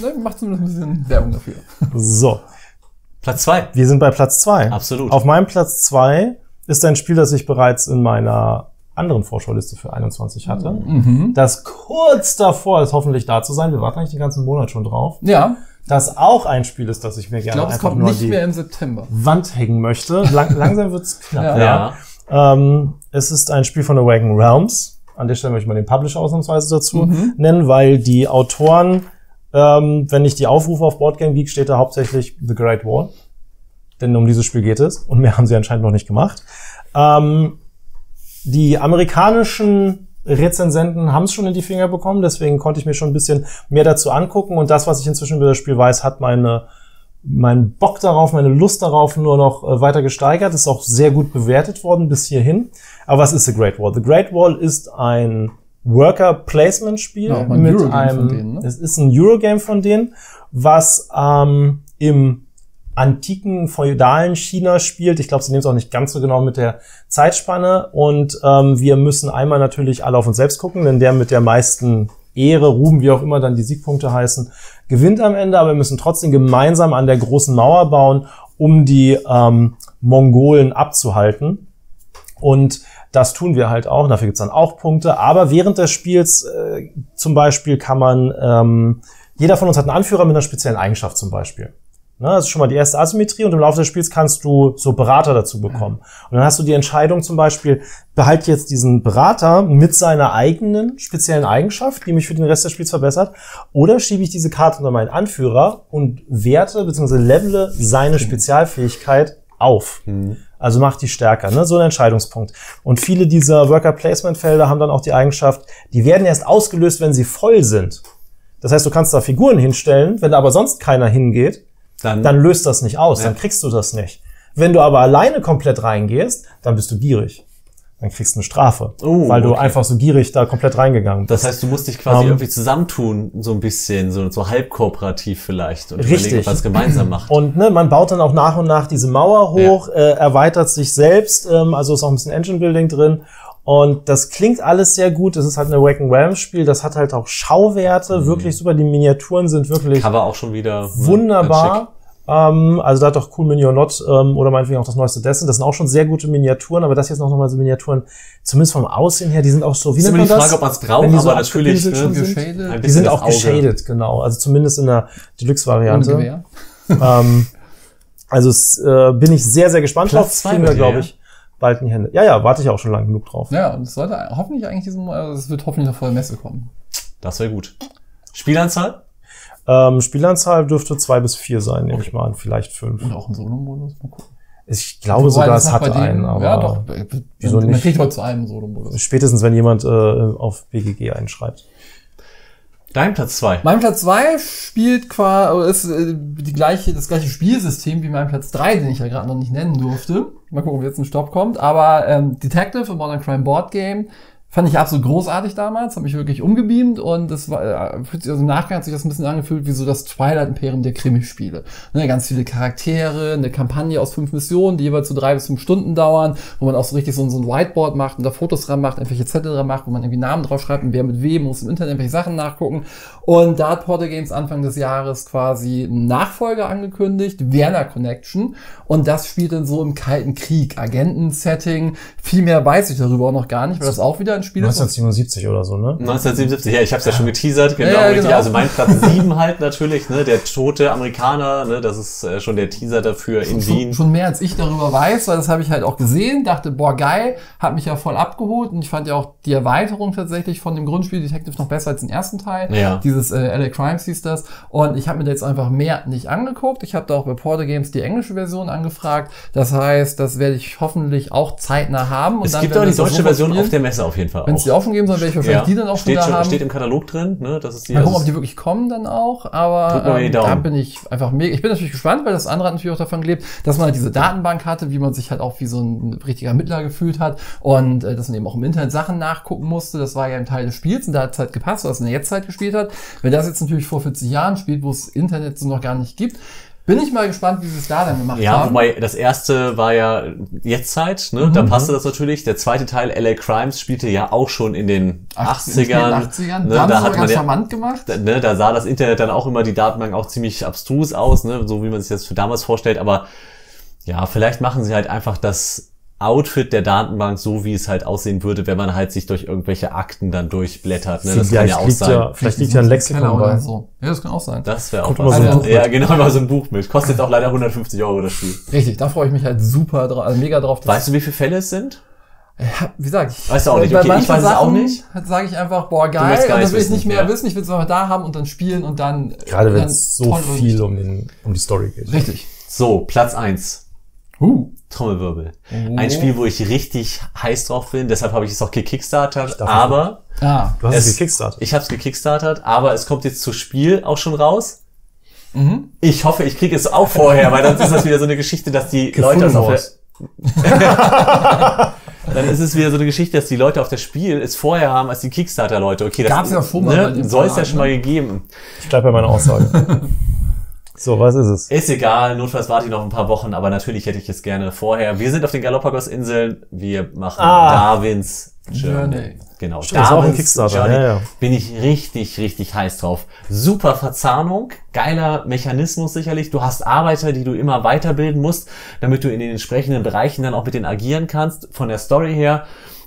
Ne, macht zumindest ein bisschen Werbung dafür. So, Platz zwei. wir sind bei Platz zwei. Absolut. Auf meinem Platz zwei ist ein Spiel, das ich bereits in meiner anderen Vorschauliste für 21 hatte. Mhm. Das kurz davor ist, hoffentlich da zu sein. Wir warten eigentlich den ganzen Monat schon drauf. Ja, Das auch ein Spiel ist, das ich mir ich gerne glaube, es einfach kommt nur an nicht die mehr im September. Wand hängen möchte. Lang, langsam wird's knapp. Ja. Ja. Ähm, es ist ein Spiel von Awaken Realms. An der Stelle möchte ich mal den Publisher ausnahmsweise dazu Mhm. nennen, weil die Autoren, ähm, wenn ich die aufrufe auf Boardgame Geek, steht da hauptsächlich The Great Wall. Denn um dieses Spiel geht es. Und mehr haben sie anscheinend noch nicht gemacht. Ähm, die amerikanischen Rezensenten haben es schon in die Finger bekommen, deswegen konnte ich mir schon ein bisschen mehr dazu angucken und das, was ich inzwischen über das Spiel weiß, hat meine mein Bock darauf, meine Lust darauf nur noch äh, weiter gesteigert. Ist auch sehr gut bewertet worden bis hierhin. Aber was ist The Great Wall? The Great Wall ist ein Worker-Placement-Spiel Ja, auch mal ein mit Eurogame einem. denen, ne? Es ist ein Eurogame von denen, was ähm, im antiken feudalen China spielt. Ich glaube, sie nehmen es auch nicht ganz so genau mit der Zeitspanne. Und ähm, wir müssen einmal natürlich alle auf uns selbst gucken, denn der mit der meisten Ehre, Ruhm, wie auch immer dann die Siegpunkte heißen, gewinnt am Ende. Aber wir müssen trotzdem gemeinsam an der großen Mauer bauen, um die ähm, Mongolen abzuhalten. Und das tun wir halt auch. Dafür gibt's dann auch Punkte. Aber während des Spiels äh, zum Beispiel kann man, ähm, jeder von uns hat einen Anführer mit einer speziellen Eigenschaft zum Beispiel. Ne, das ist schon mal die erste Asymmetrie und im Laufe des Spiels kannst du so Berater dazu bekommen. Und dann hast du die Entscheidung zum Beispiel, behalte jetzt diesen Berater mit seiner eigenen speziellen Eigenschaft, die mich für den Rest des Spiels verbessert, oder schiebe ich diese Karte unter meinen Anführer und werte bzw. levele seine Spezialfähigkeit auf. Also macht die stärker, ne? so ein Entscheidungspunkt. Und viele dieser Worker-Placement-Felder haben dann auch die Eigenschaft, die werden erst ausgelöst, wenn sie voll sind. Das heißt, du kannst da Figuren hinstellen, wenn da aber sonst keiner hingeht, Dann, dann löst das nicht aus, Ja. dann kriegst du das nicht. Wenn du aber alleine komplett reingehst, dann bist du gierig. Dann kriegst du eine Strafe, Oh, weil du okay. einfach so gierig da komplett reingegangen bist. das heißt, du musst dich quasi Ähm, irgendwie zusammentun, so ein bisschen, so, so halb kooperativ vielleicht und Richtig. überlegen, was gemeinsam macht. Und ne, man baut dann auch nach und nach diese Mauer hoch, äh, erweitert sich selbst, ähm, also ist auch ein bisschen Engine Building drin. Und das klingt alles sehr gut. Es ist halt ein Awaken Realms Spiel. Das hat halt auch Schauwerte, Mhm. wirklich super. Die Miniaturen sind wirklich Cover auch schon wieder. ne, wunderbar. Ähm, also da hat doch Cool Mini or Not ähm, oder meinetwegen auch das neueste Dessen. Das sind auch schon sehr gute Miniaturen, aber das jetzt noch mal so Miniaturen, zumindest vom Aussehen her, die sind auch so, wie nennt man die das? Frage, ob man es braucht, die so aber natürlich. Ne, sind. Die sind auch Auge. geschadet, genau. Also zumindest in der Deluxe-Variante. Ähm, also äh, bin ich sehr, sehr gespannt Platz drauf. Kriegen wir, glaube ich, bald in die Hände. Ja, ja, warte ich auch schon lange genug drauf. Ja, und es sollte hoffentlich eigentlich diesen, also es wird hoffentlich noch vor der Messe kommen. Das wäre gut. Spielanzahl? Ähm, Spielanzahl dürfte zwei bis vier sein, nehme ich mal an. Vielleicht fünf. Und auch ein Solo-Modus. Mal gucken. Ich glaube Wobei sogar, das es hat bei einen, denen- aber Ja, doch. wieso Man nicht? kriegt heute zu einem Solo-Modus. spätestens, wenn jemand äh, auf BGG einschreibt. Dein Platz zwei. Mein Platz 2 spielt quasi, ist äh, die gleiche, das gleiche Spielsystem wie mein Platz 3, den ich ja gerade noch nicht nennen durfte. Mal gucken, ob jetzt ein Stopp kommt. Aber ähm, Detective und Modern Crime Board Game fand ich absolut großartig damals, hat mich wirklich umgebeamt und das war, äh, fühlt sich- also im Nachgang hat sich das ein bisschen angefühlt wie so das Twilight Imperium der Krimispiele. Ne, ganz viele Charaktere, eine Kampagne aus fünf Missionen, die jeweils so drei bis fünf Stunden dauern, wo man auch so richtig so, so ein Whiteboard macht und da Fotos dran macht, irgendwelche Zettel dran macht, wo man irgendwie Namen drauf schreibt und wer mit wem, muss im Internet irgendwelche Sachen nachgucken. Und da hat Portal Games Anfang des Jahres quasi einen Nachfolger angekündigt, Werner Connection. Und das spielt dann so im Kalten Krieg, Agenten-Setting. Viel mehr weiß ich darüber auch noch gar nicht, weil das auch wieder ein Spiel ist. 1977 oder so, ne? 1977, ja, ich habe es ja schon geteasert, genau, Ja, ja, genau. Also mein Platz sieben halt natürlich, ne, der tote Amerikaner, ne, das ist äh, schon der Teaser dafür in schon, Wien. schon mehr als ich darüber weiß, weil das habe ich halt auch gesehen, dachte, boah, geil, hat mich ja voll abgeholt und ich fand ja auch die Erweiterung tatsächlich von dem Grundspiel Detective noch besser als den ersten Teil. Ja. Dieses äh, LA Crimes hieß das und ich habe mir da jetzt einfach mehr nicht angeguckt. Ich habe da auch bei Portal Games die englische Version angefragt. Das heißt, das werde ich hoffentlich auch zeitnah haben. Und Es dann, gibt auch die deutsche Version spielen, auf der Messe auf jeden Fall Wenn es die schon geben soll, werde ich wahrscheinlich die dann auch steht schon da schon, haben. steht im Katalog drin, ne, das ist die. Mal gucken, also ob die wirklich kommen dann auch, aber ähm, da bin ich einfach mega. Ich bin natürlich gespannt, weil das andere hat natürlich auch davon gelebt, dass man halt diese Datenbank hatte, wie man sich halt auch wie so ein richtiger Ermittler gefühlt hat und äh, dass man eben auch im Internet Sachen nachgucken musste. Das war ja ein Teil des Spiels und da hat es halt gepasst, was in der Jetztzeit gespielt hat. Wenn das jetzt natürlich vor 40 Jahren spielt, wo es Internet so noch gar nicht gibt, bin ich mal gespannt, wie sie es da dann gemacht ja, haben. wobei das erste war ja Jetztzeit, ne? Mhm. Da passte das natürlich. Der zweite Teil, LA Crimes, spielte ja auch schon in den 80ern. 80ern. Ne? Da Da hat man ganz ja, charmant gemacht. da, ne, da sah das Internet dann auch immer die Datenbank auch ziemlich abstrus aus, ne? so wie man sich das für damals vorstellt. Aber ja, vielleicht machen sie halt einfach das Outfit der Datenbank so, wie es halt aussehen würde, wenn man halt sich durch irgendwelche Akten dann durchblättert. Ne? Das kann ja auch sein. ja, vielleicht liegt ja ein Lexikon bei. so. Ja, das kann auch sein. Das wäre auch was. so ein ja. Buch ja, mit. genau, immer so ein Buch mit. Kostet jetzt auch leider 150 Euro das Spiel. Richtig, da freue ich mich halt super drauf, also mega drauf. dass- Weißt du, wie viele Fälle es sind? Ja, wie gesagt, ich Weißt du auch nicht, bei okay, ich manchen weiß es auch Sachen nicht. Sage ich einfach, boah, geil, und das nicht will ich nicht wissen, mehr ja. wissen, ich will es einfach da haben und dann spielen und dann. Gerade wenn dann es so viel um, den, um die Story geht. Richtig. So, Platz eins. Uh. Trommelwirbel. Oh. Ein Spiel, wo ich richtig heiß drauf bin, deshalb habe ich es auch gekickstartert, aber Ah. Du hast es Es- gekickstartet. ich habe es gekickstartert, aber es kommt jetzt zu Spiel auch schon raus. Mhm. Ich hoffe, ich kriege es auch vorher, weil dann ist das wieder so eine Geschichte, dass die Leute es auf der, dann ist es wieder so eine Geschichte, dass die Leute auf das Spiel es vorher haben als die Kickstarter-Leute. Okay, das Gab's ja schon mal bei ne, soll es ja schon mal gegeben. Ich bleib bei meiner Aussage. so, was ist es? Ist egal, notfalls warte ich noch ein paar Wochen, aber natürlich hätte ich es gerne vorher. Wir sind auf den Galapagos-Inseln, wir machen Ah. Darwins Journey. Journey. Genau, Stimmt, das ist auch ein Darwins Kickstarter, Journey. ja, ja. Bin ich richtig, richtig heiß drauf. Super Verzahnung, geiler Mechanismus sicherlich. Du hast Arbeiter, die du immer weiterbilden musst, damit du in den entsprechenden Bereichen dann auch mit denen agieren kannst. Von der Story her.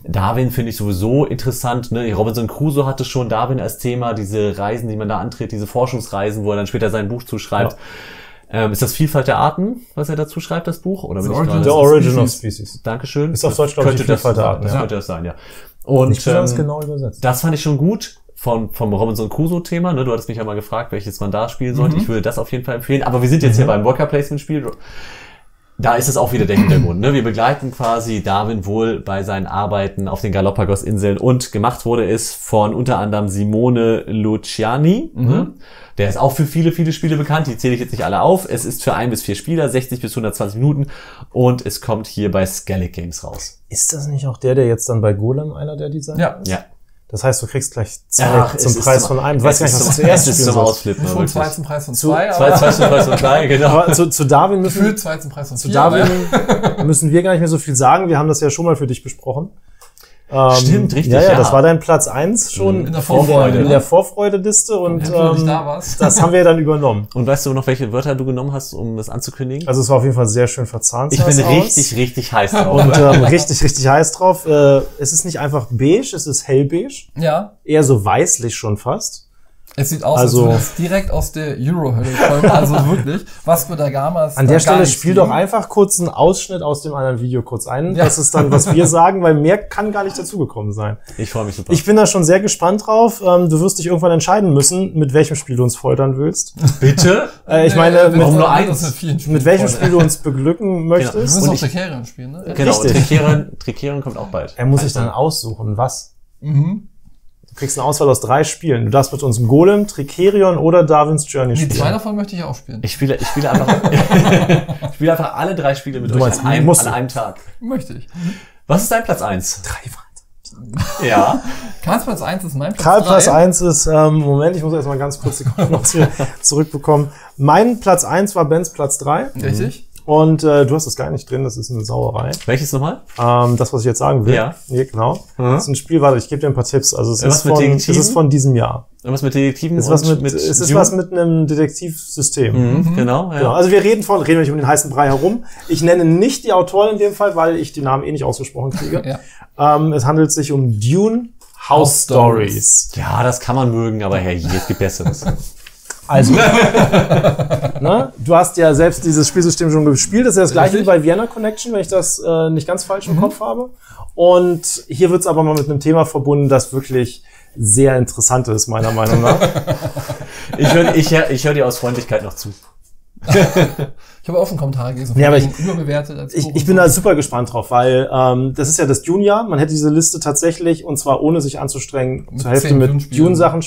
Darwin finde ich sowieso interessant. Ne? Robinson Crusoe hatte schon Darwin als Thema, diese Reisen, die man da antritt, diese Forschungsreisen, wo er dann später sein Buch zuschreibt. Ähm, ist das Vielfalt der Arten, was er dazu schreibt, das Buch? Oder The ich Origin The Origin of Species. Dankeschön. Ist auf Deutsch, glaub ich, die das Vielfalt der Arten, Das ja. könnte das sein, ja. Und besonders ähm, genau übersetzt. das fand ich schon gut von, vom Robinson Crusoe-Thema. Ne? Du hattest mich ja mal gefragt, welches man da spielen sollte. Ich würde das auf jeden Fall empfehlen. Aber wir sind jetzt hier beim Worker Placement-Spiel. Da ist es auch wieder der Hintergrund. Ne? Wir begleiten quasi Darwin wohl bei seinen Arbeiten auf den Galapagos-Inseln und gemacht wurde es von unter anderem Simone Luciani. Ne? Der ist auch für viele, viele Spiele bekannt. Die zähle ich jetzt nicht alle auf. Es ist für ein bis vier Spieler, 60 bis 120 Minuten und es kommt hier bei Skellig Games raus. Ist das nicht auch der, der jetzt dann bei Golem einer der Designer Ja. ist? Ja. Das heißt, du kriegst gleich zwei Ach, zum Preis zum- von einem. Du weißt gar nicht, was zum- du zuerst spielen zum sollst. Ausflippen. Gefühlt wirklich. zwei zum Preis von Zu- zwei, Zwei, aber zwei, zwei, zwei, zwei, genau. Aber zu, zu Darwin müssen, gefühlt zwei zum Preis von zu vier. Darwin aber- müssen wir gar nicht mehr so viel sagen. Wir haben das ja schon mal für dich besprochen. Ähm, Stimmt, richtig, Ja, ja, ja. das war dein Platz eins schon In der Vorfreude, in ne? der Vorfreudeliste und Wenn du nicht ähm, da warst. das haben wir dann übernommen. Und weißt du noch, welche Wörter du genommen hast, um das anzukündigen? Also es war auf jeden Fall sehr schön verzahnt. ich bin richtig, richtig heiß drauf. und ähm, richtig, richtig heiß drauf. Äh, es ist nicht einfach beige, es ist hellbeige, Ja. eher so weißlich schon fast. Es sieht aus, Also- als würde es direkt aus der Euro-Hölle kommen. Also wirklich, Vasco da Gama ist An der Stelle spiel doch einfach kurz einen Ausschnitt aus dem anderen Video kurz ein. Ja. Das ist dann, was wir sagen, weil mehr kann gar nicht dazugekommen sein. Ich freue mich super. Ich bin da schon sehr gespannt drauf. Ähm, du wirst dich irgendwann entscheiden müssen, mit welchem Spiel du uns foltern willst. bitte? Äh, ich Nee, meine, mit, nur eins? mit vielen Spielen mit welchem. Spiel du uns beglücken Wir möchtest. müssen Und auch ich- Tricerion spielen, ne? Genau. Tricerion, Tricerion kommt auch bald. Er muss sich dann aussuchen, was. Mhm. Du kriegst eine Auswahl aus drei Spielen. Du darfst mit uns Golem, Tricerion oder Darwin's Journey Die zwei spielen. davon möchte ich auch spielen. Ich spiele, ich spiele einfach, ich spiele einfach alle drei Spiele mit Du euch meinst, an einem, musst an einem Tag. Möchte ich. Was ist dein Platz eins? Drei Ja. Karls Platz 1 ist mein Platz Karl Platz drei. 1 ist, ähm, Moment, ich muss erst mal ganz kurz die hier zurückbekommen. Mein Platz 1 war Bens Platz 3 Richtig? Und äh, du hast das gar nicht drin, das ist eine Sauerei. Welches nochmal? Ähm, das, was ich jetzt sagen will. Ja. Ja, genau. Mhm. Das ist ein Spiel, warte, ich gebe dir ein paar Tipps. Also es, Was ist mit von, es ist von diesem Jahr. Irgendwas mit Detektiven Es ist was und mit, es ist Dune? was mit einem Detektivsystem. Mhm, Genau, ja. Genau. Also wir reden von, reden wir nicht um den heißen Brei herum. Ich nenne nicht die Autoren in dem Fall, weil ich die Namen eh nicht ausgesprochen kriege. Ja. ähm, es handelt sich um Dune House House Stories. Stories. Ja, das kann man mögen, aber herrje, es gibt Besseres. Also, ne? du hast ja selbst dieses Spielsystem schon gespielt. Das ist ja das gleiche wie Richtig. bei Vienna Connection, wenn ich das äh, nicht ganz falsch im Kopf habe. Und hier wird es aber mal mit einem Thema verbunden, das wirklich sehr interessant ist, meiner Meinung nach. Ich höre ich hör, ich hör dir aus Freundlichkeit noch zu. Ich habe auch schon Kommentare gelesen. von Ja, aber wegen überbewertet als Ich, ich bin so. da super gespannt drauf, weil ähm, das ist ja das Dune-Jahr. Man hätte diese Liste tatsächlich, und zwar ohne sich anzustrengen, Mit zur Hälfte mit. Dune-Sachen,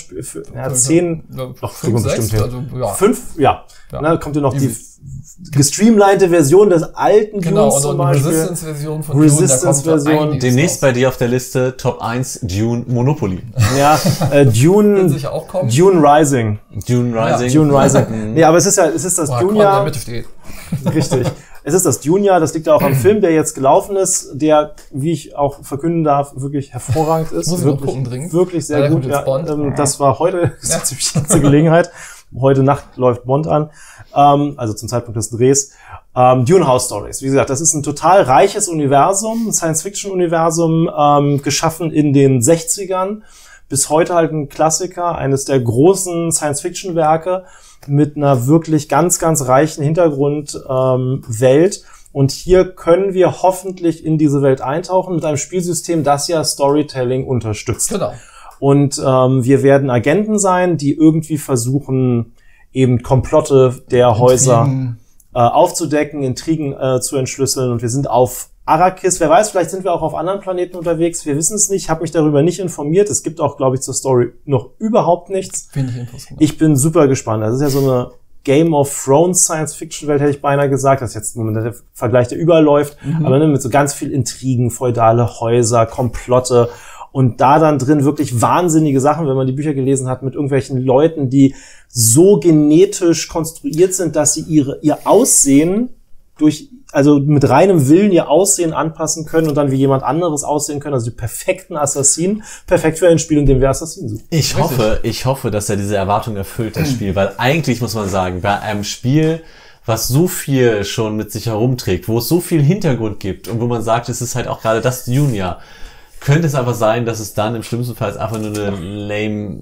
ja, zehn, Ja, doch, fünf, sechs, bestimmt hin. also, ja. Fünf, ja. Ja. Na, kommt ja noch die. Gestreamlinete Version des alten Genau, Dunes und zum Beispiel. Resistance-Version von Resistance-Version. Dune, da kommt Demnächst raus. bei dir auf der Liste Top 1 Dune Monopoly. Ja, äh, Dune. Dune Rising. Dune Rising. Dune Rising. Nee, aber es ist ja, es ist das Boah, Korn in der. Mitte steht. Richtig. Es ist das Dune-Jahr, das liegt ja auch am Film, der jetzt gelaufen ist, der, wie ich auch verkünden darf, wirklich hervorragend ist. Muss wirklich, gucken dringend. Wirklich sehr Ja, gut. Ja, ähm, das war heute, das ist eine ziemlich letzte Gelegenheit. Heute Nacht läuft Bond an, ähm, also zum Zeitpunkt des Drehs. Ähm, Dune House Stories. Wie gesagt, das ist ein total reiches Universum, ein Science-Fiction-Universum, ähm, geschaffen in den 60ern. Bis heute halt ein Klassiker, eines der großen Science-Fiction-Werke mit einer wirklich ganz, ganz reichen Hintergrundwelt. Ähm, und hier können wir hoffentlich in diese Welt eintauchen mit einem Spielsystem, das ja Storytelling unterstützt. Genau. Und ähm, wir werden Agenten sein, die irgendwie versuchen, eben Komplotte der Häuser Intrigen. äh, aufzudecken, Intrigen äh, zu entschlüsseln und wir sind auf Arrakis. Wer weiß, vielleicht sind wir auch auf anderen Planeten unterwegs. Wir wissen es nicht. Ich habe mich darüber nicht informiert. Es gibt auch, glaube ich, zur Story noch überhaupt nichts. Wenig Infos, genau. Ich bin super gespannt. Das ist ja so eine Game of Thrones Science-Fiction-Welt, hätte ich beinahe gesagt. Das ist jetzt nur der Vergleich, der überläuft. Aber ne, mit so ganz viel Intrigen, feudale Häuser, Komplotte. Und da dann drin wirklich wahnsinnige Sachen, wenn man die Bücher gelesen hat, mit irgendwelchen Leuten, die so genetisch konstruiert sind, dass sie ihre, ihr Aussehen durch, also mit reinem Willen ihr Aussehen anpassen können und dann wie jemand anderes aussehen können, also die perfekten Assassinen, perfekt für ein Spiel, in dem wir Assassinen suchen. Ich hoffe, ich hoffe, dass er diese Erwartung erfüllt, das Spiel, weil eigentlich muss man sagen, bei einem Spiel, was so viel schon mit sich herumträgt, wo es so viel Hintergrund gibt und wo man sagt, es ist halt auch gerade das Junior, könnte es aber sein, dass es dann im schlimmsten Fall einfach nur eine lame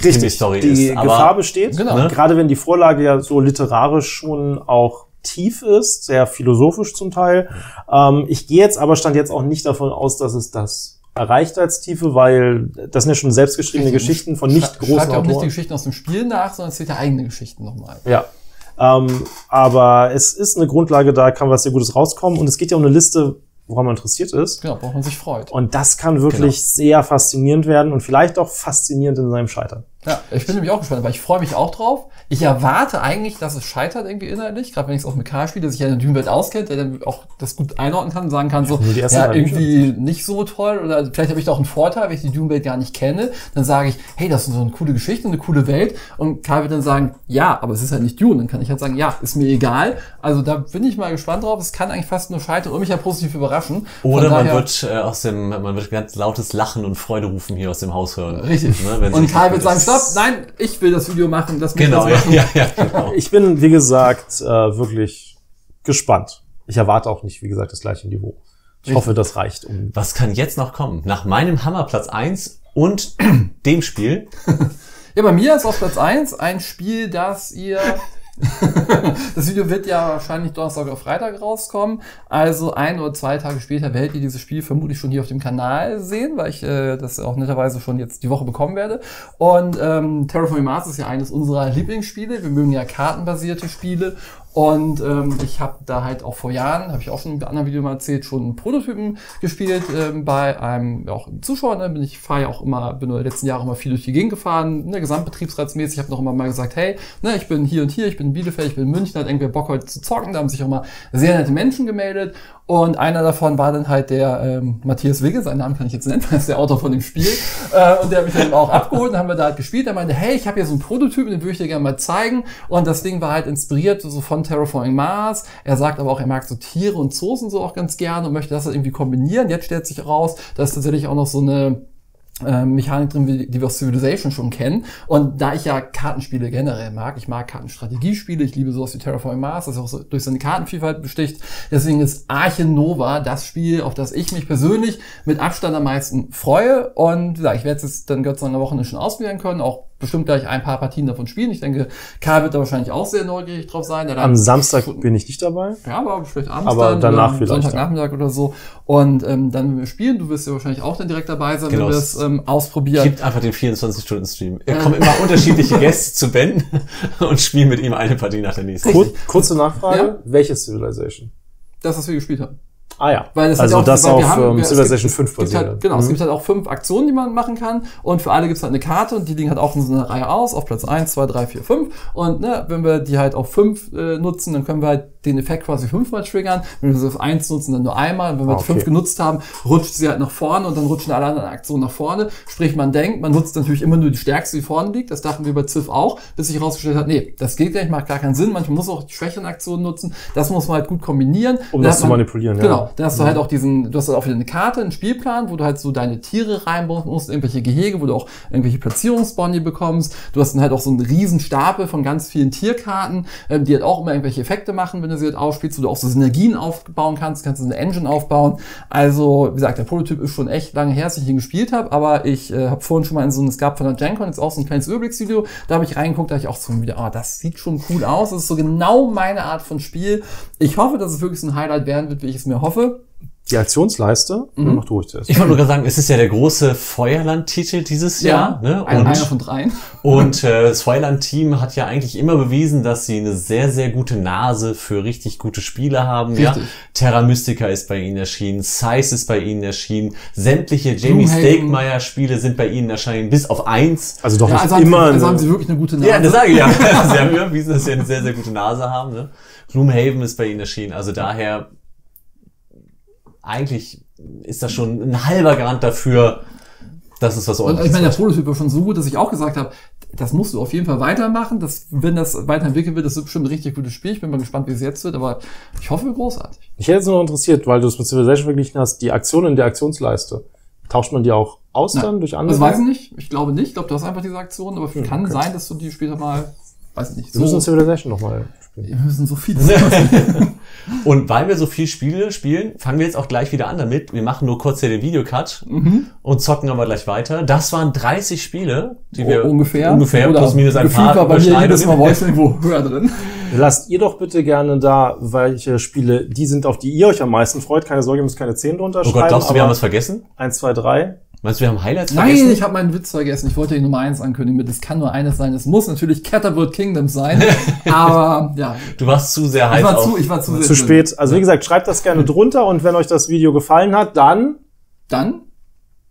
Krimi-Story die ist. Gefahr besteht, Genau. ne? gerade wenn die Vorlage ja so literarisch schon auch tief ist, sehr philosophisch zum Teil. Ähm, ich gehe jetzt aber stand jetzt auch nicht davon aus, dass es das erreicht als Tiefe, weil das sind ja schon selbstgeschriebene Geschichten von nicht Schrei- großen auch nicht die Autoren. Geschichten aus dem Spiel nach, sondern erzählt ja eigene Geschichten nochmal. Ja. Ähm, aber es ist eine Grundlage, da kann was sehr Gutes rauskommen. Und es geht ja um eine Liste, woran man interessiert ist. Genau, worauf man sich freut. Und das kann wirklich Genau. sehr faszinierend werden und vielleicht auch faszinierend in seinem Scheitern. Ja, ich bin nämlich auch gespannt, weil ich freue mich auch drauf. Ich erwarte eigentlich, dass es scheitert irgendwie inhaltlich, gerade wenn ich es mit Karl spiele, der sich ja in der Dune-Welt auskennt, der dann auch das gut einordnen kann und sagen kann, so, ja, irgendwie nicht so toll oder vielleicht habe ich da auch einen Vorteil, wenn ich die Dune-Welt gar nicht kenne, dann sage ich, hey, das ist so eine coole Geschichte, eine coole Welt und Karl wird dann sagen, ja, aber es ist halt nicht Dune, dann kann ich halt sagen, ja, ist mir egal. Also da bin ich mal gespannt drauf, es kann eigentlich fast nur scheitern und mich ja positiv überraschen. Oder man daher- wird äh, aus dem, man wird ganz lautes Lachen und Freude rufen hier aus dem Haus hören. Richtig. Ne, und Karl wird sagen, stopp, nein, ich will das Video machen, Genau, das ja, machen. ja, ja, genau. Ich bin, wie gesagt, äh, wirklich gespannt. Ich erwarte auch nicht, wie gesagt, das gleiche Niveau. Ich hoffe, das reicht. Um Was kann jetzt noch kommen? Nach meinem Hammer Platz 1 und dem Spiel. Ja, bei mir ist auf Platz 1 ein Spiel, das ihr. das Video wird ja wahrscheinlich Donnerstag oder Freitag rauskommen. Also ein oder zwei Tage später werdet ihr dieses Spiel vermutlich schon hier auf dem Kanal sehen, weil ich äh, das auch netterweise schon jetzt die Woche bekommen werde. Und ähm, Terraforming Mars ist ja eines unserer Lieblingsspiele. Wir mögen ja kartenbasierte Spiele. Und ähm, ich habe da halt auch vor Jahren, habe ich auch schon in einem anderen Video mal erzählt, schon Prototypen gespielt ähm, bei einem ja, auch Zuschauer. Ne? Bin ich fahre ja auch immer, bin in den letzten Jahren immer viel durch die Gegend gefahren, ne, gesamtbetriebsratsmäßig. Ich habe noch immer mal gesagt, hey, ne, ich bin hier und hier, ich bin in Bielefeld, ich bin in München, hat irgendwer Bock heute zu zocken. Da haben sich auch mal sehr nette Menschen gemeldet. Und einer davon war dann halt der ähm, Matthias Wigge, seinen Namen kann ich jetzt nennen, weil er ist der Autor von dem Spiel. Äh, und der hat mich dann auch abgeholt, dann haben wir da halt gespielt. Er meinte, hey, ich habe hier so einen Prototypen, den würde ich dir gerne mal zeigen. Und das Ding war halt inspiriert so von Terraforming Mars. Er sagt aber auch, er mag so Tiere und Zoos und so auch ganz gerne und möchte das halt irgendwie kombinieren. Jetzt stellt sich raus, dass tatsächlich auch noch so eine äh, Mechanik drin, wie, die wir aus Civilization schon kennen. Und da ich ja Kartenspiele generell mag, ich mag Kartenstrategiespiele, ich liebe sowas wie Terraforming Mars, das auch so durch seine Kartenvielfalt besticht. Deswegen ist Arche Nova das Spiel, auf das ich mich persönlich mit Abstand am meisten freue. Und ja, ich werde es jetzt dann Gott sei Dank eine Woche schon ausprobieren können, auch bestimmt gleich ein paar Partien davon spielen. Ich denke, Karl wird da wahrscheinlich auch sehr neugierig drauf sein. Am dann Samstag schon- bin ich nicht dabei. ja, aber vielleicht abends Aber dann, danach oder vielleicht, Sonntagnachmittag oder so. Und ähm, dann, wenn wir spielen, du wirst ja wahrscheinlich auch dann direkt dabei sein, Genau, wenn wir es es ähm, ausprobieren. Gibt einfach den 24-Stunden-Stream. Es kommen immer unterschiedliche Gäste zu Ben und spielen mit ihm eine Partie nach der nächsten. Kur kurze Nachfrage. Ja? Welches Civilization? Das, was wir gespielt haben. Ah ja. Weil das also ja auch, das auf haben- ähm, wir- es Civilization gibt- 5 es gibt basiert. halt, Genau, es Mhm. gibt halt auch fünf Aktionen, die man machen kann. Und für alle gibt's halt eine Karte und die liegen halt auch in so einer Reihe aus, auf Platz 1, 2, 3, 4, 5. Und ne, wenn wir die halt auf 5 äh, nutzen, dann können wir halt den Effekt quasi fünfmal triggern. Wenn wir sie auf 1 nutzen, dann nur einmal. Und wenn wir Ah, die 5 okay. genutzt haben, rutscht sie halt nach vorne und dann rutschen alle anderen Aktionen nach vorne. Sprich, man denkt, man nutzt natürlich immer nur die stärkste, die vorne liegt. Das dachten wir bei Ziff auch, bis sich herausgestellt hat, nee, das geht gar nicht, macht gar keinen Sinn. Manchmal muss man auch die schwächeren Aktionen nutzen. Das muss man halt gut kombinieren. Um das zu man- manipulieren, ja. Genau, dann hast du halt auch diesen, du hast halt auch wieder eine Karte, einen Spielplan, wo du halt so deine Tiere reinbauen musst, irgendwelche Gehege, wo du auch irgendwelche Platzierungsboni bekommst. Du hast dann halt auch so einen riesen Stapel von ganz vielen Tierkarten, ähm, die halt auch immer irgendwelche Effekte machen, wenn du sie halt ausspielst, wo du auch so Synergien aufbauen kannst, kannst du eine Engine aufbauen. Also, wie gesagt, der Prototyp ist schon echt lange her, dass ich ihn gespielt habe, aber ich äh, habe vorhin schon mal in so ein, es gab von der GenCon jetzt auch so ein kleines Überblicksvideo, da habe ich reingeguckt, da habe ich auch so wieder, oh, das sieht schon cool aus, das ist so genau meine Art von Spiel. Ich hoffe, dass es wirklich so ein Highlight werden wird, wie ich es mir hoffe. Die Aktionsleiste, mhm. mach durch das. Ich wollte nur gerade sagen, es ist ja der große Feuerland-Titel dieses Ja, Jahr. Ne? ein, Und, einer von dreien. und äh, das Feuerland-Team hat ja eigentlich immer bewiesen, dass sie eine sehr, sehr gute Nase für richtig gute Spiele haben. Ja? Terra Mystica ist bei ihnen erschienen, Size ist bei ihnen erschienen, sämtliche Jamie. Stakemeier-Spiele sind bei ihnen erschienen, bis auf eins. Also doch Ja, nicht also, haben immer. sie, also haben sie wirklich eine gute Nase. Ja, das sage ich ja. Sie haben ja bewiesen, dass sie eine sehr, sehr gute Nase haben. Ne? Gloomhaven ist bei ihnen erschienen. Also daher, eigentlich ist das schon ein halber Garant dafür, dass es was Und ich ordentliches meine, der. Prototyp war schon so gut, dass ich auch gesagt habe, das musst du auf jeden Fall weitermachen. Das, wenn das weiterentwickelt wird, das wird bestimmt ein richtig gutes Spiel. Ich bin mal gespannt, wie es jetzt wird, aber ich hoffe großartig. Ich hätte es nur interessiert, weil du es mit Civilization verglichen hast, die Aktion in der Aktionsleiste. Tauscht man die auch aus Ja. dann durch andere? Das weiß ich nicht. Ich glaube nicht. Ich glaube, du hast einfach diese Aktion, aber kann sein, dass du die später mal, weiß ich nicht, Wir müssen so, Civilization nochmal spielen. wir müssen so viel. Und weil wir so viel Spiele spielen, fangen wir jetzt auch gleich wieder an damit. Wir machen nur kurz hier den Videocut Mhm. und zocken aber gleich weiter. Das waren 30 Spiele, die wir ungefähr. ungefähr Oder plus minus ein paar war bei mir jedes Mal. Voice irgendwo höher drin. Lasst ihr doch bitte gerne da, welche Spiele die sind, auf die ihr euch am meisten freut. Keine Sorge, ihr müsst keine 10 drunter Oh schreiben. Gott, glaubst du, wir haben was vergessen? 1, 2, 3. Meinst du, wir haben Highlights Nein, vergessen? ich habe meinen Witz vergessen. Ich wollte die Nummer eins ankündigen mit, es kann nur eines sein. Es muss natürlich Catapult Kingdom sein. aber ja, Du warst zu sehr ich heiß war auf. zu, ich war zu, sehr Zu drin. spät. Also wie gesagt, schreibt das gerne drunter und wenn euch das Video gefallen hat, dann Dann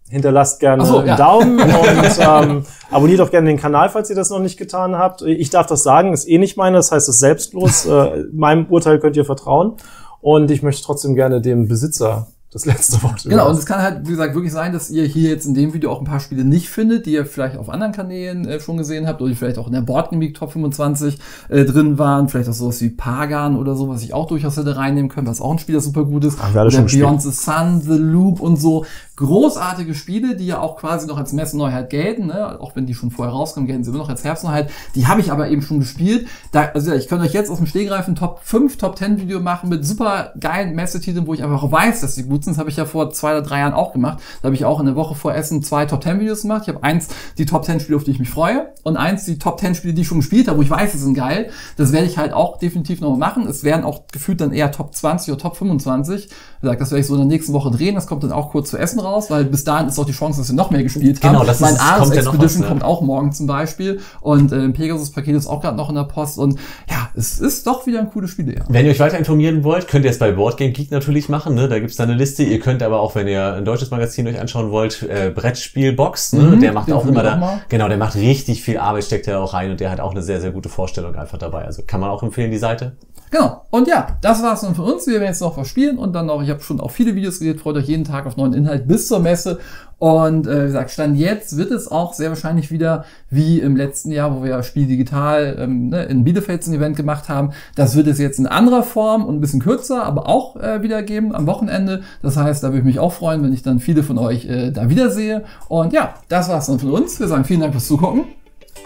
hinterlasst gerne so, einen ja. Daumen und ähm, abonniert auch gerne den Kanal, falls ihr das noch nicht getan habt. Ich darf das sagen, ist eh nicht meine, das heißt es ist selbstlos. äh, meinem Urteil könnt ihr vertrauen. Und ich möchte trotzdem gerne dem Besitzer das letzte Wort Genau, und es kann halt, wie gesagt, wirklich sein, dass ihr hier jetzt in dem Video auch ein paar Spiele nicht findet, die ihr vielleicht auf anderen Kanälen äh, schon gesehen habt oder die vielleicht auch in der Board Game Week Top 25 äh, drin waren. Vielleicht auch sowas wie Pagan oder so, was ich auch durchaus hätte reinnehmen können, was auch ein Spiel, das super gut ist. Alle oder. Beyond the Sun, The Loop und so. Großartige Spiele, die ja auch quasi noch als Messenneuheit gelten, ne? auch wenn die schon vorher rauskommen, gelten sie immer noch als Herbstneuheit. Die habe ich aber eben schon gespielt. Da, also ja, ich könnte euch jetzt aus dem Stehgreifen Top 5, Top 10 Video machen mit super geilen Messetiteln, wo ich einfach weiß, dass die gut sind. Das habe ich ja vor zwei oder drei Jahren auch gemacht. Da habe ich auch in der Woche vor Essen zwei Top 10 Videos gemacht. Ich habe eins die Top 10 Spiele, auf die ich mich freue und eins die Top 10 Spiele, die ich schon gespielt habe, wo ich weiß, die sind geil. Das werde ich halt auch definitiv noch machen. Es werden auch gefühlt dann eher Top 20 oder Top 25. Wie gesagt, das werde ich so in der nächsten Woche drehen. Das kommt dann auch kurz zu Essen raus, weil bis dahin ist auch die Chance, dass wir noch mehr gespielt haben. Genau, das ist- mein Ares kommt ja Expedition was, ne? kommt auch morgen zum Beispiel. Und äh, Pegasus-Paket ist auch gerade noch in der Post. Und ja, es ist doch wieder ein cooles Spiel, ja. Wenn ihr euch weiter informieren wollt, könnt ihr es bei Boardgame Geek natürlich machen. Ne? Da gibt's da eine Liste. Ihr könnt aber auch, wenn ihr ein deutsches Magazin euch anschauen wollt, äh, Brettspielbox. Ne? Mhm, der macht auch immer da. auch. Genau, der macht richtig viel Arbeit, steckt er auch rein und der hat auch eine sehr, sehr gute Vorstellung einfach dabei. Also kann man auch empfehlen, die Seite. Genau. Und ja, das war's dann von uns. Wir werden jetzt noch was spielen und dann noch, ich habe schon auch viele Videos gesehen, freut euch jeden Tag auf neuen Inhalt bis zur Messe. Und äh, wie gesagt, Stand jetzt wird es auch sehr wahrscheinlich wieder wie im letzten Jahr, wo wir ja Spiel digital ähm, ne, in Bielefeld ein Event gemacht haben. Das wird es jetzt in anderer Form und ein bisschen kürzer, aber auch äh, wieder geben am Wochenende. Das heißt, da würde ich mich auch freuen, wenn ich dann viele von euch äh, da wiedersehe. Und ja, das war's dann von uns. Wir sagen vielen Dank fürs Zugucken.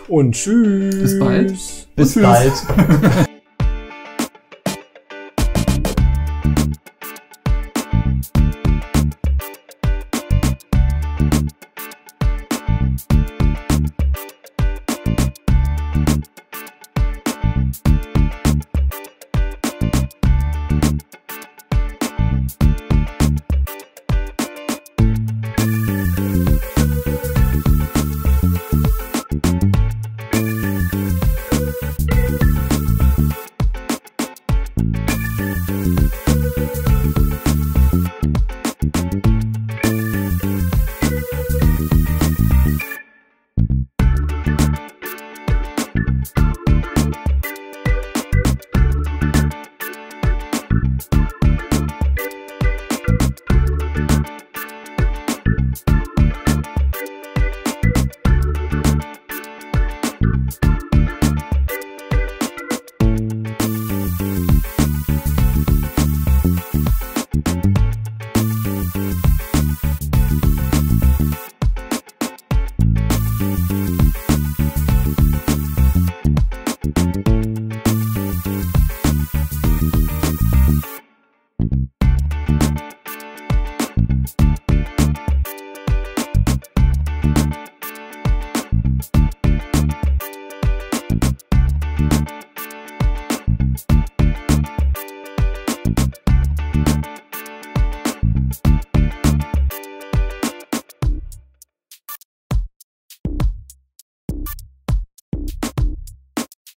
Und tschüss. Bis bald. Bis bald.